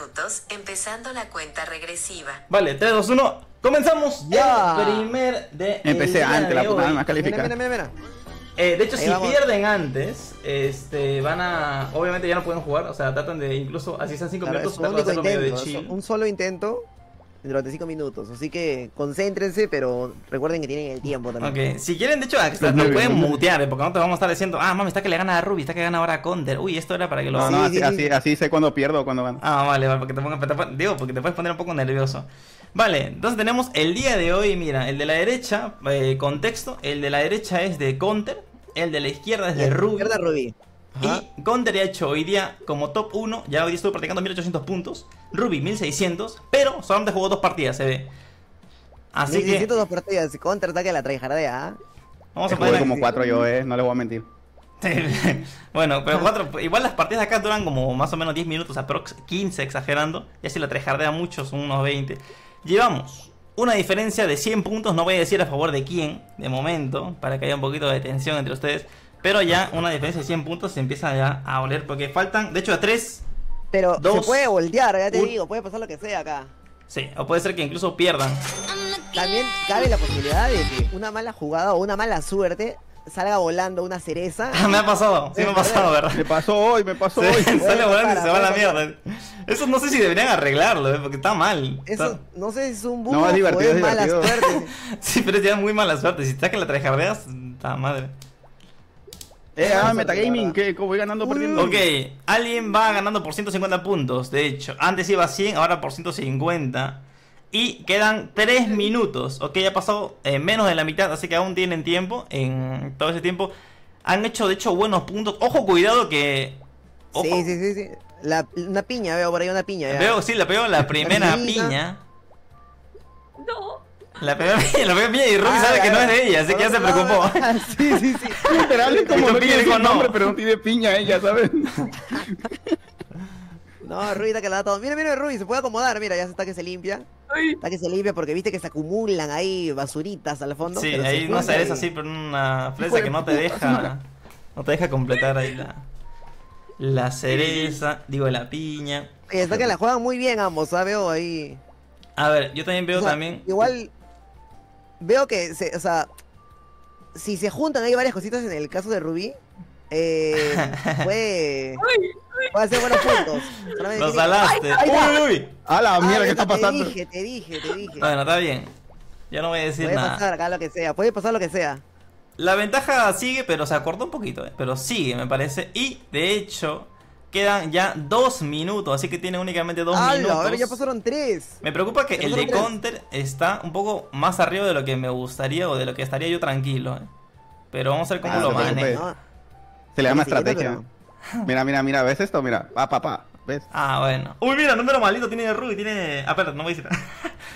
minutos, empezando la cuenta regresiva. Vale, 3, 2, 1. Comenzamos Ya. el primer de. Empecé el día antes, la puta más calificada. Mira, mira, mira. Eh, de hecho, Ahí si vamos. pierden antes, este, van a. Obviamente ya no pueden jugar. O sea, tratan de incluso, así sean 5 Claro, minutos, un único hacerlo medio de intento, chill. un solo intento durante 5 minutos. Así que concéntrense, pero recuerden que tienen el tiempo también. Ok, si quieren, de hecho, hasta pueden mutear, ¿eh? porque no te vamos a estar diciendo, ah, mami, está que le gana a Ruby, está que gana ahora a Counter. Uy, esto era para que lo. No, no, sí, así, sí. así, así sé cuando pierdo o cuando gano. Ah, vale, vale, porque te pongas, te digo, porque te puedes poner un poco nervioso. Vale, entonces tenemos el día de hoy, mira, el de la derecha, eh, contexto, el de la derecha es de Counter, el de la izquierda es de Ruby. Izquierda Rubí. Ajá. Y Counter ha hecho hoy día como top 1, ya hoy día estuve practicando 1800 puntos, Ruby 1600, pero solamente jugó dos partidas, se ve. Así que 1602 partidas, contraataque la tryhardea. ¿ah? vamos a poner... como cuatro yo, eh, no le voy a mentir. bueno, pero cuatro, igual las partidas acá duran como más o menos 10 minutos, aprox 15 exagerando. Ya si la trejardea mucho son unos 20. Llevamos una diferencia de 100 puntos, no voy a decir a favor de quién, de momento, para que haya un poquito de tensión entre ustedes. Pero ya una diferencia de 100 puntos se empieza ya a oler, porque faltan, de hecho, a 3. Pero Dos, se puede voltear, ya te un- digo, puede pasar lo que sea acá. Sí, o puede ser que incluso pierdan. También cabe la posibilidad de que una mala jugada o una mala suerte salga volando una cereza. me ha pasado, sí me ha pasado, ¿verdad? Me pasó hoy, me pasó Sí, hoy. sale volando y se va a la mierda. Eso no sé si deberían arreglarlo, ¿eh? porque está mal. Eso Está- no sé si es un bug No, es o divertido, es es mala divertido. suerte. Sí, pero es ya muy mala suerte. Si estás que la trejardeas, está madre. Eh, ah, metagaming, ¿qué? ¿Cómo voy ganando perdiendo? Ok, alguien va ganando por 150 puntos. De hecho, antes iba a 100, ahora por 150. Y quedan 3 minutos. Ok, ya pasó eh, menos de la mitad, así que aún tienen tiempo. En todo ese tiempo han hecho, de hecho, buenos puntos. Ojo, cuidado que. Ojo. Sí, sí, sí, sí. La- una piña, veo por ahí una piña. ya. Veo, sí, la pegó la primera Piña. piña. No. La primera piña, la primera piña y Ruby Ah, sabe que ya, no es de ella, así que ya se preocupó. sí, sí, sí. Literal, es como no decir no. nombre, pero no tiene piña ella, ¿sabes? No, Rui está que la da todo. Mira, mira, Rui, se puede acomodar. Mira, ya está que se limpia. Ay, Está que se limpia porque viste que se acumulan ahí basuritas al fondo. Sí, pero ahí no se es así, pero una fresa Hijo que no te puta, deja. No te deja completar ahí la. La cereza, digo la piña. Está que la juegan muy bien ambos, ¿sabes? Veo ahí. A ver, yo también veo O sea, también. Igual. Veo que, se, o sea. Si se juntan ahí varias cositas en el caso de Rubí. Eh, puede. Puede hacer buenos puntos. Solamente Lo tiene- salaste. Ay, ay, Uy, uy. A la Ah, mierda, ¿qué está pasando? Te dije, te dije, te dije. Bueno, está bien. Yo no voy a decir Puede nada. pasar acá lo que sea, puede pasar lo que sea. La ventaja sigue, pero se acortó un poquito, eh, pero sigue, me parece. Y de hecho, quedan ya dos minutos, así que tiene únicamente dos ¡Hala! minutos. A ver, ya pasaron tres. Me preocupa que el de tres. Counter está un poco más arriba de lo que me gustaría o de lo que estaría yo tranquilo. eh. Pero vamos a ver cómo Ah, lo maneja. Se le llama estrategia. Mira, mira, mira, ¿ves esto? Mira, pa, pa, pa. ¿Ves? Ah, bueno. Uy, mira, número maldito tiene Ruby, tiene. Ah, espera, no voy a decir.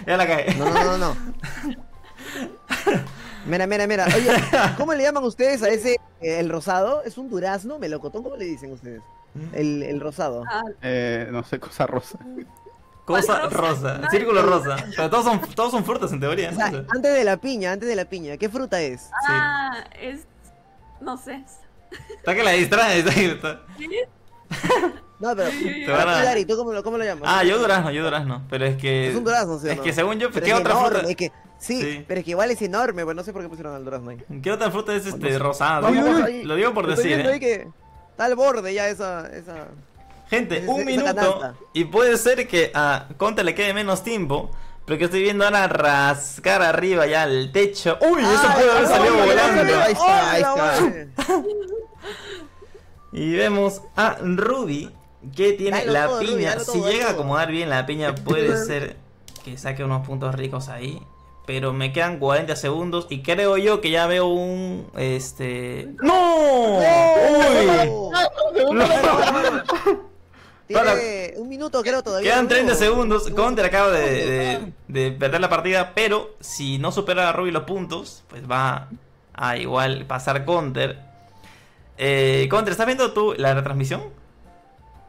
ya la cagué. no, no, no, no. Mira, mira, mira. Oye, ¿cómo le llaman ustedes a ese, eh, el rosado? ¿Es un durazno? ¿Melocotón? ¿Cómo le dicen ustedes? El, el rosado. ah, Eh, no sé, cosa rosa. Cosa ¿Cuál rosa, rosa? círculo rosa. Pero todos son, todos son frutas en teoría. O sea, ¿no? antes de la piña, antes de la piña. ¿Qué fruta es? ah, es. No sé. Está que la distrae. está que está- ¿Sí? No, pero... Te van a- Dari, ¿tú cómo lo, cómo lo llamas? Ah, yo durazno, yo durazno. Pero es que. Es un durazno, ¿sí Es no? que según yo, Pero ¿qué es otra enorme, fruta? es que, sí, Sí. pero es que igual es enorme, pues no sé por qué pusieron al durazno ahí. ¿Qué otra fruta es este No ahí. Lo digo por decir, ¿eh? que está al borde ya esa... esa... Gente, Esa- un esa minuto canasta. y puede ser que a Conte le quede menos tiempo. Pero que estoy viendo ahora rascar arriba ya el techo. ¡Uy! Eso ¡Ay, puede haber salido volando. Ahí está, ahí ¡Hola, está. Y vemos a Ruby que tiene la todo, piña. si llega a acomodar bien la piña, puede ser que saque unos puntos ricos ahí. Pero me quedan 40 segundos y creo yo que ya veo un. Este. ¡No! ¡Uy! Tiene un minuto creo todavía. Quedan ¿no? 30 segundos. Counter acaba de, de- de perder la partida. Pero si no supera a Ruby los puntos, pues va a igual pasar Counter. Eh, Counter, ¿estás viendo tú la retransmisión?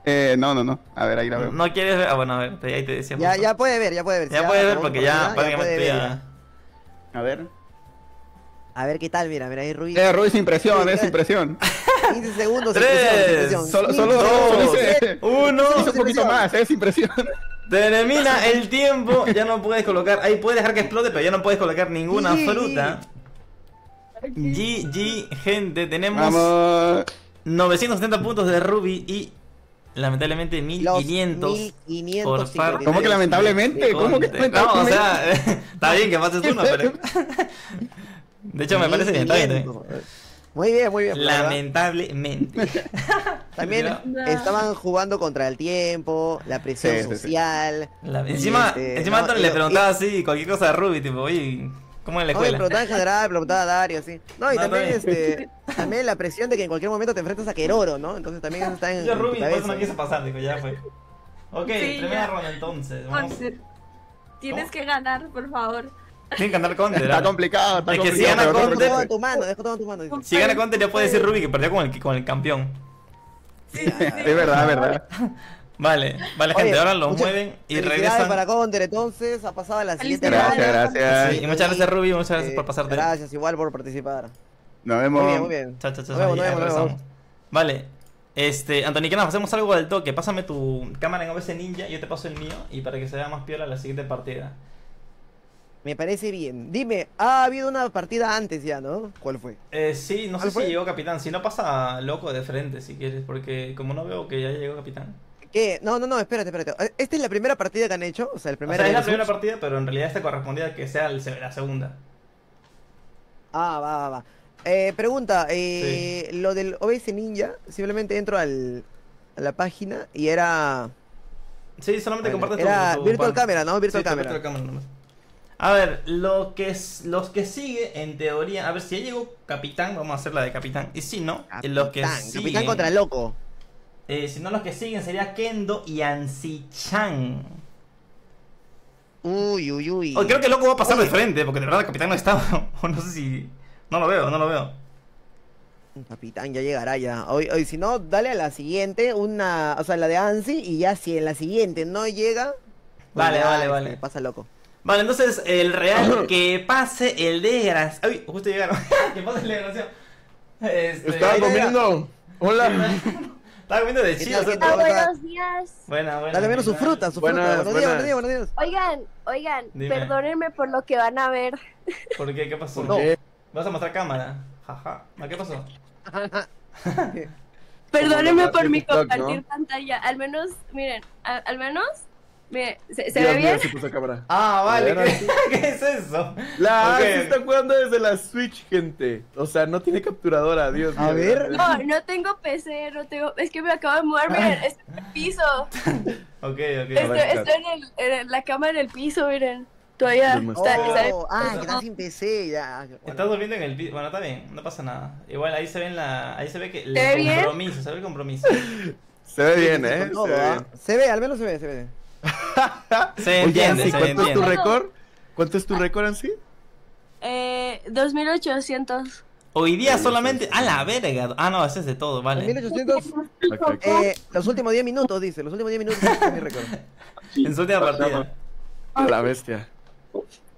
Eh, no, no, no. A ver, ahí la veo. ¿No quieres ver? Ah, bueno, a ver, ahí te decía. Ya, ya puede ver, ya puede ver. Ya Si puede ver porque ya prácticamente ver, ya. A ver. A ver qué tal, mira, mira ahí Rubí. Eh, Ruiz, impresión, Sí, es ya. impresión. 15 segundos. sin presión, sin Tres, presión. Solo, Cinco, solo, solo dos, hice, Uno. hice un poquito más, es impresión. Termina el tiempo. Ya no puedes colocar. Ahí puedes dejar que explote, pero ya no puedes colocar ninguna Sí. fruta. GG, gente. Tenemos Vamos. 970 puntos de Ruby y lamentablemente Los 1500 1500 por parte. ¿Cómo que lamentablemente? ¿Cómo que Conte. No, o lamentablemente? sea, está bien que pases uno, pero. De hecho, me parece bien, está bien. está bien. 1500. Muy bien, muy bien. Lamentablemente. También estaban jugando contra el tiempo, la presión Sí, sí, sí. social. La- encima, Este, encima no, Anthony y- le preguntaba así cualquier cosa a Ruby, tipo, oye, ¿cómo en la No, me escuela? preguntaba en general, preguntaba a Dario, así. No, y No, también, está este, también la presión de que en cualquier momento te enfrentas a Keroro, ¿no? Entonces también eso está en, Yo Ruby por eso no quise pasar, digo, ya fue. Ok, Sí, primera ya. ronda entonces. Vamos. Conte, Tienes ¿Cómo? que ganar, por favor. Tienen que andar Conte, Está complicado, está Es que si complicado. gana pero no Dejo Conte- todo en tu mano, dejo todo en tu mano. dice. Si gana Conte, ya puede decir Ruby que perdió con el, con el campeón. Sí, sí, sí. Es verdad, es verdad. Vale, vale, gente, Oye, ahora los muchas mueven y regresan. para Counter, entonces, ha pasado a la siguiente. Gracias, gracias. Sí, y muchas gracias Ruby, muchas gracias Eh, por pasarte. Gracias, igual por participar. Nos vemos. Muy bien, muy bien. Chao, chao, chao. Nos vemos, nos vemos, nos regresamos. vemos. Vale. Este, Anthony, ¿qué nada? Hacemos algo del toque. Pásame tu cámara en OBS Ninja, yo te paso el mío y para que se vea más piola la siguiente partida. Me parece bien. Dime, ha habido una partida antes ya, ¿no? ¿Cuál fue? Eh, sí, no sé ¿Cuál si llegó Capitán. Si no pasa loco de frente, si quieres, porque como no veo que ya llegó Capitán. ¿Qué? No, no, no, espérate, espérate. ¿Esta es la primera partida que han hecho? O sea, el O primer sea, es la primera partida, pero en realidad esta correspondía a que sea el- la segunda. Ah, va, va, va. Eh, pregunta, eh, lo del OBS Ninja, simplemente entro al, a la página y era... Sí, solamente Bueno, comparte tu- era tu, Virtual pan- Camera, ¿no? Virtual Sí, Camera. Virtual Camera nomás. A ver, lo que es, los que sigue, en teoría, a ver, si ya llegó Capitán, vamos a hacer la de Capitán. Y si no, los que Capitán, siguen, Capitán contra Loco. Eh, si no, los que siguen sería Kendo y Ansi-chan. Uy, uy, uy. Oh, creo que Loco va a pasar de Oye. frente, porque de verdad el Capitán no está. O no sé si... No lo veo, no lo veo. Capitán ya llegará ya. Hoy, hoy, si no, dale a la siguiente, una, o sea, la de Ansi, y ya si en la siguiente no llega, pues Vale, ya, vale, este, vale. Pasa loco. Vale, entonces el real que pase el desgraciado. Uy, justo llegaron. que pase el desgraciado. Este, Estaba comiendo. Hola. Estaba comiendo de ¿Cómo está? buenos días. Buena, buena. Dale menos su fruta, su Buenas, fruta. Buenos días, buenos días, buenos días. Oigan, oigan, Dime. perdónenme por lo que van a ver. ¿Por qué? ¿Qué pasó? ¿Vas a mostrar cámara? Jaja. ¿A ¿Qué pasó? Perdónenme por mi TikTok, compartir ¿no? pantalla. Al menos, miren, a- al menos, ¿se, se Dios ve mío, bien? se puso cámara. Ah, vale. ¿Qué, ¿Qué es eso? La Ok. se está jugando desde la Switch, gente. O sea, no tiene capturadora, Dios A mío. ver. No, no tengo PC, no tengo, es que me acabo de mudar, miren, estoy en el piso. Ok, ok. Estoy, ver, estoy en, el, en la cama en el piso, miren. Todavía está, Oh, ah, que estás sin PC, ya. Bueno. Estás durmiendo en el piso. Bueno, está bien, no pasa nada. Igual ahí se ve en la. Ahí se ve que el ve bien? compromiso, se ve el compromiso. Se ve bien, Sí, ¿eh? con todo, se ve bien. Se ve, al menos se ve, se ve. Se Oye, entiende, Ansi, se ¿cuánto es tu récord? ¿Cuánto es tu récord, Ansi? eh, 2800. Hoy día solamente. A la verga. Ah, no, ese es de todo, vale. 1800, Ok, ok. eh, los últimos 10 minutos, dice. Los últimos 10 minutos es mi récord. En su última partida. A la bestia.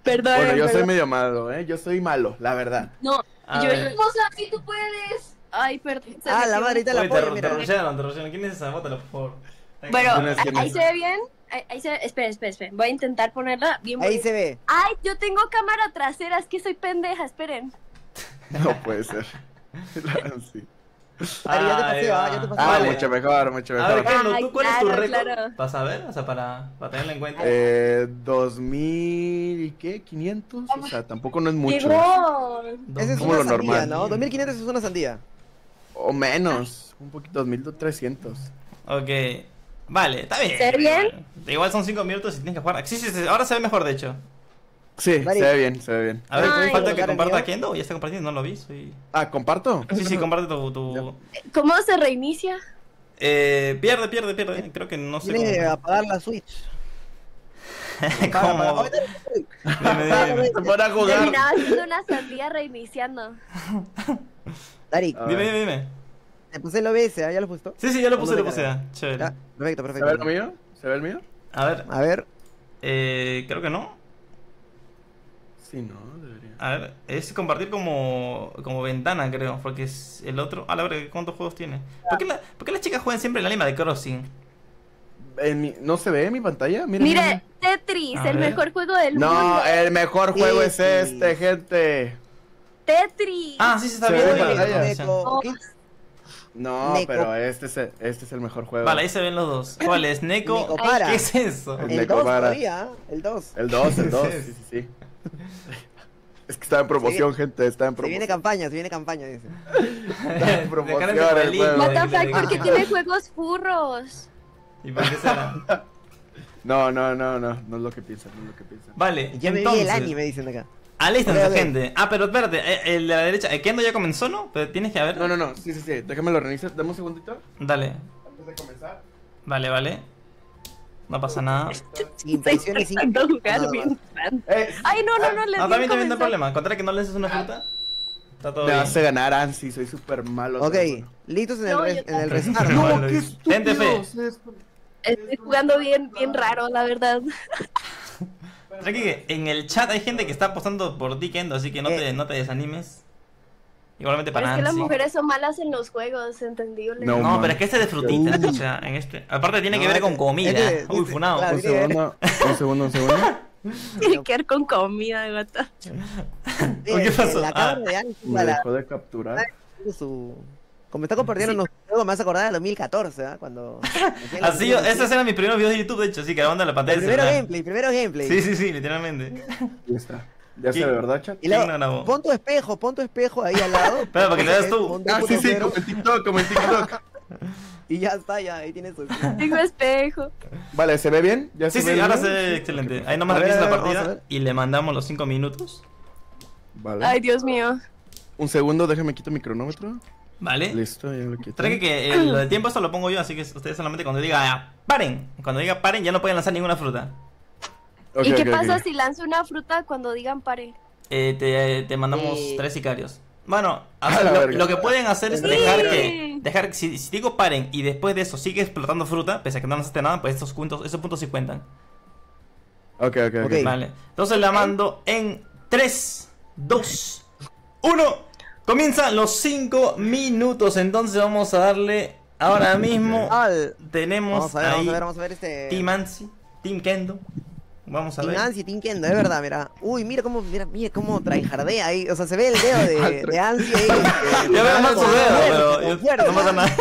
Perdón, Bueno, yo soy perdón. medio malo, ¿eh? Yo soy malo, la verdad. No, A yo, ver. si tú puedes. Ay, perdón. se Ah, la madre, ahorita la Oye, te, apoyo, te mira. rushearon, te rushearon. ¿Quién es esa? Bótalo, por favor. Bueno, ¿Quién es, quién ahí se ve bien. Ahí, ahí se Espera, espera, espera. Voy a intentar ponerla bien Ahí bonita. se ve. Ay, yo tengo cámara trasera. Es que soy pendeja. Esperen. No puede ser. Ari, ya te Ahí pasé, va. ah, ya te pasé. Ah, Vale. mucho mejor, mucho A ver, mejor. Kendo, Ay, ¿tú cuál es tu récord? claro. Para saber, o sea, para, para tenerlo en cuenta. Eh, 2000 y qué, 500, o sea, tampoco no es mucho. Esa es Como lo sandía, normal. ¿no? 2500 es una sandía. O menos, un poquito, 2300. Ok. Vale, está bien. ¿Se ve bien? Igual, Igual son 5 minutos y tienes que jugar. Sí, sí, sí, ahora se ve mejor, de hecho. Sí, Mari. se ve bien, se ve bien. A ver, Ay. falta que ¿Colocar el comparta? Kendo. Ya está compartiendo, no lo vi. Soy... Ah, ¿comparto? Sí, sí, comparte tu. tu... ¿Cómo se reinicia? Eh, pierde, pierde, pierde. Creo que no sé Tiene que cómo. apagar la Switch. ¿Cómo? Dime, dime, dime. Se pone a jugar. Terminaba siendo una sandía reiniciando. Darik, Ah. Dime, dime, dime. Te puse el OBS, ¿ah? ¿ya lo he puesto? Sí, sí, ya lo puse, ¿Dónde lo puse. ya. Chévere. Ya, perfecto, ¿Se ve perfecto. el mío? ¿Se ve el mío? A ver, A ver, eh, creo que no. Sí, no, debería. A ver, es compartir como, como ventana, creo. Porque es el otro. A la verdad, ¿cuántos juegos tiene? ¿Por qué, la- por qué las chicas juegan siempre en la lima de Crossing? En mi- ¿No se ve en mi pantalla? Mire. Tetris, A el ver. mejor juego del No, mundo. el mejor juego es Sí. este, gente. Tetris. Ah, sí, se está Se viendo ve la en pantalla. ¿Qué? No, Neko. pero este es, el, este es el mejor juego. Vale, ahí se ven los dos. ¿Cuál es? ¿Neko? Neko para. ¿Qué es eso? El El Neko 2 para. todavía, el 2. El 2, el 2, Sí. sí, sí. Es que está en promoción, gente, está en Se viene promoción. campaña, se viene campaña, dice. en promoción el juego. What the fuck, porque de- tiene juegos furros. ¿Y por qué será? No, no, no, no, no es lo que piensan, no es lo que piensan. Vale, Ya me vi entonces, el anime, dicen acá. Alístense, Ok, ok. gente. Ah, pero espérate, eh, el de la derecha, el Kendo ya comenzó, ¿no? Pero tienes que ver. No, no, no, sí, sí, sí, déjame lo reinicio, dame un segundito Dale, antes de comenzar. vale, vale. No pasa nada. Jugar nada bien. Eh, Ay, no, no, no, le No, también también no hay problema. Contra que no le haces una fruta. Está todo me bien. hace ganar Ansi, soy súper malo. Ok, listos en el, en el restart. No, No, qué estúpidos. Estoy jugando bien, bien raro, la verdad. Tranqui que en el chat hay gente que está apostando por ti, Kendo, así que no te, no te desanimes. Igualmente Pero para es que las mujeres son malas en los juegos, entendible. No. No, pero es que este es de frutitas, o sea, en este. Aparte tiene que ver con este- comida. este- Uy, este- funado. Un segundo, un segundo, un segundo. Tiene que ver con comida, gata. ¿Por qué pasó? La Ah. de Me dejó de capturar. su... Como está compartiendo unos juegos, me vas a acordar de 2014, ¿ah? Cuando... Así, yo- esos eran mis primeros videos de YouTube, de hecho, así grabando en la El pantalla del primero celular. gameplay, primero gameplay. Sí, sí, sí, literalmente. Ahí está. Ya ve, ¿verdad, chat? Y luego, ¿Quién lo grabó? pon tu espejo, pon tu espejo ahí al lado. Espera, para que lo veas tú. Ah, sí, sí, 2.0, como en TikTok, como en TikTok. Y ya está, ya, ahí tienes tu... Tengo espejo. Vale, ¿se ve bien? ¿Ya Sí, se ve sí, ahora bien? se ve excelente. Ahí nomás a la partida y le mandamos los 5 minutos. Vale. Ay, Dios mío. Un segundo, déjame quito mi cronómetro. ¿Vale? Listo, ya lo quito. Que el, lo del tiempo esto lo pongo yo, así que ustedes solamente cuando diga ah, paren, cuando diga paren ya no pueden lanzar ninguna fruta. ¿Y qué pasa si lanzo una fruta cuando digan pare? Eh, te, te mandamos Eh. tres sicarios. Bueno, lo, que pueden hacer es Sí. dejar que. Dejar, si, si digo paren y después de eso sigue explotando fruta, pese a que no lanzaste nada, pues estos puntos, esos puntos sí cuentan. Ok, ok, ok. Ok. Vale. Entonces la mando en 3, 2, 1. Comienzan los 5 minutos. Entonces vamos a darle ahora mismo. Al... Tenemos Vamos a ver, ahí vamos a ver, vamos a ver este... Team Ansi, Team Kendo. Vamos a Team ver. Ansi, Team Kendo, es verdad, mira. Uy, mira cómo, mira, mira cómo tryhardea ahí. O sea, se ve el dedo de, de Ansi ahí. este, Yo veo más su dedo, pero yo- no pasa nada.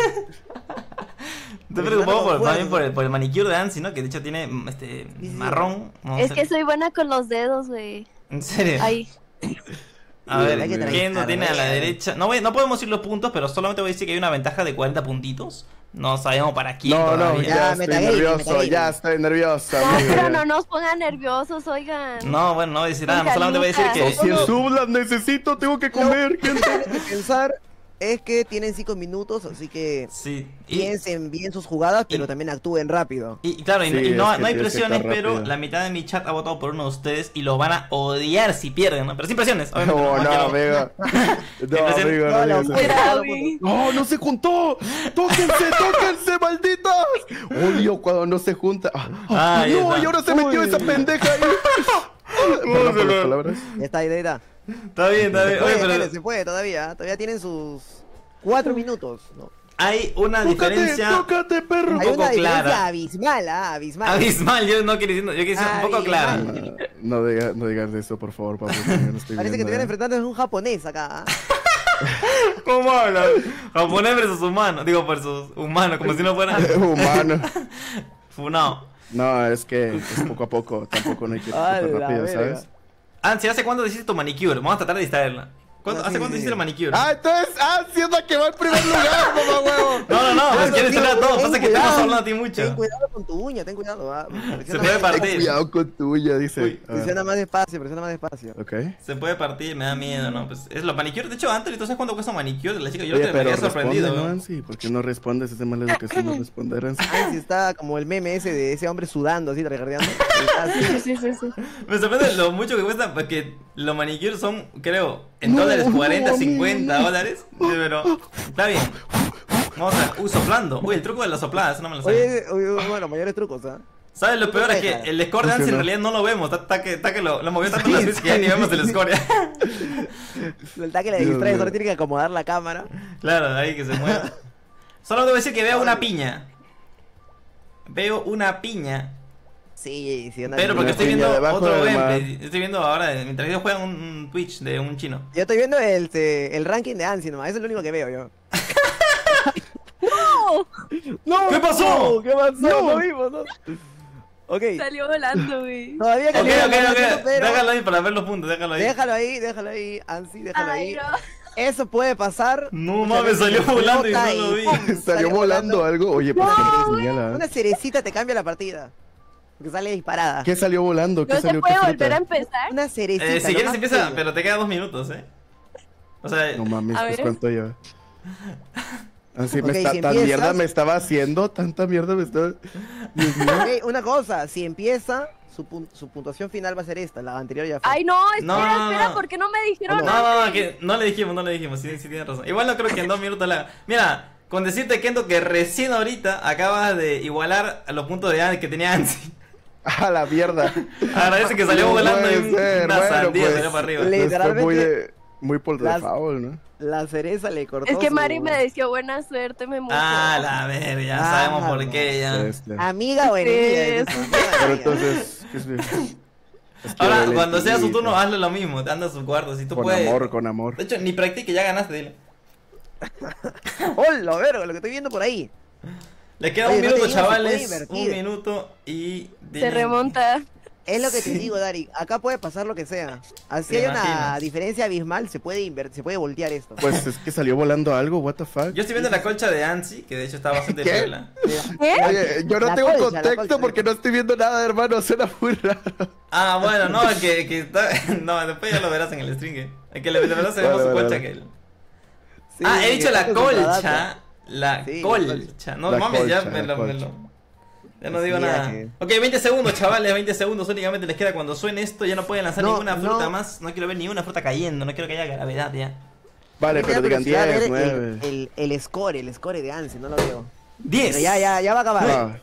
Estoy preocupado por, también por el, por el manicure de Ansi, ¿no? Que de hecho tiene mm, este Sí, sí. marrón. Vamos Es que soy buena con los dedos, güey. En serio. Ahí. A ver, Hay que Kendo tiene a la tryhardear. derecha. No, voy- no podemos ir los puntos, pero solamente voy a decir que hay una ventaja de 40 puntitos. No sabemos para quién No, no, ya, Ya, estoy nervioso, ya estoy nervioso. No, pero no nos pongan nerviosos, oigan. No, bueno, no voy a decir nada. Solamente voy a decir que. Si el sub las necesito, tengo que comer, gente. Pensar es que tienen 5 minutos, así que Sí. Y, piensen bien sus jugadas, pero y- también actúen rápido. y- y claro, y, Sí, y no, no hay presiones, pero rápido. la mitad de mi chat ha votado por uno de ustedes y los van a odiar si pierden, ¿no? Pero sin presiones. No, no, quiero- amigo. No, amigo, No, no no. No, no se juntó. Tóquense, tóquense, malditos. Odio cuando no se junta. Ah, ah, Ahí no, y ahora se metió Uy. esa pendeja ahí. Perdón por las palabras. Está, ahí está. Bien, está bien. Se Oye, puede, pero se puede todavía, todavía tienen sus 4 minutos, ¿no? hay una Tócate, diferencia tócate, perro. Hay poco una clara. diferencia abismal, ah, abismal. abismal. Yo no quiero decir, yo quiero decir un poco clara. Ah, No digas no digas eso, por favor, no estoy Parece que te vienen eh. enfrentando a un japonés acá. ¿ah? ¿Cómo hablas? Japonés versus humano. Digo, versus humano, como si no fuera Humano. funao. No, es que es poco a poco. Tampoco no hay que ir rápido, verga. ¿sabes? Ansi, ¿hace cuándo hiciste tu manicure? Vamos a tratar de distraerla. ¿Cuándo- Ah, ¿Hace cuánto hiciste la manicure? Ah, entonces, ah, sí es la que va en primer lugar, mamá huevo. No, no, no, pues quieres a todos. ten Pasa que estamos cuidado. hablando a ti Ten mucho. cuidado con tu uña, ten cuidado. ah. Se Presiona puede partir. Ten cuidado con tuya, dice. Uy, Ah, Presiona más despacio, presiona más despacio. Ok. Se puede partir, me da miedo, ¿no? Pues es los manicure. De hecho, antes, ¿tú sabes cuánto cuesta manicure? La chica, yo Oye, te había sorprendido. ¿no, ¿no? Ansi? ¿Por qué no respondes? Es de mala educación no responder, Ansi. Ay, si está como el meme ese de ese hombre sudando así, regardeando. Sí, sí, sí, sí. Me sorprende lo mucho que cuesta porque los manicures son, creo, en No, dólares no, 40, amigo. 50 dólares. Pero está bien. Vamos a. Uy, soplando. Uy, el truco de la soplada, eso no me lo sabía. Oye, oye, oye, bueno, mayores trucos, ¿ah? ¿Sabes lo peor? Es que el score de Ansi en realidad no lo vemos. Está, que, que lo, lo movió tanto las veces que ya ni vemos el score. El que le distrae, solo tiene que acomodar la cámara. claro, ahí que se mueva. Solo debo decir que veo una piña. Veo una piña. Sí, sí, una Pero porque estoy viendo otro gameplay. Estoy viendo ahora, mientras ellos juegan un, un Twitch de un chino. Yo estoy viendo el, el ranking de Ansi nomás, eso es lo único que veo yo. ¡No! ¿Qué pasó? ¿Qué pasó? No. No vimos, ¿no? Ok, Salió volando, güey. todavía que ok, ok. pero Déjalo ahí para ver los puntos, déjalo ahí. déjalo ahí, déjalo ahí, Ansi, déjalo Ay, ahí. no. Eso puede pasar. No mames, salió volando y no lo vi. Salió volando algo. Oye, pues. Una cerecita te cambia la partida. Porque sale disparada. ¿Qué salió volando? ¿Qué ¿No se salió? puede ¿Qué fruta? volver a empezar? Una cerecita. Eh, si quieres empieza, pero te quedan dos minutos, eh. O sea, No mames, pues cuánto lleva. Así me Ok, está, si tan empiezas- mierda me estaba haciendo, tanta mierda me estaba. Dios mío. Ok, una cosa, si empieza, su, pun- su puntuación final va a ser esta, la anterior ya fue. Ay, no, espera, No, no, no, espera, no. ¿por qué no me dijeron No, nada? no, no, que no le dijimos, no le dijimos, sí, sí tienes razón. Igual no creo que en dos minutos la... Mira, con decirte, Kendo, que recién ahorita acabas de igualar a los puntos de que tenía Ansi. A la mierda. Agradece que salió No volando y ser, una bueno, sandía pues. salió para arriba. Es muy, Literalmente, de- muy por default, ¿no? La cereza le cortó Es que su- Mari me deseó buena suerte, me emocionó. Ah, la verga, ya Ah, sabemos por qué ya. Este. Amiga o enemiga. Sí. es eso, amiga o Pero entonces. ¿qué es eso? Es que Ahora, cuando sea su turno, hazle lo mismo, anda a su cuarto, si tú Con puedes. amor, con amor. De hecho, ni practique, ya ganaste, dile. Hola, verga, lo que estoy viendo por ahí. Les queda Oye, un no minuto, chavales. Un invertir. minuto y. Se remonta. Es lo que te digo, Dari. Acá puede pasar lo que sea. Así hay una diferencia abismal, se puede inver- se puede voltear esto. Pues es que salió volando algo, what the fuck. Yo estoy viendo la colcha de Ansi, que de hecho está bastante ¿Qué? piola. ¿Qué? Oye, yo no La tengo colcha, contexto colcha. porque no estoy viendo nada, hermano. Suena muy raro. Ah, bueno, no, es que, que está. No, después ya lo verás en el string. eh. Es que le le verás en Vale, su vale, colcha vale. que él. Sí, ah, he dicho la colcha. La Sí, colcha. No La mames, ya colcha, me la lo. me lo- Ya no Sí, digo ya nada. que- Ok, 20 segundos, chavales, 20 segundos únicamente les queda cuando suene esto. Ya no pueden lanzar No, ninguna fruta no. más. No quiero ver ninguna fruta cayendo, no quiero que haya gravedad ya. Vale, Me pero curiosidad 10, ver 9. El, el, el score, el score de Ansi, no lo veo. 10, Pero ya, ya, ya va a acabar. Ah,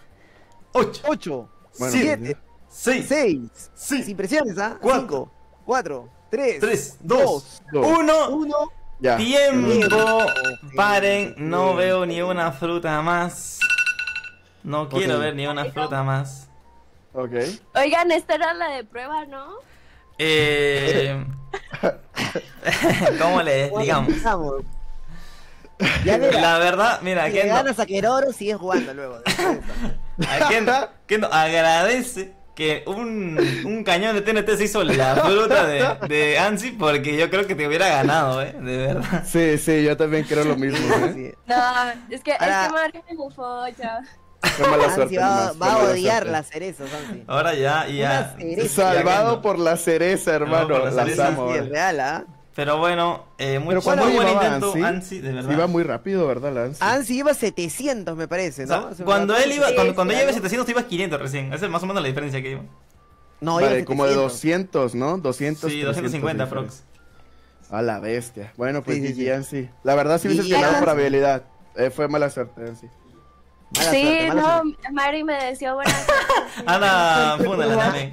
8, 8, bueno, 7, 6, 6, Sí. sin presiones, ¿ah? Cuatro. 5, 4, 3, 3, 2, dos. 1. 1. Ya. Tiempo. Paren, no veo ni una fruta más. No quiero ver ni una fruta más. Ok. Oigan, esta era la de prueba, ¿no? Eh... ¿Cómo le digamos? Ya. La verdad, mira, Si le Kendo, ganas a Keroro, sigues jugando luego. a Kendo, Kendo agradece que un, un cañón de TNT se hizo la fruta de, de Ansi porque yo creo que te hubiera ganado, eh, de verdad. Sí, sí, yo también creo lo mismo, ¿eh? No, es que, Ahora- es que Mari me bufó ya. Fue mala Ansi suerte. va, nomás, va a odiar las cerezas, Ansi. Ahora ya, y ya. Salvado por la cereza, hermano. la las cereza. amo. Sí, es real, ¿ah? Pero bueno, eh, muy, Pero muy ¿cuándo buen intento, Ansi? Ansi, de verdad. Iba muy rápido, ¿verdad, Lance? Ansi iba 700, me parece, O ¿no? sea, Hace un cuando él iba, cuando, cuando ella iba algo. 700, tú ibas 500 recién. Esa es más o menos la diferencia que iba. No, iba Vale, como de 700. 200, ¿no? 200. Sí, 300 250 de prox. A la bestia. Bueno, pues Sí, sí, GG sí. Ansi. La verdad sí hubieses GG ganado por habilidad. Eh, fue mala suerte, Ansi. Mala sí, suerte, no, suerte. Mari me deseó buena suerte. Ana, fúndala también.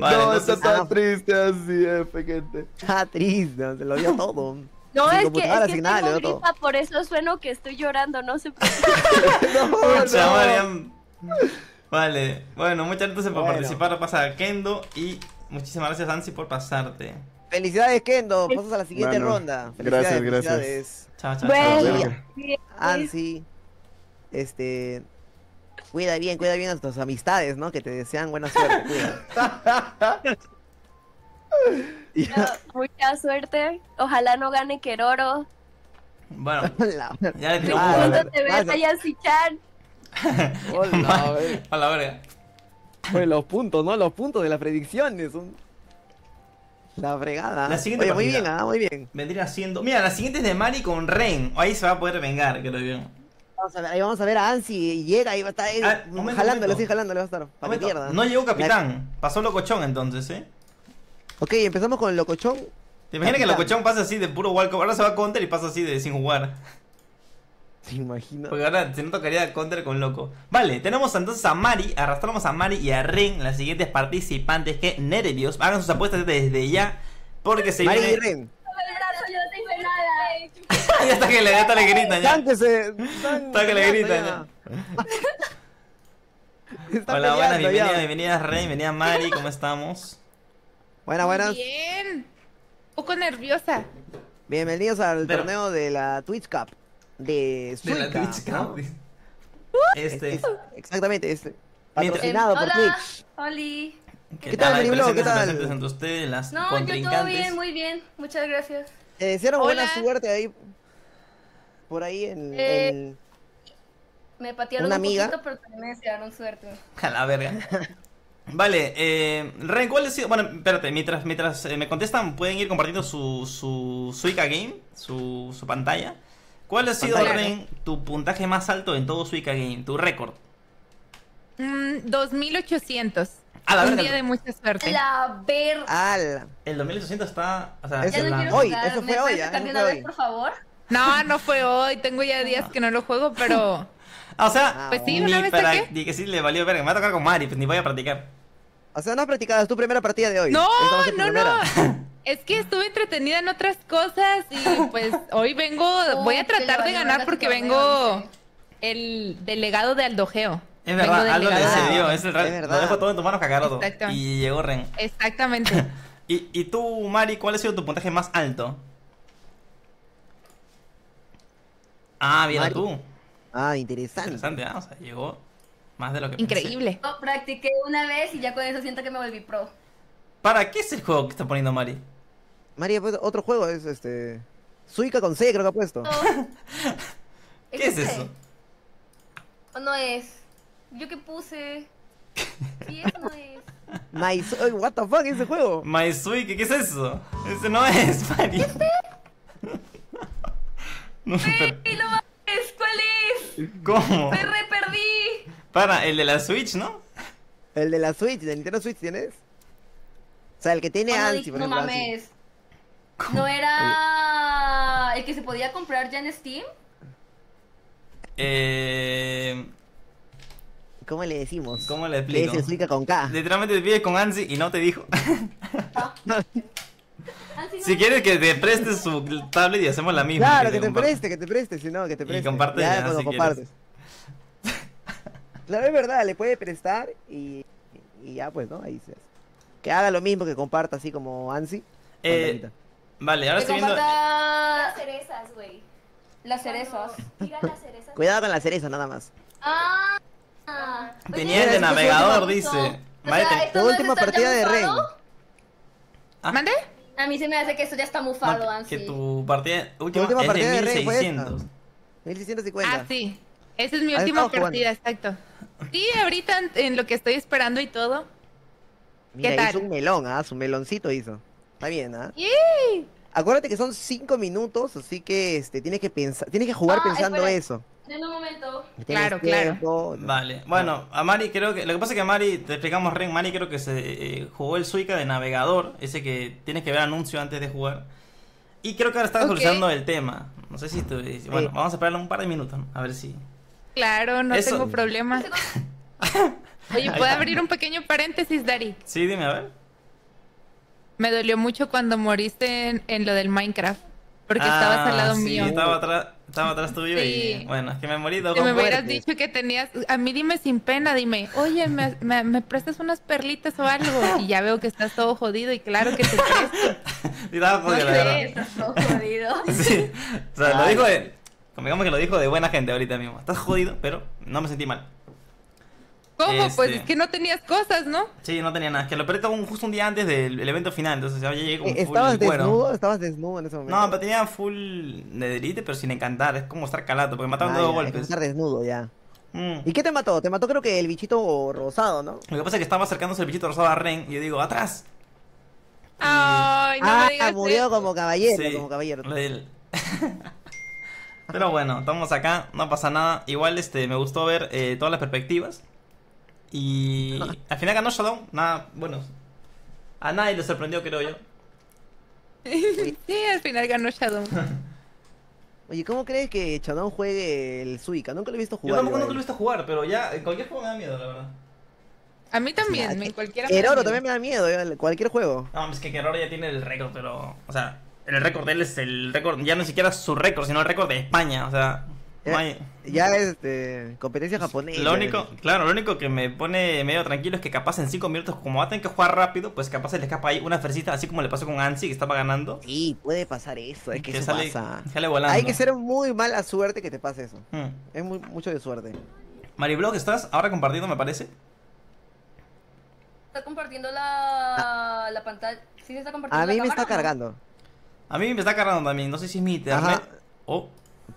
Vale, no, entonces. está tan ah. triste F, gente. Está triste, se lo dio todo. No, Sin es que, es que tengo gripa, por eso sueno que estoy llorando, no sé por qué. No, Pucha, no. Mariam. Vale, bueno, muchas gracias por Bueno. participar. Pasa a Kendo y muchísimas gracias, Ansi, por pasarte. Felicidades, Kendo. Pasas a la siguiente ronda. gracias, Felicidades, gracias. felicidades. Chao, chao. Bueno, sí, Ansi. Este. Cuida bien, cuida bien a tus amistades, ¿no? Que te desean buena suerte, cuida. no, mucha suerte. Ojalá no gane Keroro. Bueno, La- ya le tiro Ah, un vale. ¿Cuándo te ves, Vale. Ayansi-chan? Hola. A la verga. Oye, los puntos, ¿no? Los puntos de las predicciones. Son... La fregada. La siguiente Oye, muy bien, ah, muy bien. Vendría siendo. Mira, la siguiente es de Mari con Ren. Ahí se va a poder vengar, creo yo. Vamos a ver, ahí vamos a ver a Ansi y llega y va a estar ahí Ah, momento, jalándole, momento. sí, jalándole va a estar. Para que pierda. No llegó capitán. Pasó locochón entonces, ¿eh? Ok, empezamos con el locochón. ¿Te imaginas que el Capitán. locochón pasa así de puro walkover? Ahora se va a counter y pasa así de sin jugar. ¿Te imaginas? Porque ahora si no tocaría counter con loco. Vale, tenemos entonces a Mari, arrastramos a Mari y a Ren, las siguientes participantes. Que nervios, hagan sus apuestas desde ya. Porque se Mari y. Ren, el brazo, yo no tengo nada. Ya está que le, ya está le gritan ya. ¡Sáquese! Está que le gritan ya. Está Hola, buenas, bienvenidas, ya. bienvenidas Ren, bienvenida Mari, ¿cómo estamos? Buenas, buenas. Bien. Un poco nerviosa. Bienvenidos al Pero- torneo de la Twitch Cup. De De la Suica, Twitch ¿no? Cup. Es- Este. es- exactamente, este. Mientras- Patrocinado por Hola. Twitch. Oli. ¿Qué tal, Hay Mariblo? ¿Qué tal? presentes entre ustedes, las No, yo todo bien, muy bien. Muchas gracias. Te desearon buena suerte ahí. Por ahí en. Eh, en- Me patearon ¿Una un amiga? poquito, pero también me desearon suerte. A la verga. Vale, eh, Ren, ¿cuál ha sido? Bueno, espérate, mientras, mientras eh, me contestan, pueden ir compartiendo su, su Suica Game, su, su pantalla. ¿Cuál ha sido, Pantalla. Ren, tu puntaje más alto en todo Suica Game? Tu récord. Mm, 2800. A la Un verga. día de mucha suerte. La ver. ¡Ala! El 2800 está. O sea, no la- Hoy, eso ¿Me fue hoy, vez, por favor? No, no fue hoy. Tengo ya días que no lo juego, pero. Ah, o sea, Pues sí, ni una vez para que sí le valió verga. Me va a tocar con Mari, pues ni voy a practicar. O sea, no has practicado, es tu primera partida de hoy. No, no, primera. no. Es que estuve entretenida en otras cosas y pues hoy vengo. Voy a tratar de ganar porque vengo el delegado de Aldogeo. Es verdad, Aldo le cedió. Es el real. Es Lo dejo todo en tus manos, Kakaroto. Exacto. Y llegó Ren. Exactamente. ¿Y, y tú, Mari, cuál ha sido tu puntaje más alto? Ah, bien Mari. tú. Ah, interesante. Interesante, ¿ah? O sea, llegó más de lo que pensé. Increíble. Yo practiqué una vez y ya con eso siento que me volví pro. ¿Para qué es el juego que está poniendo Mari? María, pues, otro juego es este. Suica con C, creo que ha puesto. ¿Qué es eso? ¿O no es? ¿Yo qué puse? Sí, eso no es. Nice. Ay, what the fuck, ese juego. My Sweet, ¿qué es eso? Ese no es, Mari. no, pero- ¡Ey, no mames! ¿Cuál es? ¿Cómo? ¡Me re perdí! Para, el de la Switch, ¿no? El de la Switch, de Nintendo Switch tienes. O sea, el que tiene no, Ansi, dije, por no ejemplo. Ansi. mames. ¿No era el que se podía comprar ya en Steam? Eh, ¿Cómo le decimos? ¿Cómo le explico? Es el Suica con K. Literalmente te pides con Ansi y no te dijo. Ah, si no. quieres que te preste su tablet y hacemos la misma. Claro, que te comparte. preste, que te preste, si no, que te preste. comparte ya, ya, cuando si compartes. Claro, es verdad, le puede prestar y, y ya pues, ¿no? Ahí se hace. Que haga lo mismo que comparta así como Ansi. Eh, vale, ahora estoy viendo. Las cerezas, güey. las cerezas. Las cerezas. Cuidado con la cereza, nada más. Ah. Tenía el de navegador, dice. O Vale, sea, te- ¿esto Tu última partida de Ren. mufado? Ah, ¿Mande? A mí se me hace que esto ya está mufado, no, Ansi. que tu partida última, última es partida de de Rey fue esta. 1600. 1650. Ah, sí. Esa es mi ¿Has última jugando? partida, exacto. Sí, ahorita en- lo que estoy esperando y todo. Mira, ¿qué tal? hizo un melón, ¿ah? Su meloncito hizo. Está bien, ¿ah? ¡Yay! Acuérdate que son 5 minutos, así que este, tienes que pensar, tienes que jugar Ah, pensando espera. eso. En un momento. Claro, claro. Vale, bueno, a Mari creo que. Lo que pasa es que a Mari, te explicamos Ren, Mari creo que se eh, jugó el Suica de navegador, ese que tienes que ver anuncio antes de jugar. Y creo que ahora está Ok. solucionando el tema. No sé si tú. Bueno, vamos a esperarle un par de minutos, ¿no? a ver si. Claro, no Eso- tengo problema. Oye, ¿puedo abrir un pequeño paréntesis, Dari? Sí, dime, a ver. Me dolió mucho cuando moriste en, en lo del Minecraft. Porque estabas al lado Ah, sí, mío. Estaba atrás, estaba atrás tuyo y. Bueno, es que me morí dos Que me hubieras muertes. dicho que tenías. A mí dime sin pena, dime, oye, ¿me, me, me prestas unas perlitas o algo? Y ya veo que estás todo jodido y claro que te presto. Sí, estaba jodido, la verdad. Estás todo jodido. Sí. O sea, lo dijo de. Digamos que lo dijo de buena gente ahorita mismo. Estás jodido, pero no me sentí mal. ¿Cómo? Pues Este- es que no tenías cosas, ¿no? Sí, no tenía nada. Es que lo perdí justo un día antes del el evento final. Entonces ya llegué con Eh, full ¿Estabas cuero. desnudo? ¿Estabas desnudo en ese momento? No, pero tenía full nederite, pero sin encantar. Es como estar calato, porque mataron Ah, dos ya, golpes. estar desnudo ya. Mm. ¿Y qué te mató? Te mató creo que el bichito rosado, ¿no? Lo que pasa es que estaba acercándose el bichito rosado a Ren y yo digo, ¡atrás! Ay, no ah, me digas murió eso. como caballero, Sí, como caballero. Pero bueno, estamos acá, no pasa nada. Igual este me gustó ver eh, todas las perspectivas. Y al final ganó Shadow. Nada, bueno. A nadie le sorprendió, creo yo. Sí, al final ganó Shadow. Oye, ¿cómo crees que Chadón juegue el Suica? Nunca lo he visto Yo jugar. tampoco igual. nunca lo he visto jugar, pero ya en cualquier juego me da miedo, la verdad. A mí también, Ya, en cualquiera. me da Keroro también me da miedo, eh, cualquier juego. No, es que Keroro ya tiene el récord, pero. O sea, el récord de él es el récord, ya no siquiera su récord, sino el récord de España. O sea, Ya, ya es este, competencia japonesa. Lo único, claro, lo único que me pone medio tranquilo es que capaz en 5 minutos, como va a tener que jugar rápido, pues capaz se le escapa ahí una fresita, así como le pasó con Ansi, que estaba ganando. Sí, puede pasar eso, es que, Que eso sale, pasa. sale volando. Hay que ser muy mala suerte que te pase eso. Hmm. Es muy, mucho de suerte. Mariblog, ¿estás ahora compartiendo, me parece? Está compartiendo la, la pantalla. Sí, se está compartiendo A la mí me cámara, está cargando. A mí me está cargando también, no sé si es mi internet. Ajá. Oh,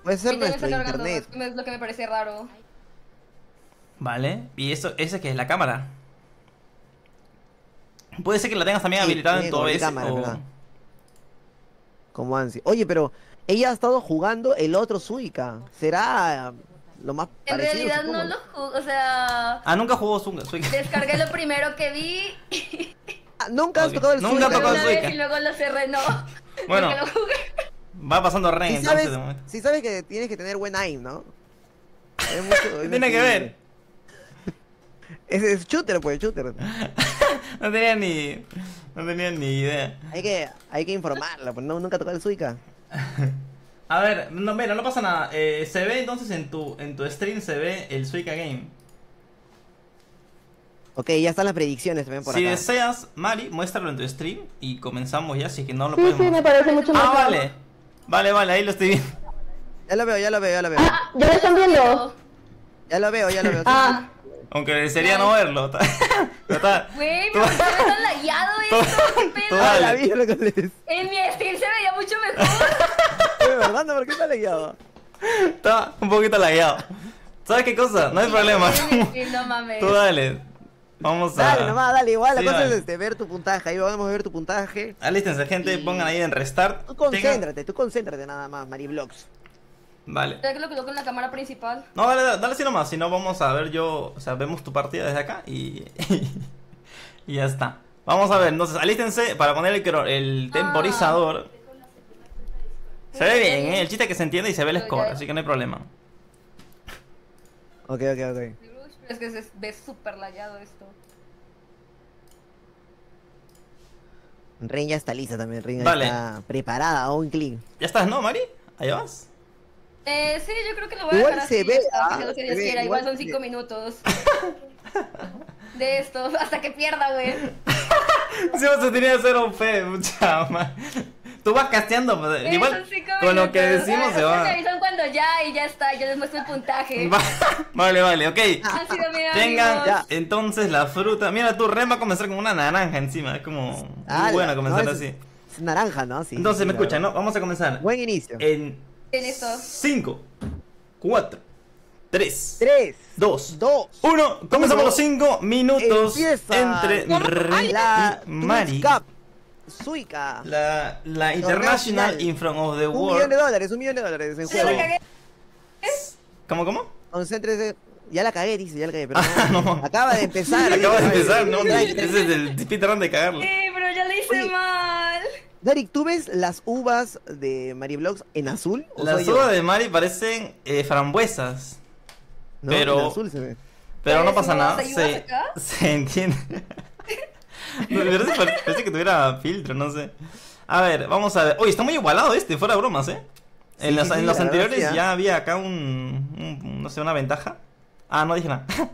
Puede ser nuestro internet. Es lo que me parece raro. vale. ¿Y eso, ese que es la cámara? Puede ser que la tengas también Sí, habilitada en OBS cámara, o... ¿verdad? Como Ansi. Oye, pero ella ha estado jugando el otro Suica. ¿Será lo más En parecido, realidad supongo? no lo jugué, o sea, Ah, nunca jugó. Suica. descargué lo primero que vi Ah, Nunca has Ok. tocado el Nunca Suica. tocó el una vez Suica. y luego lo cerré, no. Bueno. Porque lo jugué. Va pasando Ren Sí entonces sabes, de momento. sí sabes que tienes que tener buen aim, ¿no? Es mucho- ¿Qué es tiene que ver? Es, es shooter, pues, shooter. No tenía ni... No tenía ni idea. Hay que, hay que informarla, pues no, nunca tocado el Suica. A ver, no, mira, no pasa nada. Eh, se ve entonces en tu, en tu stream, se ve el Suica Game. Ok, ya están las predicciones también por si acá. deseas, Mari, muéstralo en tu stream y comenzamos ya, si es que no lo Sí, podemos. sí, me parece mucho más ah, claro. vale. Vale, vale, ahí lo estoy viendo. Ya lo veo, ya lo veo, ya lo veo. Ah, ¿ya lo están viendo? Ya lo veo, ya lo veo. Ah, Aunque sería no verlo. Tú- pero ¿por qué está lagueado tú- esto? En mi stream se veía mucho mejor. Verdad, ¿no? ¿por qué está legueado? está un poquito lagueado. ¿Sabes qué cosa? No hay problema. No mames. Tú dale. Vamos a. Dale, nomás, dale, igual. La Sí, cosa dale. es este, ver tu puntaje. Ahí vamos a ver tu puntaje. Alístense, gente, pongan ahí en restart. Tú concéntrate, tú concéntrate nada más, Mariblox. Vale. Que lo coloco en la cámara principal. No, dale, dale, dale así nomás, si no vamos a ver yo, o sea, vemos tu partida desde acá y, y ya está. Vamos a ver, entonces, alístense para poner el, el temporizador. Se ve bien, ¿eh? El chiste es que se entiende y se ve el score, así que no hay problema. Ok, ok, ok. Es que se ve súper lagueado esto. Rein ya está lista también. Rein Dale. está preparada a un clic. ¿Ya estás, no, Mari? ¿Allá vas? Eh, sí, yo creo que lo voy a Igual dejar se así, ve, ah, que lo que se Dios ve, quiera. igual Igual son se 5 ve. minutos. De esto, hasta que pierda, güey. Sí, se tenía que ser un fe, mucha Tú vas casteando, pues, igual son con lo que decimos Ah, se va. avisan cuando ya y ya está, yo les muestro el puntaje. Va- Vale, vale, ok. Ha sido bien, Tengan entonces la fruta. Mira, tu Ren va a comenzar con una naranja encima. Es como muy Ah, bueno comenzar no, es- así. Es naranja, ¿no? Sí. Entonces, sí, me escuchan. ¿no? Vamos a comenzar. Buen inicio. En En esto. 5, 4, 3, 3, 2, 2, 1. Comenzamos los 5 minutos Empieza entre la y Mari. Cup Suica. La, la International in front of the Un millón de world. dólares, un millón de dólares en Ya la juego. cagué. ¿Cómo, cómo? Concéntrese. Ya la cagué, dice, ya la cagué, pero Ah, no. no. Acaba de empezar. Acaba de empezar, ¿no? Ese es el speedrun de cagarlo. Sí, pero ya le hice Oye. mal. Darik, ¿tú ves las uvas de Mariblox en azul? ¿O Las uvas de Mari parecen eh, frambuesas. No, pero- en azul se ve. Pero no ¿Parece pasa nada, se, acá? se entiende. Parece, parece que tuviera filtro, no sé. A ver, vamos a ver. Oye, está muy igualado este, fuera bromas, ¿eh? En sí, en los verdad, anteriores ya había acá un, un- no sé, una ventaja. Ah, no dije nada.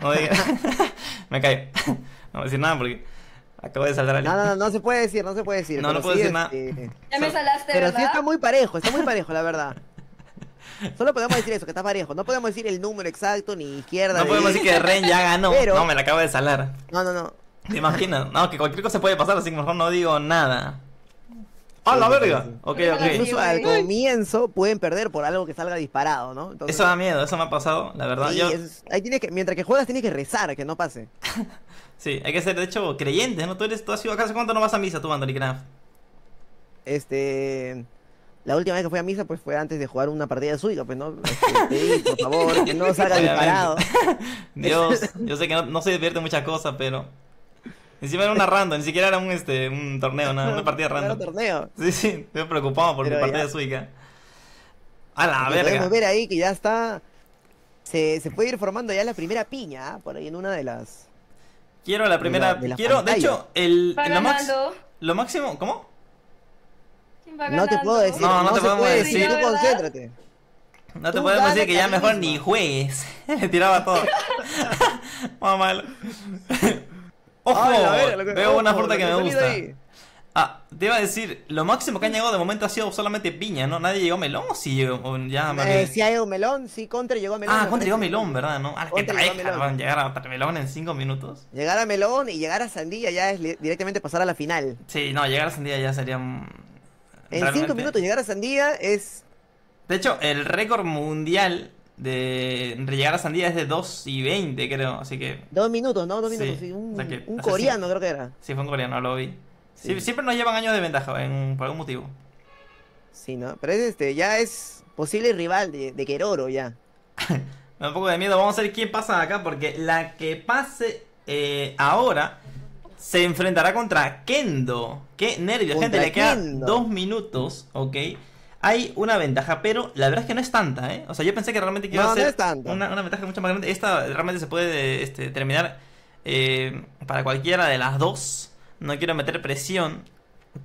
No dije Me callo. No voy a decir nada porque acabo de saltar al... No, no, no, no se puede decir, no se puede decir. No, no puedo sí, decir nada. este, Ya me salaste, Pero ¿verdad? sí está muy parejo, está muy parejo, la verdad. Solo podemos decir eso, que está parejo. No podemos decir el número exacto ni izquierda. No podemos decir que Ren ya ganó. Pero- No, me la acabo de salar. No, no, no. ¿Te imaginas? No, que cualquier cosa puede pasar, así que mejor no digo nada. ¡A la verga! Ok, ok. Incluso al comienzo pueden perder por algo que salga disparado, ¿no? Entonces, Eso da miedo, eso me ha pasado, la verdad. sí, Yo, es- ahí tienes que, mientras que juegas tienes que rezar que no pase. sí, hay que ser, de hecho, creyente, ¿no? Tú eres, tú has ido acá, ¿hace cuánto no vas a misa tú, Craft? Este. La última vez que fui a misa, pues fue antes de jugar una partida de Suica, pues no. Este, por favor, que no salga disparado. Dios, yo sé que no, no se divierte muchas cosas, pero... Encima era una random, ni siquiera era un, este, un torneo, nada, una partida random. torneo. Sí, sí, estoy preocupado por Pero mi partida ya. Suica. A la Porque verga. Podemos ver ahí que ya está. Se, se puede ir formando ya la primera piña, ¿ah? por ahí en una de las. Quiero la primera. de la quiero, de hecho, el. Va Lo, max- lo máximo. ¿Cómo? ¿Quién va No te puedo decir. No, no te se podemos puede decir. Tú concéntrate. No te Tú podemos decir que ya mejor ni juegues. Le tiraba todo. Más malo. Ojo, que- veo una fruta que me gusta. ahí. Ah, te iba a decir, lo máximo que han llegado de momento ha sido solamente piña, ¿no? Nadie llegó a melón o sí llegó, ya me Eh, olvidé? si hay un melón, sí, Contra llegó a melón. Ah, contra llegó parece. melón, ¿verdad? ¿No? Ah, que trae, llegar a melón en 5 minutos. Llegar a melón y llegar a sandía ya es directamente pasar a la final. Sí, no, llegar a Sandía ya sería... En realmente- cinco minutos llegar a sandía es. De hecho, el récord mundial de llegar a Sandía es de 2 y 20, creo, así que... Dos minutos, ¿no? Dos minutos. sí, Un, o sea que un hace coreano creo que era. Sí, fue un coreano, lo vi. Siempre nos llevan años de ventaja, en, por algún motivo. Sí, ¿no? Pero es este, ya es posible rival de, de Keroro ya. Me da un poco de miedo. Vamos a ver quién pasa acá. Porque la que pase eh, ahora se enfrentará contra Kendo. Qué nervios, Contra gente. Le quedan dos minutos, ¿ok? Hay una ventaja, pero la verdad es que no es tanta, ¿eh? O sea, yo pensé que realmente que iba No, a no ser es tanta. Una, una ventaja mucho más grande. Esta realmente se puede este, terminar eh, para cualquiera de las dos. No quiero meter presión.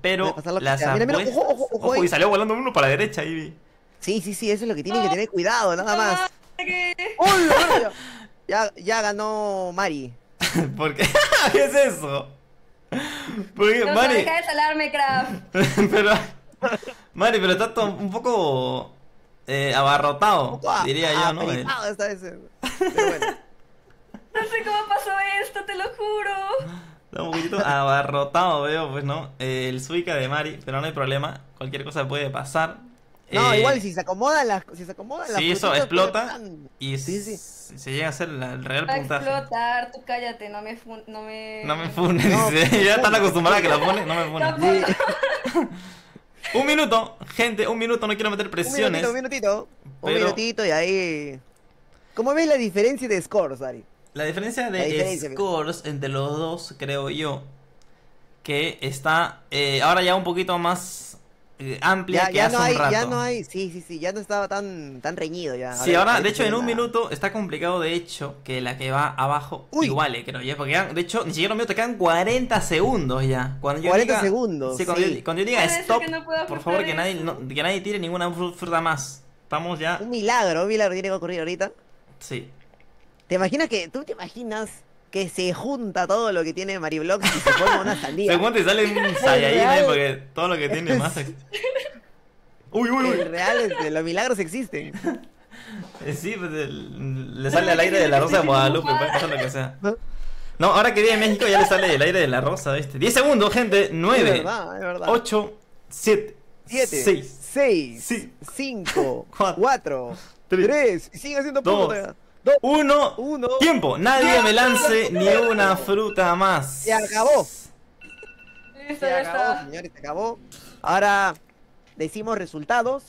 Pero que las. Mira, mira, ojo, ojo, ojo ahí. y salió volando uno para la derecha vi. Sí, sí, sí, eso es lo que tienen que tener cuidado, nada más. ¿Qué? ¡Uy, la verga! ya, ya ganó Mari. ¿Por qué? ¿Qué es eso? Porque, No, Mari, deja de salarme, Craft. pero. Mari, pero está todo un poco eh, abarrotado, Ah, diría yo, ¿no? Vez, eh. Pero bueno. No sé cómo pasó esto, te lo juro. Está un poquito abarrotado, veo, pues, ¿no? El Suica de Mari, pero no hay problema. Cualquier cosa puede pasar. No, Eh, igual si se acomodan las, si se acomodan las Si eso explota pues, y Sí, sí. se llega a ser la- el real Va a puntaje. explotar, tú cállate, no me fun no me... No me funes, No. Ya están funes. acostumbrados a que la pone, no me funes. Un minuto, gente, un minuto, no quiero meter Un presiones. minutito, un minutito. Un minutito y ahí. ¿Cómo ves la diferencia de scores, Ari? La diferencia de La diferencia, scores entre los dos, creo yo, que está eh, ahora ya un poquito más amplia Ya, que ya hace no hay, un rato. ya no hay, sí, sí, sí, ya no estaba tan, tan reñido ya. Sí, ahora, ya de hecho, en un la- minuto está complicado, de hecho, que la que va abajo Uy. iguale, creo yo. Porque, de hecho, ni siquiera un minuto, quedan 40 segundos ya. Cuando yo 40 diga- segundos, Sí, cuando, sí. Yo, cuando yo diga stop, que no puedo por favor, que nadie, no- que nadie tire ninguna fru- fruta más. Estamos ya. Un milagro, un milagro tiene que ocurrir ahorita. Sí. ¿Te imaginas que, tú te imaginas que se junta todo lo que tiene Mariblox y se forma una sandía? Se cuenta y sale un Saiyajin, eh, porque todo lo que tiene más. Uy, uy, uy. El real, los milagros existen. Eh, Sí, pues, el- le sale al aire de la rosa de Guadalupe, puede pasar lo que sea. No, ahora que vive en México ya le sale el aire de la rosa, ¿viste? 10 segundos, gente. Es 9, verdad, es verdad. 8, 7, 7, 6, 6, Sí. 5, Cuatro, 4, tres, 3, sigue haciendo puntos. 2, 1. 1, Tiempo. Nadie me lance ni una fruta más. Se acabó. Listo, Se acabó, está. señores, se acabó. Ahora decimos resultados,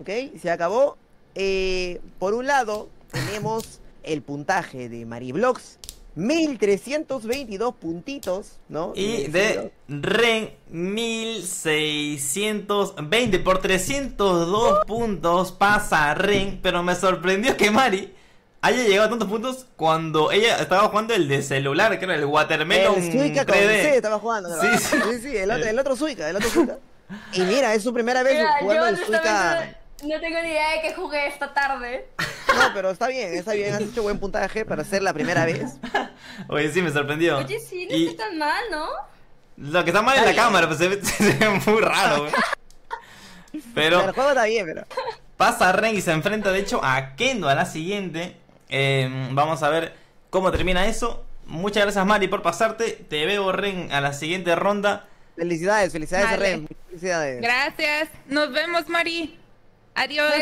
¿ok? Se acabó. Eh, por un lado, tenemos el puntaje de Mariblox. 1322 puntitos, ¿no? Y de Ren 1620 por 302 puntos pasa Ren, pero me sorprendió que Mari haya llegado a tantos puntos cuando ella estaba jugando el de celular, que era el Watermelon El Suica con 3D. C estaba jugando. ¿no? Sí, sí. sí, sí, el, otro, el otro Suica, el otro Suica. Y mira, es su primera vez Mira, jugando yo el Suica. no tengo ni idea de que jugué esta tarde. No, pero está bien, está bien, has hecho buen puntaje para ser la primera vez. Oye, sí, me sorprendió. Oye, sí, no Y está tan mal, ¿no? lo que está mal es la bien. cámara, pues se ve, se ve muy raro. güey. Pero El juego está bien, pero. Pasa Ren y se enfrenta de hecho a Kendo a la siguiente. Eh, vamos a ver cómo termina eso. Muchas gracias Mari por pasarte. Te veo Ren a la siguiente ronda. Felicidades, felicidades Vale. a Ren. Felicidades. Gracias. Nos vemos, Mari. Adiós.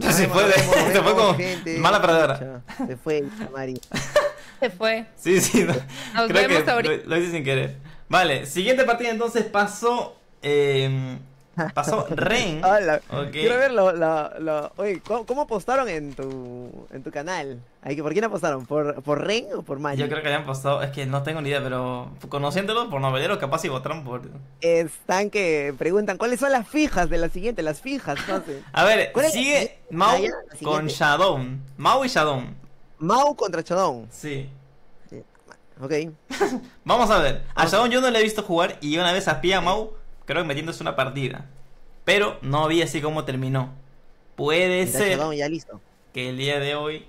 Se fue, de- Nos vemos, se fue como gente. mala perdedora. Se fue, Mari. Se fue. Sí, sí. no. Nos Creo vemos que ahorita. lo, lo hice sin querer. Vale, siguiente partida entonces pasó eh, Pasó Ren. Hola. Quiero ver lo, lo, lo- Oye, ¿cómo, cómo apostaron en tu, en tu canal? ¿Por quién apostaron? ¿Por, ¿Por Ren o por Magic? Yo creo que habían pasado, es que no tengo ni idea, pero conociéndolo por novelero, capaz si votaron por. Están que preguntan, ¿cuáles son las fijas de la siguiente? Las fijas, sé. A ver, ¿Cuál es- sigue Ah, Mau ya, la con. Shadow. Mau y Shadow. Mau contra Chadón. Sí. Ok. Vamos a ver. A Ah. Shadow yo no le he visto jugar y una vez a a Mau, creo que metiéndose una partida. Pero no vi así cómo terminó. Puede ser Chadón ya listo. que el día de hoy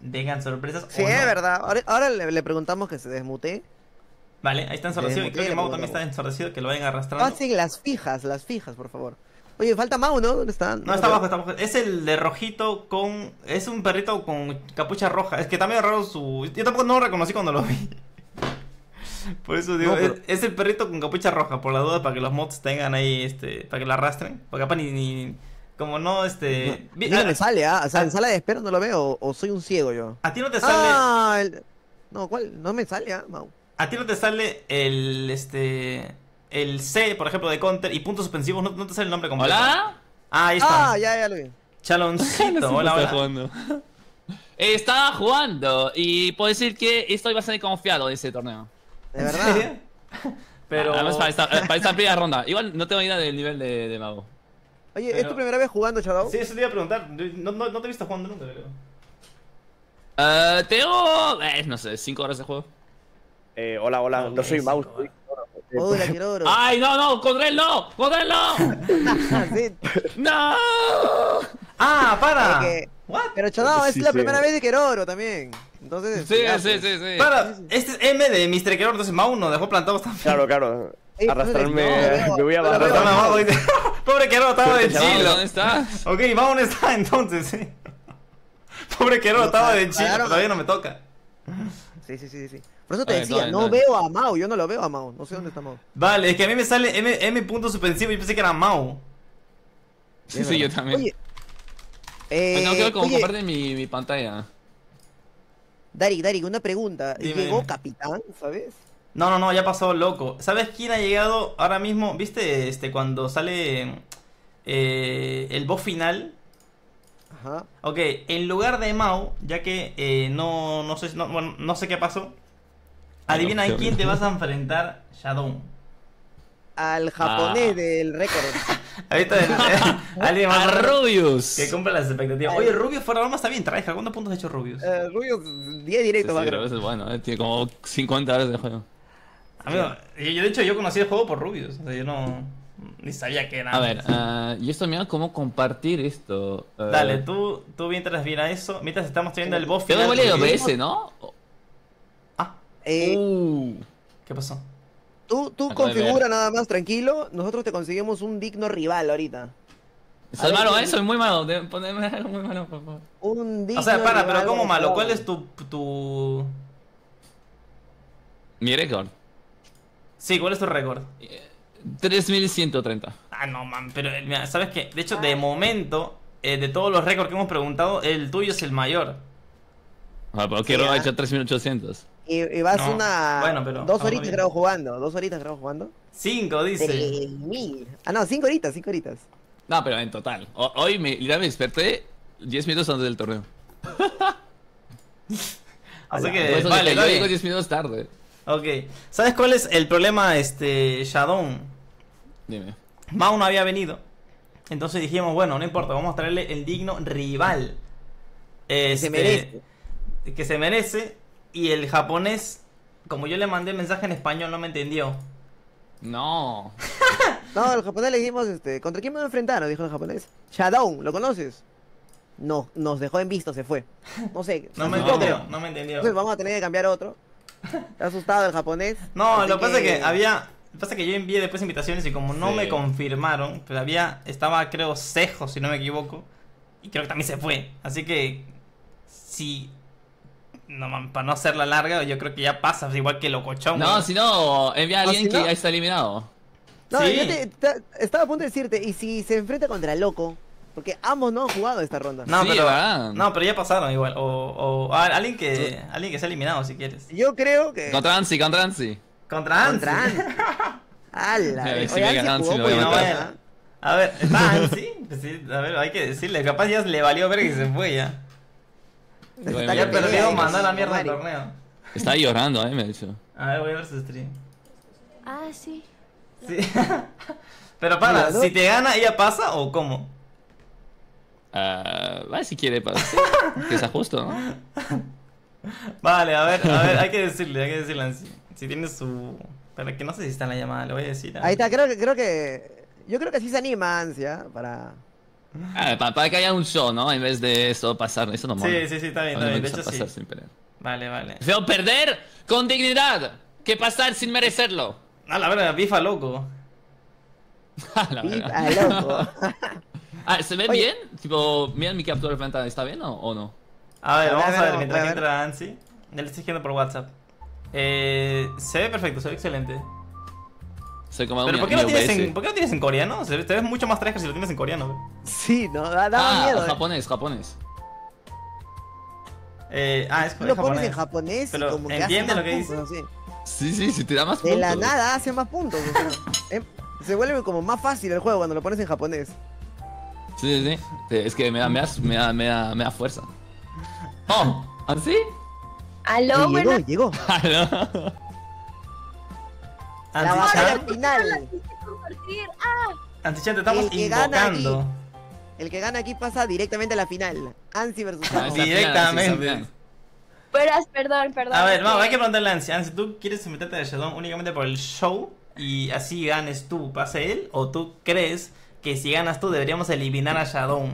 vengan sorpresas. Sí, o no. es verdad. Ahora, ahora le, le preguntamos que se desmute. Vale, ahí está ensordecido. Y creo que Mau también está ensordecido, que lo vayan arrastrando. Pasen las fijas, las fijas, por favor. Oye, falta Mau, ¿no? ¿Dónde está? No, está abajo, está abajo. Es el de rojito con. Es un perrito con capucha roja. Es que medio raro su. Yo tampoco no lo reconocí cuando lo vi. Por eso digo, No, pero- es, es el perrito con capucha roja, por la duda, para que los mods tengan ahí, este, para que lo arrastren. Porque capaz ni, ni- como no, este... a, me sale, ¿ah? O sea, en sala de espera no lo veo, o, soy un ciego yo. a ti no te sale, Ah, el- no, ¿cuál? No me sale, ¿ah, Mau? a ti no te sale el, este, el C, por ejemplo, de counter y puntos suspensivos, no, no te sale el nombre completo. Hola. Ah, ahí está. Ah, ya, ya lo vi. Chaloncito, hola, hola. jugando. Estaba jugando y puedo decir que estoy bastante confiado de ese torneo. De ¿En verdad. serio? Pero... Además, para esta, para esta primera ronda. Igual no tengo idea del nivel de, de mago. Oye, ¿es tu primera vez jugando, Shadow? Sí, eso te iba a preguntar. No, no, no te he visto jugando nunca, creo. Eh, tengo, eh, no sé, 5 horas de juego. Eh, hola, hola, no soy Mouse. soy- Hola, quiero oro. ¡Ay, no, no! ¡Contra él no! ¡Contra él no! ¡No! ¡Ah, para! que- ¿What? Pero es Sí, la sí. primera vez de que oro también. Entonces. Sí, ya, sí, pues. sí, sí. Para, este es M de Mr. Queror, entonces Mau nos dejó plantados también. Claro, claro. Ey, Arrastrarme, no, me voy a bajar. Arrastrame abajo. Pobre Queror, estaba de chilo. ¿Dónde estás? Ok, Mau no está entonces, sí. Pobre Queror, Lo estaba de chilo, todavía no me toca. Sí, sí, sí, sí. Por eso te decía, ¿dónde, no veo a Mau, yo no lo veo a Mau. No sé dónde está Mau. Vale, es que a mí me sale M, M punto suspensivo y pensé que era Mau. Sí, sí, yo también. Oye. Eh, Pues no quiero como oye, comparte mi, mi pantalla. Darik, Darik, una pregunta. Dime, ¿Llegó dime. capitán, sabes? No, no, no, ya pasó loco. ¿Sabes quién ha llegado ahora mismo? ¿Viste este cuando sale eh, el boss final? Ajá. Ok, en lugar de Mau, ya que eh, no, no sé, no, bueno, no sé qué pasó. Adivina qué a quién te vas a enfrentar, Shadow. Al japonés Ah. del récord. El- alguien más ¡A Rubius! que cumple las expectativas. Oye, Rubius fuera de broma está bien, traeja. ¿Cuántos puntos ha hecho Rubius? Eh, Rubio, 10 Sí, directos sí, va a pero eso es bueno, eh, tiene como 50 horas de juego. Amigo, yo, yo, de hecho yo conocí el juego por Rubius. O sea, yo no. Ni sabía que era. A ver, ah, y esto mira cómo compartir esto. Eh, Dale, tú, tú mientras mira eso. Mientras estamos teniendo el boss final. igual de porque- OBS, ¿no? Ah, Eh, Uh. ¿qué pasó? Tú tú de configura nada más tranquilo. Nosotros te conseguimos un digno rival ahorita. Soy malo, ¿quién- ¿eh? Soy muy malo. De ponerme algo muy malo, por favor. Un digno O sea, para, rival pero ¿cómo malo? ¿Cuál es tu, tu... Mi récord. Sí, ¿cuál es tu récord? 3130. Ah, no, man, pero eh, mira, ¿sabes qué? De hecho, de momento, eh, de todos los récords que hemos preguntado, el tuyo es el mayor. Ah, pero quiero Sí, ha ¿ah? hecho 3800. Y, y vas No, una. bueno, pero Dos horitas creo jugando. Dos horitas creo jugando. Cinco, dice. Tres mil. Ah, no, cinco horitas, cinco horitas. No, pero en total. O- hoy me, ya me desperté 10 minutos antes del torneo. Así que, eso vale, yo vale. 10 minutos tarde. Ok. ¿Sabes cuál es el problema, este, Shadow? Dime. Mau no había venido. Entonces dijimos, bueno, no importa, vamos a traerle el digno rival. Este, se merece. Que se merece. Y el japonés, como yo le mandé mensaje en español, no me entendió. No. No, al japonés le dijimos, este, ¿contra quién me voy a enfrentar? Nos dijo el japonés. Shadow, ¿lo conoces? No, nos dejó en visto, se fue. No sé. No me entendió, no me entendió. Entonces vamos a tener que cambiar otro. Está asustado el japonés. No, lo que pasa es que había. Lo que pasa es que yo envié después invitaciones y como no Sí. me confirmaron, pues había. Estaba, creo, cejo, si no me equivoco. Y creo que también se fue. Así que. Si. No, man, para no hacerla larga, yo creo que ya pasa, igual que Locochón. No, si no, envía a No, alguien si no- que ya está eliminado. No, Sí. yo te- te- estaba a punto de decirte, ¿y si se enfrenta contra Loco? Porque ambos no han jugado esta ronda. No, Sí, pero. ¿verdad? No, pero ya pasaron igual. O, o a- alguien que. Alguien que se ha eliminado si quieres. Yo creo que... Contra Ansi, contra Ansi. Contra Ansi. Contra Ansi. ¡Hala! Sí, Oye, sí me Ansi ganan, jugó no. ¿ah? A ver, está Ansi. Pues sí, a ver, hay que decirle. Capaz ya le valió ver que se fue ya. Bueno, Ya perdió, mandó a la mierda el Mari. torneo. Está llorando, eh, me ha dicho. A ver, voy a ver su stream. Ah, sí. Sí. Pero para, si te gana, ¿ella pasa o cómo? Ah, va si quiere, para sí, que sea justo, ¿no? Vale, a ver, a ver, hay que decirle, hay que decirle Ansi. Si tiene su. Pero que no sé si está en la llamada, le voy a decir. a- Ahí está, creo que, creo que. Yo creo que sí se anima Ansia para. Ah, pa- para, que haya un show, ¿no? En vez de eso pasar, eso no mola. Sí, sí, sí, está bien, está bien. De hecho, sí. pasar sin pelear. Vale, vale. Prefiero perder con dignidad que pasar sin merecerlo. A la verdad, bifa loco. A la Viva, verga. loco. Ah, ¿se ve Oye. bien? Tipo, mira mi captura de pantalla, ¿está bien o, o no? A ver, A ver, vamos a ver, mientras a que ver. entra Ansi. Ya le estoy escribiendo por WhatsApp. Eh, se ve perfecto, se ve excelente. Soy como Pero un ¿por qué, mi tienes en, ¿por qué no tienes en coreano? Se te ves mucho más traje si lo tienes en coreano. Sí, no, da, daba Ah, miedo. eh. japonés, japonés. Eh, ah, es, Tú es lo pones japonés. en japonés Pero, y como que hace ¿entiende más lo que dice? puntos, así. Sí, sí, sí, te da más De puntos. la nada hace más puntos. o sea, em, se vuelve como más fácil el juego cuando lo pones en japonés. Sí, sí, sí. Es que me da, me da, me da, me da, me da fuerza. Oh, ¿así? Aló, llegó, llegó. Aló. La batalla final. Compartir. Ah, Ansi-chan, te estamos El que gana aquí. invocando. El que gana aquí pasa directamente a la final. Ansi versus Ah, está Directamente. Verás, perdón, perdón. A ver, vamos, hay que preguntarle a Ansi. Ansi, ¿tú quieres meterte a Shadow únicamente por el show y así ganes tú, pase él? ¿O tú crees que si ganas tú deberíamos eliminar a Shadow?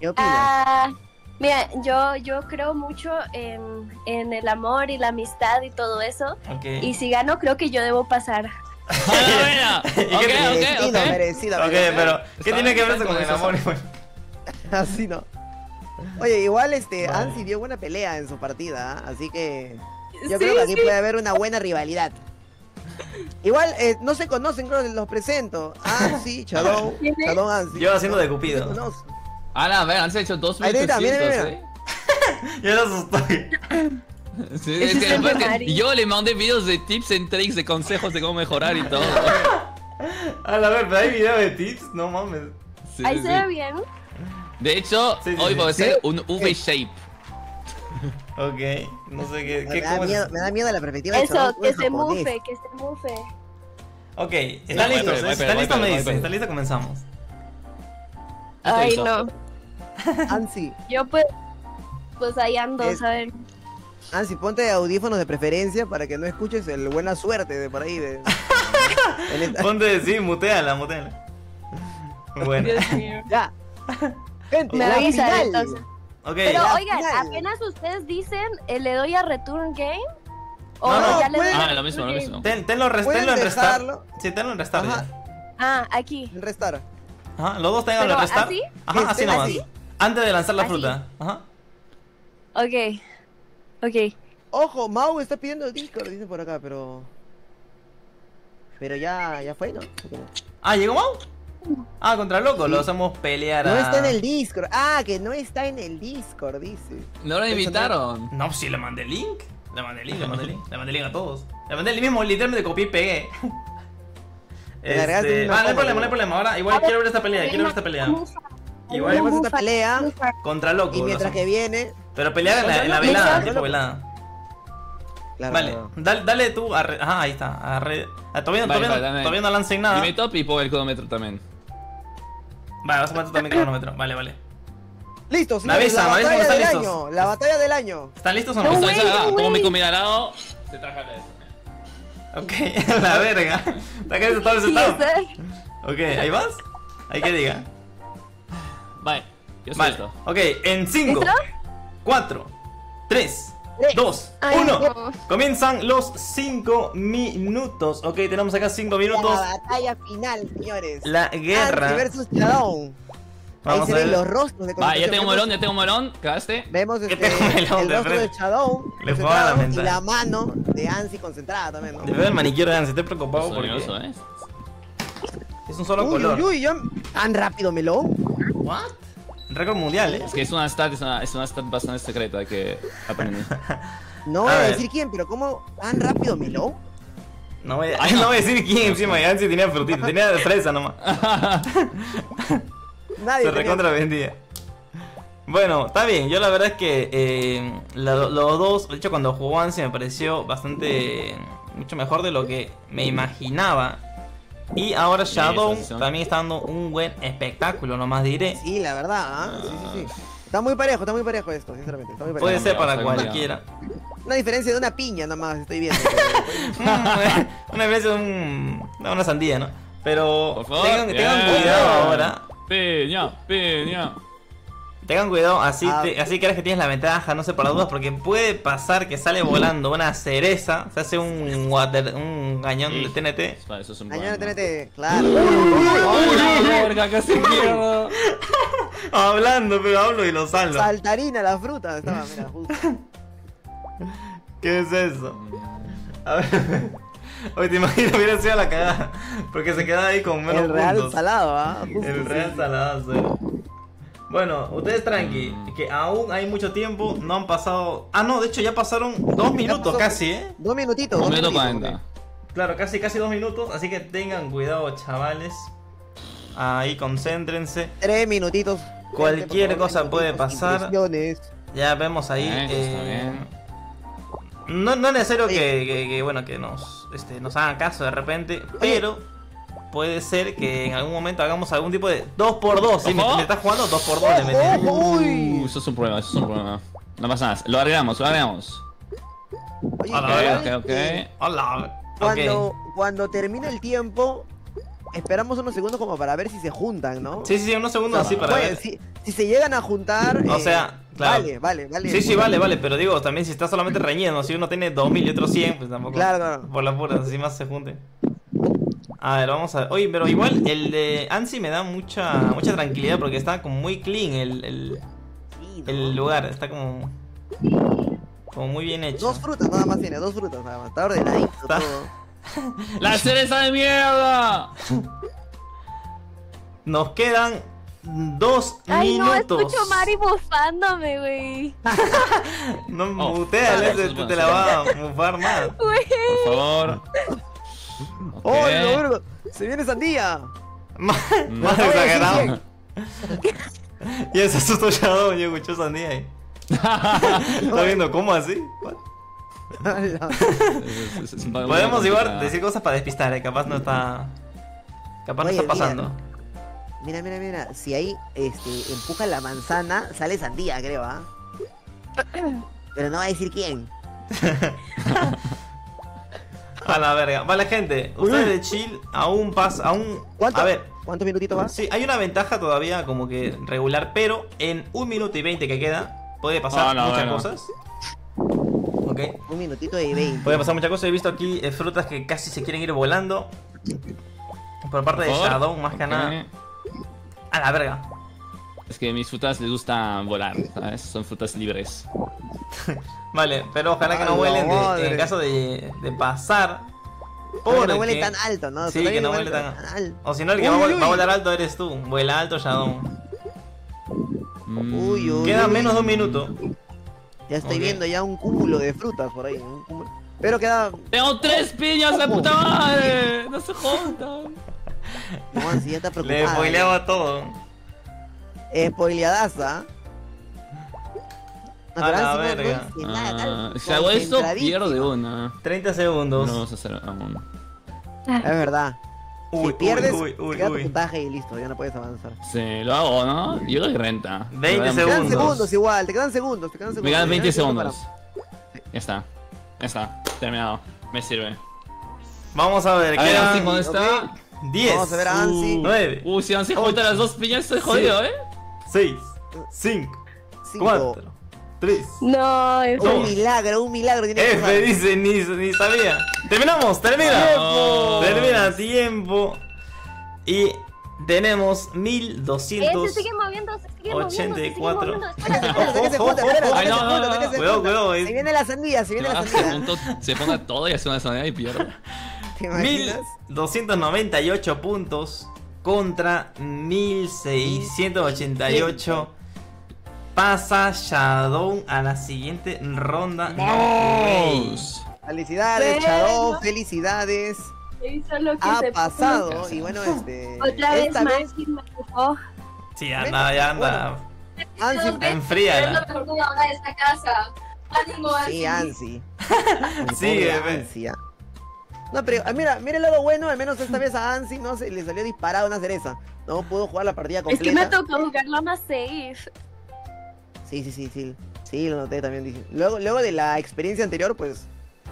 ¿Qué opinas? Ah, mira, yo, yo creo mucho en, en el amor y la amistad y todo eso. Y si gano, creo que yo debo pasar. Ah, bueno. ¿Y Ok, qué- ok, merecido, merecido. Ok, merecido. pero ¿qué Está tiene que ver eso con el amor? Así no. Oye, igual este Vale. Ansi dio buena pelea en su partida, ¿ah? así que yo Sí, creo que aquí sí. puede haber una buena rivalidad. Igual eh, no se conocen, creo que los presento. Ansi, Shadow. Shadow Ansi. Yo haciendo de No se A ver, han hecho dos Ahí está, mira, 1800, mira, ¿eh? Yo lo asusté. Sí, es es que después yo le mandé videos de tips and tricks, de consejos de cómo mejorar y todo. A la ver, pero hay video de tips, no mames. Sí, Ahí sí, se sí. ve bien. De hecho, Sí, sí, hoy sí. puede ser Sí. un V-shape. Ok, no sé qué, Me qué da, cómo es. miedo, me da miedo la perspectiva Eso, que se mufe, que se mufe. Ok, ¿están Sí, voy, listos? voy, voy, ¿Están voy, listos? voy, Me voy, dicen, voy. ¿están listos? Comenzamos. Ay, listo. no. Ansi, Yo pues, pues ahí ando, Es- a ver. Ansi, ponte audífonos de preferencia para que no escuches el buena suerte de por ahí. De, esta- Ponte, sí, muteala, muteala. Bueno, Dios mío. Ya. Gente, Me la final. entonces. ok. Pero la oigan, final. apenas ustedes dicen, eh, ¿le doy a Return Game? ¿O No, no, ya le doy Ah, lo mismo, lo mismo. Ten, tenlo, res- tenlo en restar. Sí, tenlo en restar? Ah, aquí. En restar. Ajá, los dos tengan en ¿Pero restar. así? Ajá, así nomás. así. Antes de lanzar la Así. fruta. Ajá. Ok. Ok. Ojo, Mau está pidiendo Discord, dice por acá, pero. Pero ya, ya fue, ¿no? Ah, ¿llegó Mau? Ah, contra Loco, lo hacemos pelear No a... está en el Discord. Ah, que no está en el Discord, dice. No lo no- invitaron. No, sí, le mandé el link. Le mandé el link, le mandé el link. Le mandé el link a todos. Le mandé el mismo, literalmente copié y pegué. Este... Ah, no hay problema, no hay ¿no? problema. Ahora, igual quiero ver esta pelea, quiero ver esta pelea. Igual Tenemos esta pelea contra Loco. y mientras que viene. Pero pelear en la, en la velada, tipo velada. Claro, Vale, claro. dale, dale tú a... re- Ajá, ahí está. A re- ah, todavía, Vale, todavía, vale, todavía no lancen nada. Dime top y pongo el cronómetro también. Vale, vas a poner tú también cronómetro. Vale, vale. Listo, Me señores, avisa, la me avisa batalla cuando del están año. listos. La batalla del año. ¿Están listos o No, no? ah, güey. como mi comida al lado, se traja la Ok, la verga. Está todo el Sí, está. Ok, ¿ahí vas? Hay que diga. Vale, yo estoy Vale, listo. ok, en 5, ¿Listo? 4, 3, Tres. 2, Ay, 1. no. Comienzan los 5 minutos. Ok, tenemos acá 5 minutos. La batalla final, señores. La guerra. versus Shadow. Ahí Vamos se a ven los rostros de Va, ya tengo un melón, ya tengo un melón. Cagaste. Vemos este, tengo un melón el rostro de. Shadow Le fue a la y la mano de Ansi concentrada también, ¿no? De ver el maniquero de Ansi, estoy preocupado Sonidoso, porque ¿eh? es un solo Uy, color. uy, uy, yo- tan rápido melón. What? Récord mundial, ¿eh? Es que es una stat, es una, es una stat bastante secreta que aprender. No voy a decir quién, pero ¿cómo tan rápido melón? No voy, a, no voy a decir quién encima, ya si tenía frutita, tenía de fresa nomás. Nadie Se recontra vendía. Bueno, está bien. Yo la verdad es que eh, la- los dos, de hecho cuando jugó Ansi me pareció bastante mucho mejor de lo que me imaginaba. Y ahora Shadow también está dando un buen espectáculo, nomás diré. Sí, la verdad, ¿ah? Sí, sí, sí. Está muy parejo, está muy parejo esto, sinceramente. Está muy parejo. Puede ser para cualquiera. Una diferencia de una piña nomás, estoy viendo. Mm, una vez un, no, una sandía, ¿no? Pero Por favor. tengan, cuidado ahora. Piña, piña. Tengan cuidado, así, Ah. te- así crees que tienes la ventaja, no sé por las dudas, porque puede pasar que sale volando una cereza, se hace un water, un cañón de TNT. Para eso es un Mañana problema. TNT, claro. ¡Uy, la verga, casi! Hablando, pero hablo y lo salgo. Saltarina la fruta, estaba, mira, justo. ¿Qué es eso? A ver. Oye, te imagino hubiera sido la cagada. Porque se queda ahí con menos El real puntos. salado, ¿ah? Justo, El sí. real saladazo. Bueno, ustedes tranqui, que aún hay mucho tiempo, no han pasado... Ah, no, de hecho ya pasaron dos minutos pasó- casi, ¿eh? Dos minutitos. Dos minuto minutitos, cuarenta. Claro, casi casi dos minutos, así que tengan cuidado, chavales. Ahí concéntrense. Tres minutitos. Cualquier cosa puede pasar. Ya vemos ahí. Eh, bien. no, no es necesario que, que- que, bueno que nos, este, nos hagan caso de repente, pero puede ser que en algún momento hagamos algún tipo de 2x2. Si me, estás jugando 2x2 le uy. eso es un problema, eso es un problema. No pasa nada, lo agregamos, lo agregamos. Oye, A la Ok, verga. ¿sabes ok, que ok. Hola. Cuando, Ok. cuando termine el tiempo, esperamos unos segundos como para ver si se juntan, ¿no? Sí, sí, sí, unos segundos así para ver. si, si se llegan a juntar. O eh, sea, claro. Vale, vale, vale. Sí, sí, vale, vale, pero digo, también si está solamente reñido, si uno tiene 2000 y otro 100, pues tampoco. Claro, claro. Por la pura, así más se junten. A ver, vamos a ver. Oye, pero igual el de Ansi me da mucha mucha tranquilidad porque está como muy clean el, el, ¿no? lugar, está como como muy bien hecho. Dos frutas nada más tiene, dos frutas nada más. Está ordenadito Está- todo. ¡La cereza de mierda! Nos quedan dos Ay, no, minutos. escucho a Mari bufándome, güey. No Oh, muteale, te, la va a mufar más. Por favor. ¡Oh, lo verga! ¡Se viene sandía! Más, exagerado. Y ese asustó Shadow, yo escucho sandía ahí. ¿Está viendo cómo así? Podemos igual complicado. decir cosas para despistar, eh, capaz no está. Capaz Oye, no está pasando. Mira, mira, mira. Si ahí este, empuja la manzana, sale sandía, creo, ¿ah? Pero no va a decir quién. A la verga. Vale, gente, ustedes de chill aún pasa. Aún. ¿Cuánto? A ver, ¿Cuántos minutitos más? sí, hay una ventaja todavía como que regular, pero en un minuto y 20 que queda, puede pasar Ah, no, muchas bueno. cosas. Ok. Un minutito y veinte. Puede pasar muchas cosas. He visto aquí eh, frutas que casi se quieren ir volando. Por parte de Por favor. Shadow, más que nada. A la verga. Es que a mis frutas les gusta volar, ¿sabes? Son frutas libres. Vale, pero ojalá que no vuelen de- en caso de, de pasar. Porque no huele tan alto, ¿no? Sí, que no huele tan alto. O si no, el que Uy, va, a vol- uy, va a uy. volar alto eres tú. Vuela alto, Shadow. Mm, Uy, uy. Queda menos de un minuto. Ya estoy viendo ya un cúmulo de frutas por ahí. un cúmulo. Pero queda. ¡Tengo tres piñas, la puta madre! ¡No se jodan! No, si ya está Le spoileaba todo. Spoileadaza. A la verga. Ah, si hago esto, concentradísima. pierdo una. 30 segundos. No vamos a hacer aún. Es verdad. Uy, si pierdes, uy, uy, queda tu uy. puntaje y listo, ya no puedes avanzar. Sí, lo hago, ¿no? Yo doy renta. 20 Me quedan- Te quedan Segundos. segundos igual, te quedan segundos, te quedan segundos. Me quedan te 20 segundos segundos. Ya está. Ya está. Terminado. Me sirve. Vamos a ver, A ver, quedan Ansi, ¿dónde está? 10. Vamos a ver a Ansi. 9, Uh, si van a juntar las dos piñas, estoy jodido, ¿eh? 6, 5, Cinco. 4, 3. No, es Dos. Un milagro, un milagro tiene que F pasar. dice, ni, ni sabía. Terminamos, termina. ¡Tiempo! Termina tiempo. Y tenemos Eh, se 1200. sigue moviendo, se sigue moviendo. se sigue 84. moviendo, espérate. Saque ese Ojo, punto, ojo, espérate, ojo. saque Ay, no, no, no, Cuidado, cuidado. Se viene la sandía, se viene la sandía. se ponga todo y hace una sonada y pierdo. ¿Te imaginas? 1298 puntos contra 1688. Pasa Shadow a la siguiente ronda. No way. Felicidades, Bueno. Shadow, felicidades. Hizo lo que Ha se pasado y bueno, este. Otra vez esta vez. Sí, anda, ya anda. Ansi. Enfríala. de esta casa. Ánimo, Sí, Ansi. Ansi, ah. No, pero ah, mira, mira el lado bueno, al menos esta vez a Ansi no se le salió disparada una cereza. No pudo jugar la partida Es completa. que me tocó jugarlo más safe. Sí, sí, sí, sí. Sí, lo noté también. dije. Luego, luego de la experiencia anterior, pues,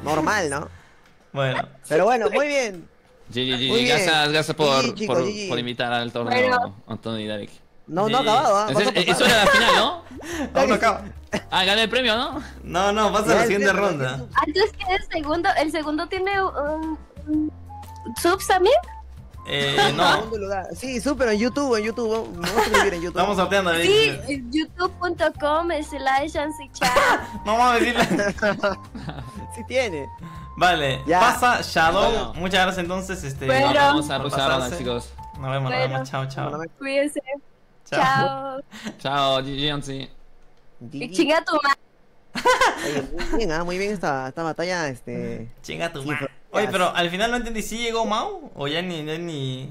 normal, ¿no? Bueno. Pero bueno, muy bien. GG, Muy bien. gracias, gracias por, chicos, por, por invitar al torneo, Bueno. Antonio y Derek. No, no ha acabado, a pasar. Eso era la final, ¿no? Aún no acaba. Ah, gané el premio, ¿no? No, no, pasa a la siguiente ronda. Antes que el segundo, el segundo tiene un, un subs también. Eh, no. Segundo lugar. Sí, súper en YouTube, en YouTube. Voy a en YouTube. Estamos sorteando. a ver. Sí, youtube.com slash. No vamos a decirle. Sí tiene. Vale, Ya. pasa Shadow. Bueno. Muchas gracias entonces. Este, Bueno. Nos vamos a por rusar ahora, pasarse. chicos. Nos vemos, nos vemos. Chao, chao. Cuídense. Chao. Chao. Chao, GG, Ansi. Y chinga tu madre. Muy bien, ah, muy bien esta, esta batalla, este... Chinga tu Sí, madre. Oye, pero al final no entendí si llegó Mau o ya ni. Ya ni...